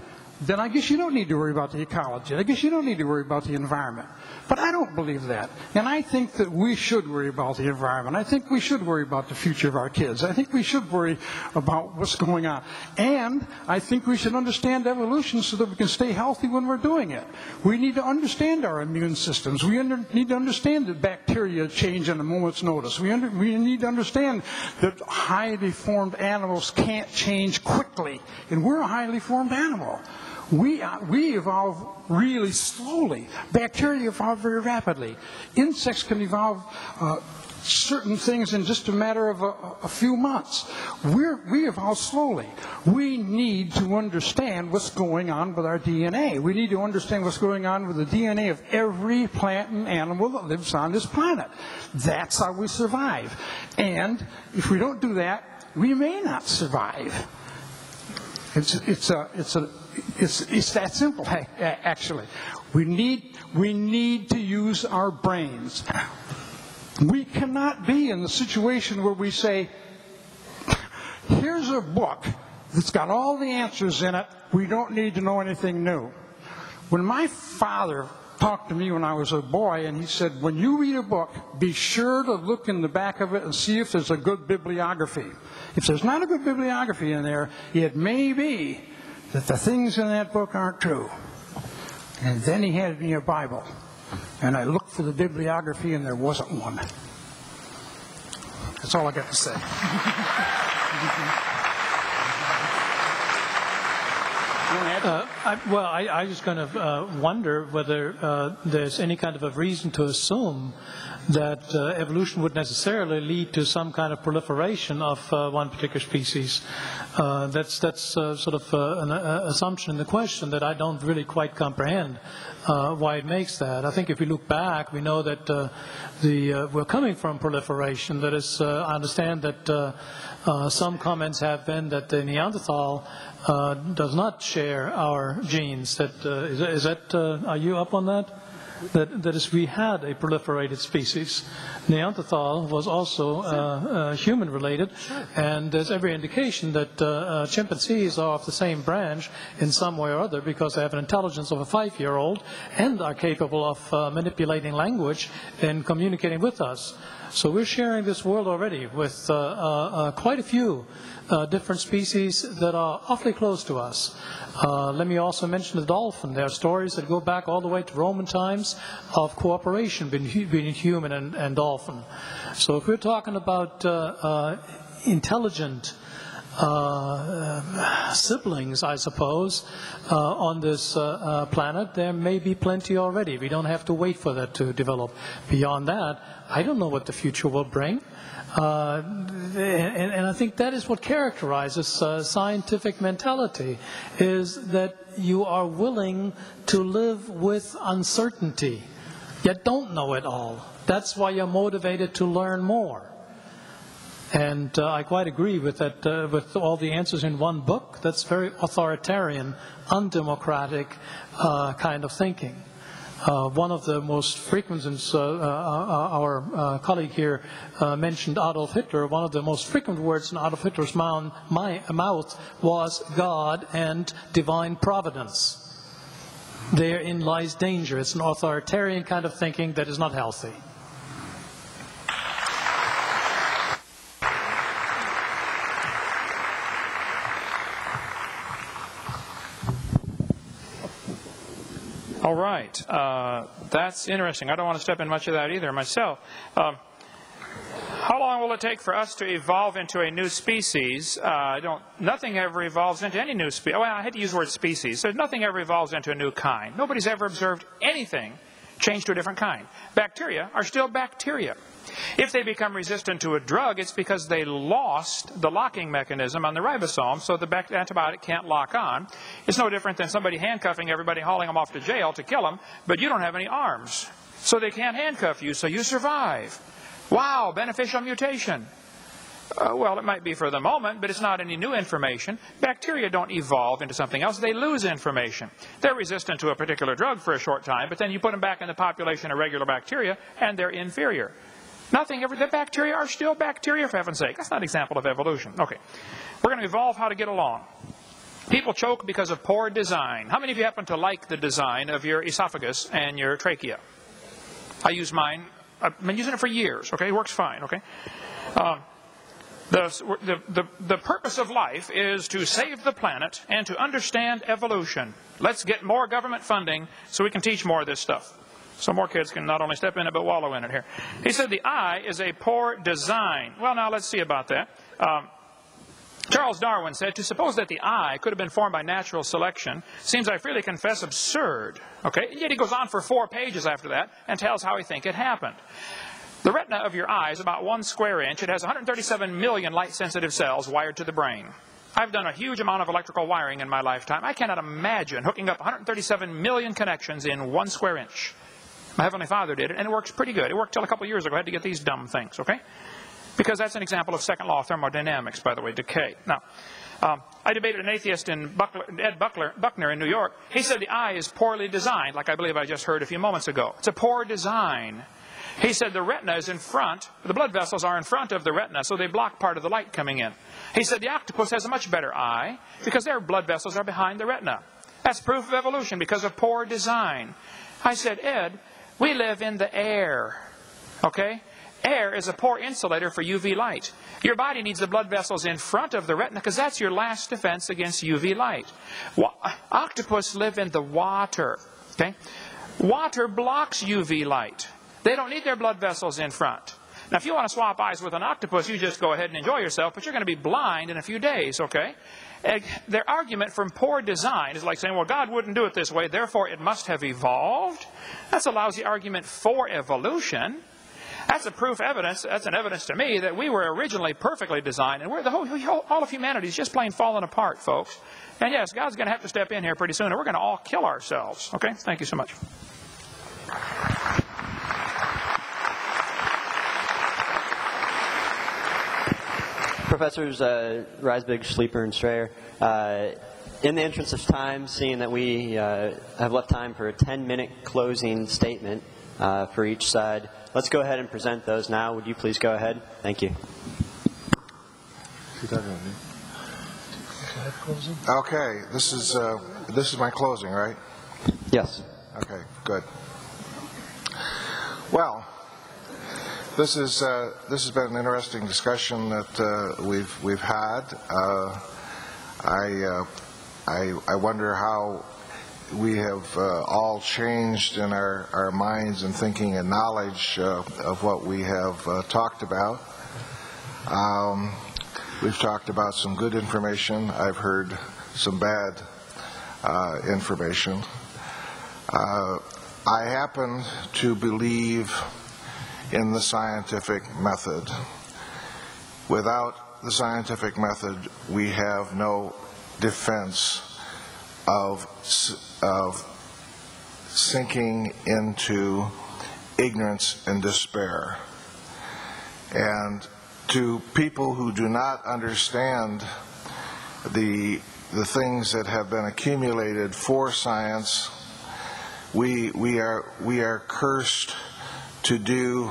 then I guess you don't need to worry about the ecology. I guess you don't need to worry about the environment. But I don't believe that. And I think that we should worry about the environment. I think we should worry about the future of our kids. I think we should worry about what's going on. And I think we should understand evolution so that we can stay healthy when we're doing it. We need to understand our immune systems. We under, need to understand that bacteria change on a moment's notice. We, under, we need to understand that highly formed animals can't change quickly. And we're a highly formed animal. We, uh, we evolve really slowly. Bacteria evolve very rapidly. Insects can evolve uh, certain things in just a matter of a, a few months. We're, we evolve slowly. We need to understand what's going on with our DNA. We need to understand what's going on with the DNA of every plant and animal that lives on this planet. That's how we survive. And if we don't do that, we may not survive. It's, it's, a, it's a it's, it's that simple, actually. We need, we need to use our brains. We cannot be in the situation where we say, here's a book that's got all the answers in it. We don't need to know anything new. When my father talked to me when I was a boy, and he said, When you read a book, be sure to look in the back of it and see if there's a good bibliography. If there's not a good bibliography in there, it may be that the things in that book aren't true. And then he handed me a Bible. And I looked for the bibliography, and there wasn't one. That's all I got to say. Uh, I, well, I, I just kind of uh, wonder whether uh, there's any kind of a reason to assume that uh, evolution would necessarily lead to some kind of proliferation of uh, one particular species. Uh, that's that's sort of an assumption in the question that I don't really quite comprehend why it makes that. I think if we look back, we know that the we're coming from proliferation. That is, I understand that some comments have been that the Neanderthal does not share our genes. That is, is that are you up on that? that, that is, we had a proliferated species. Neanderthal was also uh, uh, human related, and there's every indication that uh, uh, chimpanzees are of the same branch in some way or other because they have an intelligence of a five year old and are capable of uh, manipulating language and communicating with us. So we're sharing this world already with uh, uh, uh, quite a few uh, different species that are awfully close to us. Uh, let me also mention the dolphin. There are stories that go back all the way to Roman times of cooperation between human and, and dolphin. So if we're talking about uh, intelligent uh, siblings, I suppose, uh, on this uh, uh, planet. There may be plenty already. We don't have to wait for that to develop. Beyond that, I don't know what the future will bring. Uh, and, and, I think that is what characterizes uh, scientific mentality, is that you are willing to live with uncertainty, yet don't know it all. That's why you're motivated to learn more. And uh, I quite agree with that, uh, with all the answers in one book. That's very authoritarian, undemocratic uh, kind of thinking. Uh, one of the most frequent, since uh, uh, our colleague here mentioned Adolf Hitler, one of the most frequent words in Adolf Hitler's mouth, my, mouth was God and divine providence. Therein lies danger. It's an authoritarian kind of thinking that is not healthy. All right. Uh, that's interesting. I don't want to step in much of that either myself. Um, how long will it take for us to evolve into a new species? Uh, don't, nothing ever evolves into any new species. Well, I had to use the word species. So nothing ever evolves into a new kind. Nobody's ever observed anything change to a different kind. Bacteria are still bacteria. If they become resistant to a drug, it's because they lost the locking mechanism on the ribosome, so the antibiotic can't lock on. It's no different than somebody handcuffing everybody, hauling them off to jail to kill them, but you don't have any arms. So they can't handcuff you, so you survive. Wow, beneficial mutation. Uh, well, it might be for the moment, but it's not any new information. Bacteria don't evolve into something else. They lose information. They're resistant to a particular drug for a short time, but then you put them back in the population of regular bacteria, and they're inferior. Nothing ever, the bacteria are still bacteria, for heaven's sake. That's not an example of evolution. Okay. We're going to evolve how to get along. People choke because of poor design. How many of you happen to like the design of your esophagus and your trachea? I use mine. I've been using it for years. Okay, it works fine. Okay. Uh, the, the, the, the purpose of life is to save the planet and to understand evolution. Let's get more government funding so we can teach more of this stuff so more kids can not only step in it but wallow in it here. He said the eye is a poor design. Well, now let's see about that. Um, Charles Darwin said, To suppose that the eye could have been formed by natural selection seems, I freely confess, absurd. Okay? Yet he goes on for four pages after that and tells how he think it happened. The retina of your eye is about one square inch. It has 137 million light sensitive cells wired to the brain. I've done a huge amount of electrical wiring in my lifetime. I cannot imagine hooking up 137 million connections in one square inch. My Heavenly Father did it, and it works pretty good. It worked till a couple years ago. I had to get these dumb things, okay? Because that's an example of second law of thermodynamics, by the way, decay. Now, um, I debated an atheist in Buckler, Ed Buckler, Buckner in New York. He said the eye is poorly designed, like I believe I just heard a few moments ago. It's a poor design. He said the retina is in front, the blood vessels are in front of the retina, so they block part of the light coming in. He said the octopus has a much better eye because their blood vessels are behind the retina. That's proof of evolution because of poor design. I said, Ed, we live in the air. Okay? Air is a poor insulator for UV light. Your body needs the blood vessels in front of the retina because that's your last defense against UV light. octopus live in the water. Okay? Water blocks UV light. They don't need their blood vessels in front. Now, if you want to swap eyes with an octopus, you just go ahead and enjoy yourself, but you're going to be blind in a few days, okay? Eh, their argument from poor design is like saying, well, God wouldn't do it this way, therefore it must have evolved. That's a lousy argument for evolution. That's a proof evidence, that's an evidence to me that we were originally perfectly designed, and we're the whole, all of humanity is just plain falling apart, folks. And yes, God's going to have to step in here pretty soon, and we're going to all kill ourselves. Okay? Thank you so much. Professors uh, Reisbig, Schlieper, and Strayer, uh, in the interest of time, seeing that we uh, have left time for a 10 minute closing statement uh, for each side, let's go ahead and present those now. Would you please go ahead? Thank you. Okay, this is uh, this is my closing, right? Yes. Okay, good. Well, This is uh, this has been an interesting discussion that uh, we've we've had. Uh, I, uh, I I wonder how we have uh, all changed in our, our minds and thinking and knowledge uh, of what we have talked about. Um, we've talked about some good information. I've heard some bad information. I happen to believe in the scientific method. Without the scientific method, we have no defense of, of sinking into ignorance and despair. And to people who do not understand the, the things that have been accumulated for science, we, we, are, we are cursed to do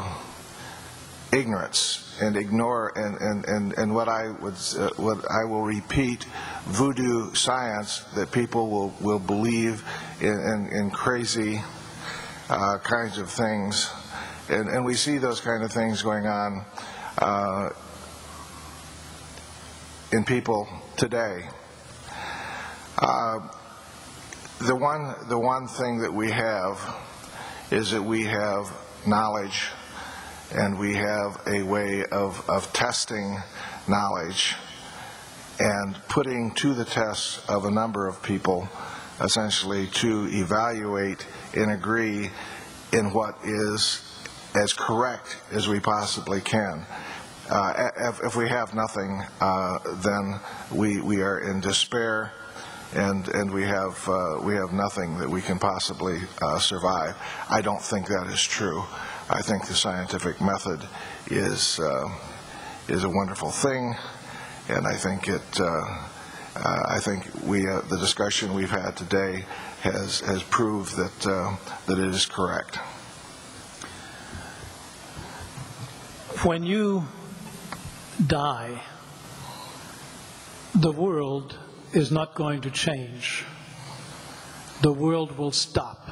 ignorance and ignore and, and, and, and what I would uh, what I will repeat voodoo science that people will, will believe in, in, in crazy uh, kinds of things and, and we see those kind of things going on uh, in people today. Uh, the one the one thing that we have is that we have knowledge and we have a way of, of testing knowledge and putting to the test of a number of people essentially to evaluate and agree in what is as correct as we possibly can. Uh, if, if, we have nothing, uh, then we, we are in despair and, and we, have, uh, we have nothing that we can possibly uh, survive. I don't think that is true. I think the scientific method is uh, is a wonderful thing, and I think it. Uh, uh, I think we uh, the discussion we've had today has has proved that that it is correct. When you die, the world is not going to change. The world will stop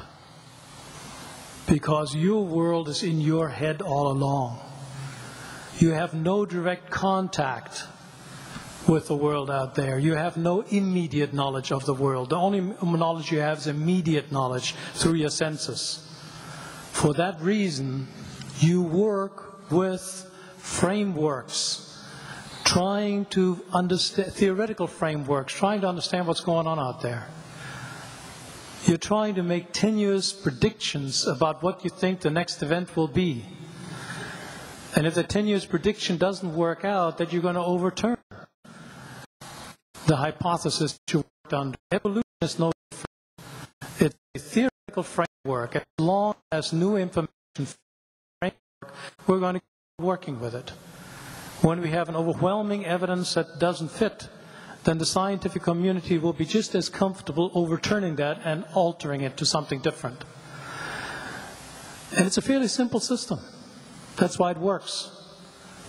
because your world is in your head all along. You have no direct contact with the world out there. You have no immediate knowledge of the world. The only knowledge you have is immediate knowledge through your senses. For that reason, you work with frameworks, trying to understand theoretical frameworks, trying to understand what's going on out there. You're trying to make tenuous predictions about what you think the next event will be. And if the tenuous prediction doesn't work out, that you're going to overturn the hypothesis that you worked on. Evolution is no different. It's a theoretical framework. As long as new information framework, we're going to keep working with it. When we have an overwhelming evidence that doesn't fit, then the scientific community will be just as comfortable overturning that and altering it to something different. And it's a fairly simple system. That's why it works.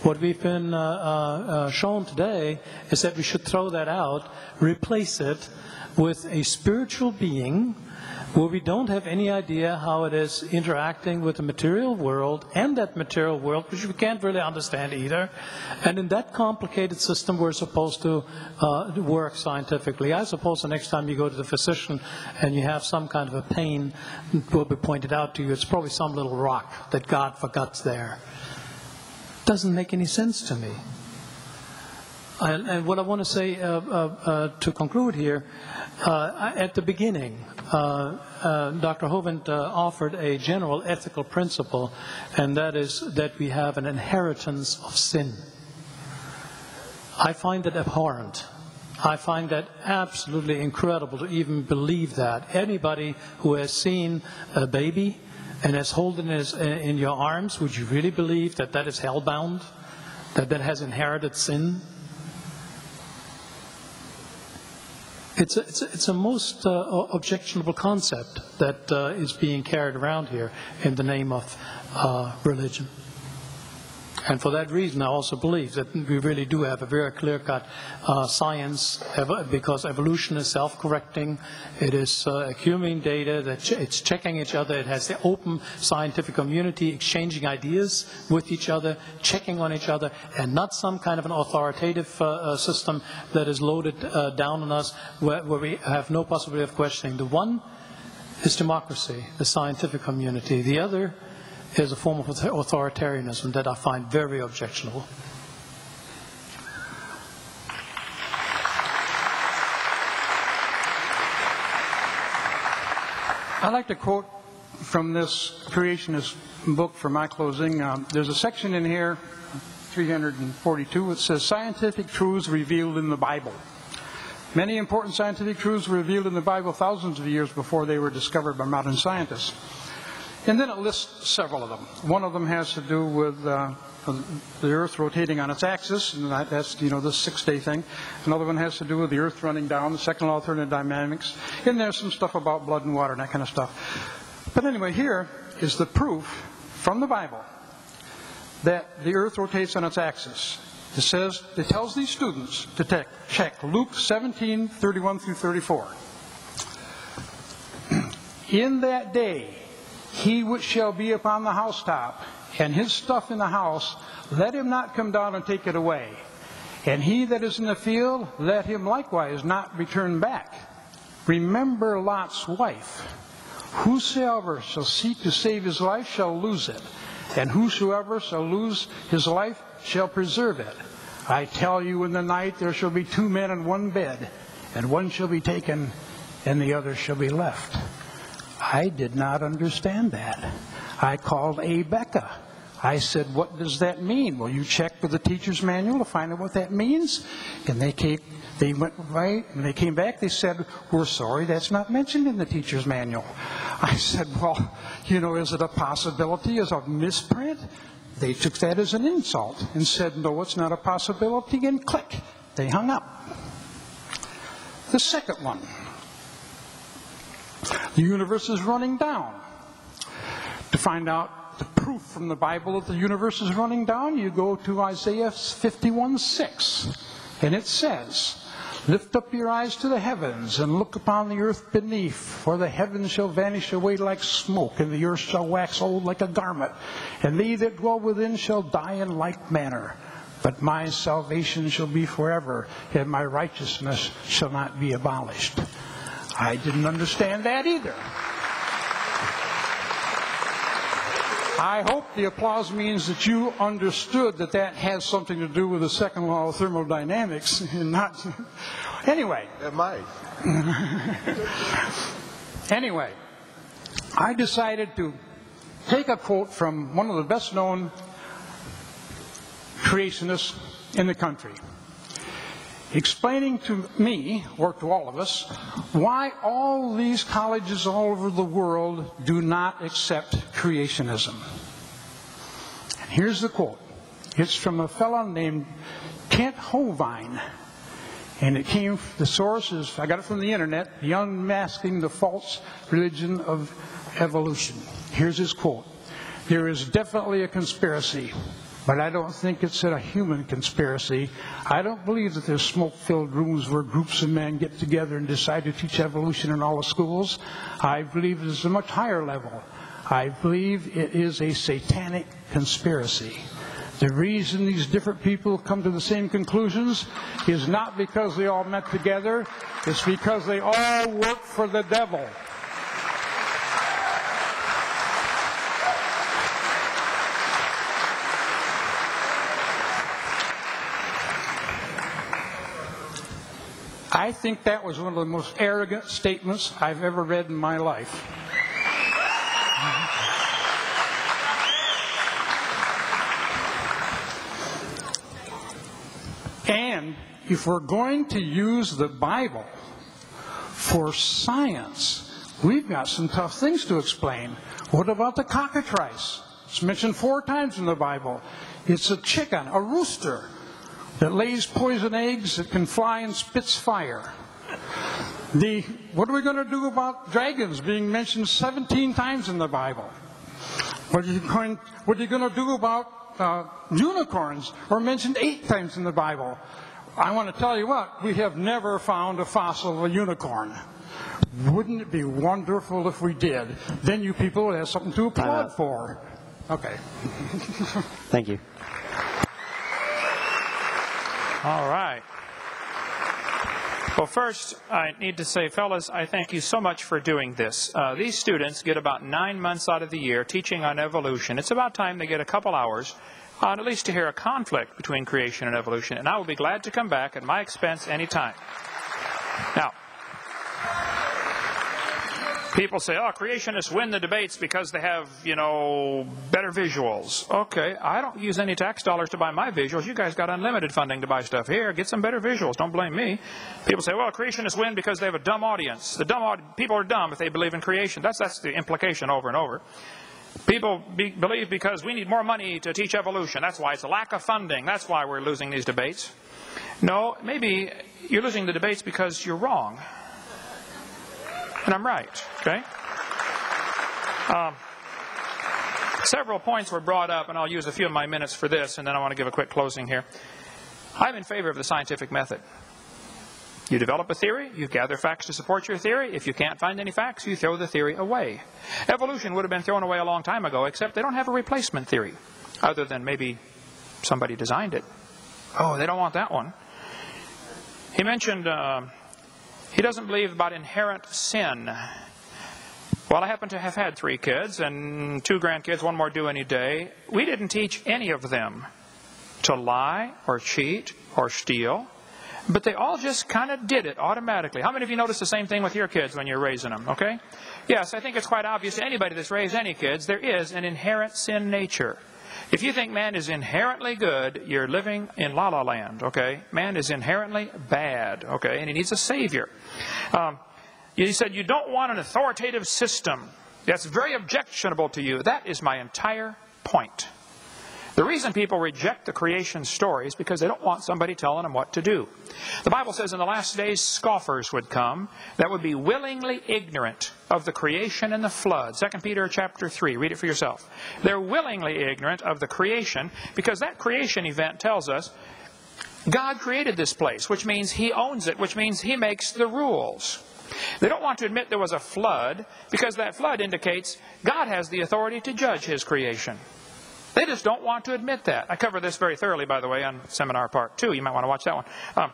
What we've been uh, uh, uh shown today is that we should throw that out, replace it with a spiritual being where we don't have any idea how it is interacting with the material world and that material world, which we can't really understand either. And in that complicated system, we're supposed to uh, work scientifically. I suppose the next time you go to the physician and you have some kind of a pain, will be pointed out to you. It's probably some little rock that God forgot's there. Doesn't make any sense to me. And, and what I want to say uh, uh, uh to conclude here, uh, at the beginning, Uh, uh, Dr. Hovind uh, offered a general ethical principle, and that is that we have an inheritance of sin. I find that abhorrent. I find that absolutely incredible to even believe that. Anybody who has seen a baby and has holding it uh, in your arms, would you really believe that that is hellbound? That that has inherited sin? It's a, it's a, it's a most uh, objectionable concept that uh, is being carried around here in the name of uh, religion. And for that reason, I also believe that we really do have a very clear-cut uh, science ev- because evolution is self-correcting. It is uh, accumulating data, that ch- it's checking each other. It has the open scientific community exchanging ideas with each other, checking on each other, and not some kind of an authoritative uh, uh, system that is loaded uh, down on us where, where we have no possibility of questioning. The one is democracy, the scientific community. The other is a form of authoritarianism that I find very objectionable. I'd like to quote from this creationist book for my closing. Um, there's a section in here, 342, it says Scientific Truths Revealed in the Bible. Many important scientific truths were revealed in the Bible thousands of years before they were discovered by modern scientists. And then it lists several of them. One of them has to do with uh, the Earth rotating on its axis, and that, that's you know the six-day thing. Another one has to do with the Earth running down, the second law of thermodynamics. And there's some stuff about blood and water and that kind of stuff. But anyway, here is the proof from the Bible that the Earth rotates on its axis. It says, it tells these students to check Luke 17, 31 through 34. In that day, he which shall be upon the housetop, and his stuff in the house, let him not come down and take it away. And he that is in the field, let him likewise not return back. Remember Lot's wife. Whosoever shall seek to save his life shall lose it, and whosoever shall lose his life shall preserve it. I tell you, in the night there shall be two men in one bed, and one shall be taken, and the other shall be left. I did not understand that. I called A Beka. I said, What does that mean? Well, you check with the teacher's manual to find out what that means. And they came, they went right, and they came back. They said, We're sorry, that's not mentioned in the teacher's manual. I said, Well, you know, is it a possibility? Is it a misprint? They took that as an insult and said, No, it's not a possibility, and click, they hung up. The second one the universe is running down. To find out the proof from the Bible that the universe is running down, you go to Isaiah 51 6. And it says, Lift up your eyes to the heavens and look upon the earth beneath, for the heavens shall vanish away like smoke, and the earth shall wax old like a garment, and they that dwell within shall die in like manner. But my salvation shall be forever, and my righteousness shall not be abolished. I didn't understand that either. I hope the applause means that you understood that that has something to do with the second law of thermodynamics and not. Anyway. It might. anyway, I decided to take a quote from one of the best known creationists in the country explaining to me, or to all of us, why all these colleges all over the world do not accept creationism. And here's the quote. It's from a fellow named Kent Hovind. And it came, the source is, I got it from the internet, Unmasking the False Religion of Evolution. Here's his quote. There is definitely a conspiracy but I don't think it's a human conspiracy. I don't believe that there's smoke filled rooms where groups of men get together and decide to teach evolution in all the schools. I believe it is a much higher level. I believe it is a satanic conspiracy. The reason these different people come to the same conclusions is not because they all met together, it's because they all work for the devil. I think that was one of the most arrogant statements I've ever read in my life. And if we're going to use the Bible for science, we've got some tough things to explain. What about the cockatrice? It's mentioned four times in the Bible. It's a chicken, a rooster that lays poison eggs that can fly and spits fire. The, what are we going to do about dragons being mentioned 17 times in the Bible? What are you going, what are you going to do about uh, unicorns are mentioned eight times in the Bible. I want to tell you what, we have never found a fossil of a unicorn. Wouldn't it be wonderful if we did? Then you people would have something to applaud for. Okay. Thank you. All right. Well, first, I need to say, fellas, I thank you so much for doing this. Uh, these students get about nine months out of the year teaching on evolution. It's about time they get a couple hours on at least to hear a conflict between creation and evolution, and I will be glad to come back at my expense anytime. Now, people say, oh, creationists win the debates because they have, you know, better visuals. Okay, I don't use any tax dollars to buy my visuals. You guys got unlimited funding to buy stuff. Here, get some better visuals. Don't blame me. People say, well, creationists win because they have a dumb audience. The dumb people are dumb if they believe in creation. That's, that's the implication over and over. People be, believe because we need more money to teach evolution. That's why it's a lack of funding. That's why we're losing these debates. No, maybe you're losing the debates because you're wrong. And I'm right, okay? Um, several points were brought up, and I'll use a few of my minutes for this, and then I want to give a quick closing here. I'm in favor of the scientific method. You develop a theory, you gather facts to support your theory. If you can't find any facts, you throw the theory away. Evolution would have been thrown away a long time ago, except they don't have a replacement theory, other than maybe somebody designed it. Oh, they don't want that one. He mentioned uh, he doesn't believe about inherent sin. Well, I happen to have had three kids and two grandkids, one more due any day. We didn't teach any of them to lie or cheat or steal. But they all just kind of did it automatically. How many of you notice the same thing with your kids when you're raising them? Okay? Yes, I think it's quite obvious to anybody that's raised any kids, there is an inherent sin nature. If you think man is inherently good, you're living in la la land, okay? Man is inherently bad, okay? And he needs a savior. Um, you said you don't want an authoritative system. That's very objectionable to you. That is my entire point. The reason people reject the creation story is because they don't want somebody telling them what to do. The Bible says in the last days scoffers would come that would be willingly ignorant of the creation and the flood. 2 Peter chapter 3, read it for yourself. They're willingly ignorant of the creation because that creation event tells us God created this place, which means He owns it, which means He makes the rules. They don't want to admit there was a flood because that flood indicates God has the authority to judge His creation. They just don't want to admit that. I cover this very thoroughly, by the way, on seminar part two. You might want to watch that one. Um,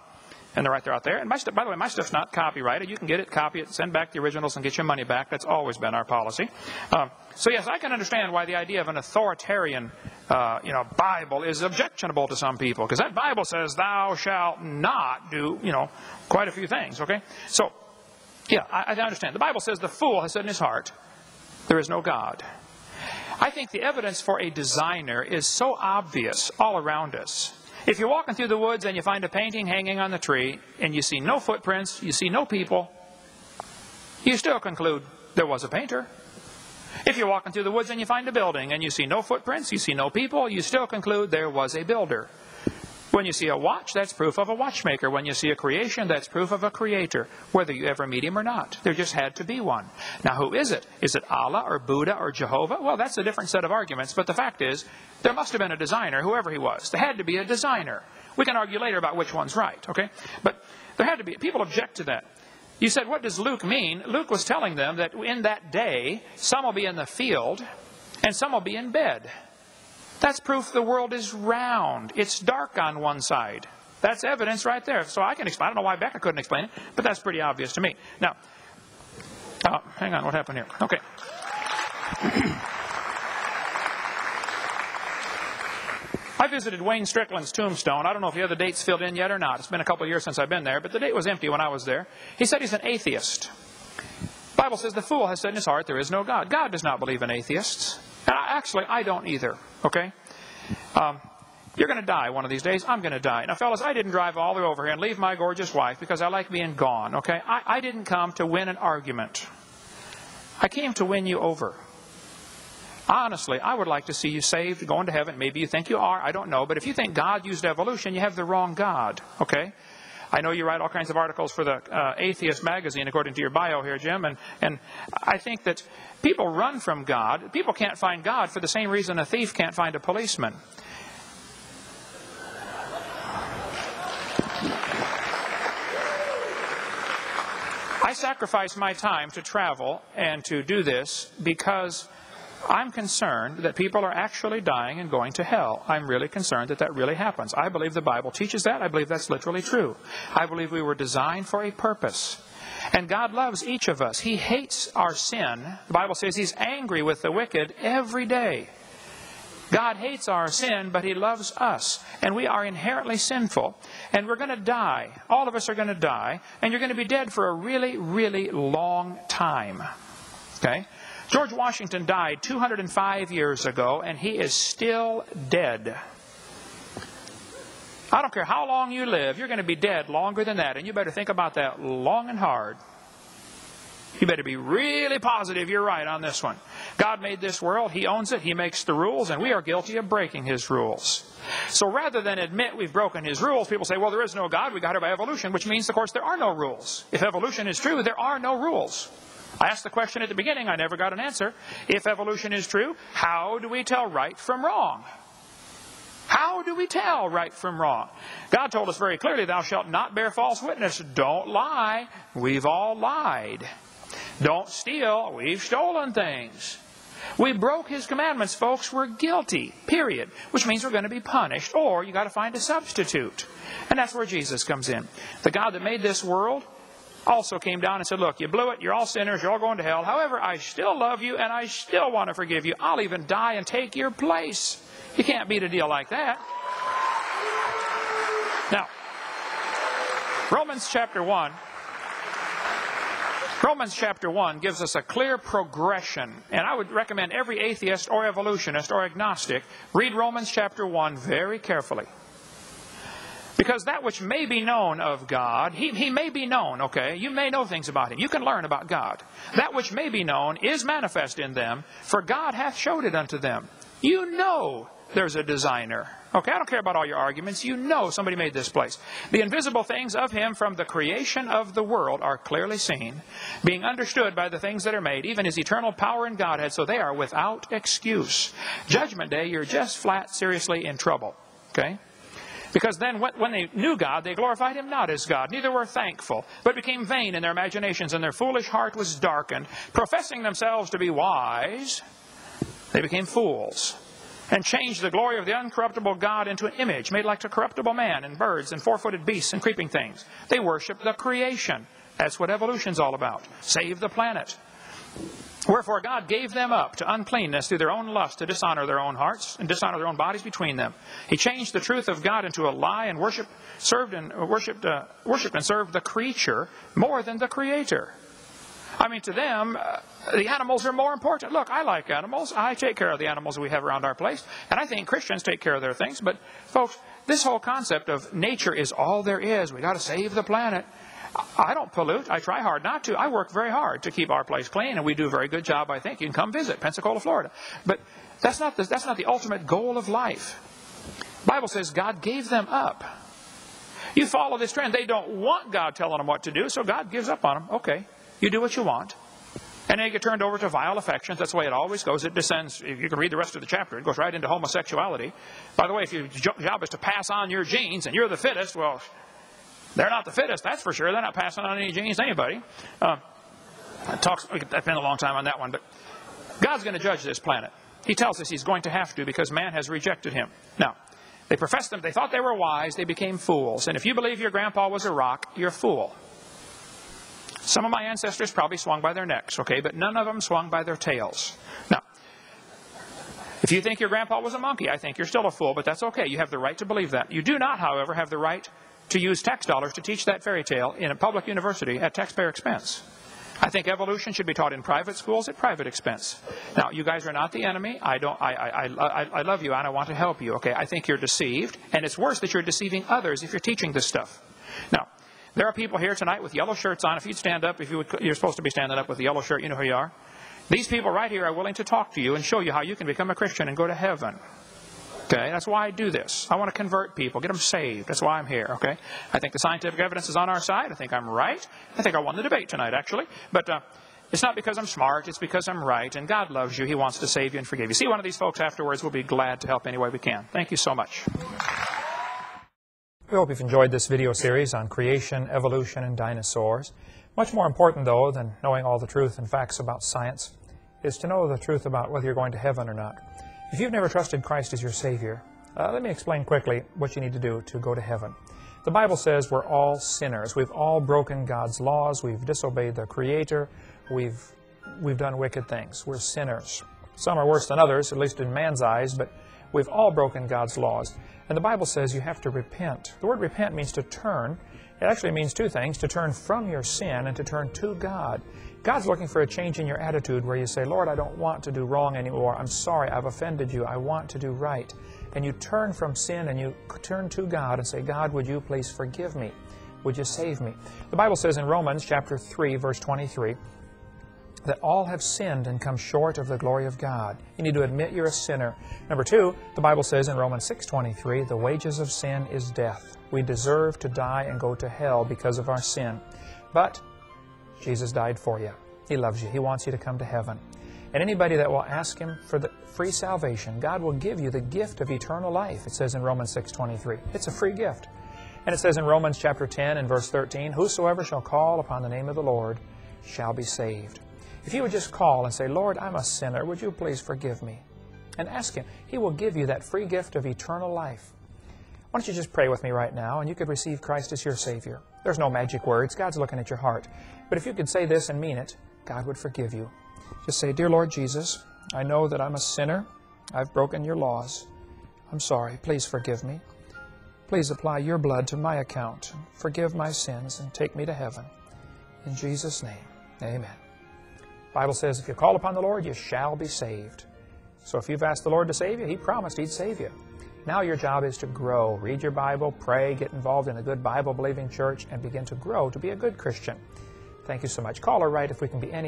and they're right there out there. And my by the way, my stuff's not copyrighted. You can get it, copy it, send back the originals, and get your money back. That's always been our policy. Um, so yes, I can understand why the idea of an authoritarian, uh, you know, Bible is objectionable to some people because that Bible says, "Thou shalt not do," you know, quite a few things. Okay, so yeah, I, I understand. The Bible says the fool has said in his heart, "There is no God." I think the evidence for a designer is so obvious all around us. If you're walking through the woods and you find a painting hanging on the tree and you see no footprints, you see no people, you still conclude there was a painter. If you're walking through the woods and you find a building and you see no footprints, you see no people, you still conclude there was a builder. When you see a watch, that's proof of a watchmaker. When you see a creation, that's proof of a creator, whether you ever meet him or not. There just had to be one. Now, who is it? Is it Allah or Buddha or Jehovah? Well, that's a different set of arguments, but the fact is, there must have been a designer, whoever he was. There had to be a designer. We can argue later about which one's right, okay? But there had to be. People object to that. You said, what does Luke mean? Luke was telling them that in that day, some will be in the field and some will be in bed. That's proof the world is round. It's dark on one side. That's evidence right there. So I can explain. I don't know why Beka couldn't explain it, but that's pretty obvious to me. Now, oh, hang on. What happened here? Okay. I visited Wayne Strickland's tombstone. I don't know if the other date's filled in yet or not. It's been a couple years since I've been there, but the date was empty when I was there. He said he's an atheist. The Bible says the fool has said in his heart there is no God. God does not believe in atheists. And I, actually, I don't either. Okay? Um, you're going to die one of these days. I'm going to die. Now, fellas, I didn't drive all the way over here and leave my gorgeous wife because I like being gone. Okay? I, I didn't come to win an argument. I came to win you over. Honestly, I would like to see you saved, going to heaven. Maybe you think you are. I don't know. But if you think God used evolution, you have the wrong God. Okay? I know you write all kinds of articles for the uh, Atheist magazine, according to your bio here, Jim, and, and I think that People run from God. People can't find God for the same reason a thief can't find a policeman. I sacrifice my time to travel and to do this because I'm concerned that people are actually dying and going to hell. I'm really concerned that that really happens. I believe the Bible teaches that. I believe that's literally true. I believe we were designed for a purpose. And God loves each of us. He hates our sin. The Bible says He's angry with the wicked every day. God hates our sin, but He loves us. And we are inherently sinful. And we're going to die. All of us are going to die. And you're going to be dead for a really, really long time. Okay? George Washington died 205 years ago, and he is still dead. I don't care how long you live, you're going to be dead longer than that, and you better think about that long and hard. You better be really positive you're right on this one. God made this world, He owns it, He makes the rules, and we are guilty of breaking His rules. So rather than admit we've broken His rules, people say, well, there is no God, we got it by evolution, which means, of course, there are no rules. If evolution is true, there are no rules. I asked the question at the beginning, I never got an answer. If evolution is true, how do we tell right from wrong? How do we tell right from wrong? God told us very clearly, Thou shalt not bear false witness. Don't lie. We've all lied. Don't steal. We've stolen things. We broke His commandments, folks. We're guilty, period. Which means we're going to be punished, or you got to find a substitute. And that's where Jesus comes in. The God that made this world also came down and said, Look, you blew it. You're all sinners. You're all going to hell. However, I still love you and I still want to forgive you. I'll even die and take your place. You can't beat a deal like that. Now, Romans chapter 1. Romans chapter 1 gives us a clear progression, and I would recommend every atheist or evolutionist or agnostic read Romans chapter 1 very carefully. Because that which may be known of God, he, he may be known, okay? You may know things about him. You can learn about God. That which may be known is manifest in them, for God hath showed it unto them. You know there's a designer. Okay, I don't care about all your arguments. You know somebody made this place. The invisible things of him from the creation of the world are clearly seen, being understood by the things that are made, even his eternal power and Godhead, so they are without excuse. Judgment day, you're just flat seriously in trouble. Okay? Because then when they knew God, they glorified him not as God, neither were thankful, but became vain in their imaginations, and their foolish heart was darkened. Professing themselves to be wise, they became fools, and changed the glory of the uncorruptible God into an image made like a corruptible man, and birds, and four footed beasts, and creeping things. They worshiped the creation. That's what evolution's all about. Save the planet. Wherefore God gave them up to uncleanness through their own lust to dishonor their own hearts and dishonor their own bodies between them. He changed the truth of God into a lie and worshiped, served and worshipped, uh, worshipped and served the creature more than the Creator. I mean, to them, uh, the animals are more important. Look, I like animals. I take care of the animals we have around our place, and I think Christians take care of their things. But folks, this whole concept of nature is all there is. We got to save the planet. I don't pollute. I try hard not to. I work very hard to keep our place clean, and we do a very good job, I think. You can come visit Pensacola, Florida. But that's not the, that's not the ultimate goal of life. The Bible says God gave them up. You follow this trend. They don't want God telling them what to do, so God gives up on them. Okay, you do what you want. And then you get turned over to vile affections. That's the way it always goes. It descends. You can read the rest of the chapter. It goes right into homosexuality. By the way, if your job is to pass on your genes and you're the fittest, well, they're not the fittest, that's for sure. They're not passing on any genes to anybody. Uh, talks, I've been a long time on that one, but God's going to judge this planet. He tells us He's going to have to because man has rejected Him. Now, they professed them, they thought they were wise, they became fools. And if you believe your grandpa was a rock, you're a fool. Some of my ancestors probably swung by their necks, okay, but none of them swung by their tails. Now, if you think your grandpa was a monkey, I think you're still a fool, but that's okay. You have the right to believe that. You do not, however, have the right to use tax dollars to teach that fairy tale in a public university at taxpayer expense. I think evolution should be taught in private schools at private expense. Now, you guys are not the enemy. I don't. I, I, I, I love you and I want to help you. Okay. I think you're deceived, and it's worse that you're deceiving others if you're teaching this stuff. Now, there are people here tonight with yellow shirts on. If you'd stand up, if you would, you're supposed to be standing up with a yellow shirt. You know who you are. These people right here are willing to talk to you and show you how you can become a Christian and go to heaven. Okay, that's why I do this. I want to convert people, get them saved. That's why I'm here. Okay, I think the scientific evidence is on our side. I think I'm right. I think I won the debate tonight, actually. But uh, it's not because I'm smart. It's because I'm right. And God loves you. He wants to save you and forgive you. See one of these folks afterwards. We'll be glad to help any way we can. Thank you so much. We hope you've enjoyed this video series on creation, evolution, and dinosaurs. Much more important, though, than knowing all the truth and facts about science is to know the truth about whether you're going to heaven or not. If you've never trusted Christ as your Savior, uh, let me explain quickly what you need to do to go to heaven. The Bible says we're all sinners. We've all broken God's laws. We've disobeyed the Creator. We've, we've done wicked things. We're sinners. Some are worse than others, at least in man's eyes, but we've all broken God's laws. And the Bible says you have to repent. The word repent means to turn. It actually means two things to turn from your sin and to turn to God. God's looking for a change in your attitude where you say, Lord, I don't want to do wrong anymore. I'm sorry, I've offended you. I want to do right. And you turn from sin and you turn to God and say, God, would you please forgive me? Would you save me? The Bible says in Romans chapter 3, verse 23, that all have sinned and come short of the glory of God. You need to admit you're a sinner. Number two, the Bible says in Romans 6.23, the wages of sin is death. We deserve to die and go to hell because of our sin. But Jesus died for you. He loves you. He wants you to come to heaven. And anybody that will ask Him for the free salvation, God will give you the gift of eternal life. It says in Romans 6.23. It's a free gift. And it says in Romans chapter 10 and verse 13, Whosoever shall call upon the name of the Lord shall be saved. If you would just call and say, Lord, I'm a sinner, would you please forgive me? And ask Him. He will give you that free gift of eternal life. Why don't you just pray with me right now and you could receive Christ as your Savior? There's no magic words. God's looking at your heart. But if you could say this and mean it, God would forgive you. Just say, Dear Lord Jesus, I know that I'm a sinner. I've broken your laws. I'm sorry. Please forgive me. Please apply your blood to my account. Forgive my sins and take me to heaven. In Jesus' name, amen. Bible says, if you call upon the Lord, you shall be saved. So if you've asked the Lord to save you, He promised He'd save you. Now your job is to grow. Read your Bible, pray, get involved in a good Bible-believing church, and begin to grow to be a good Christian. Thank you so much. Call or write if we can be any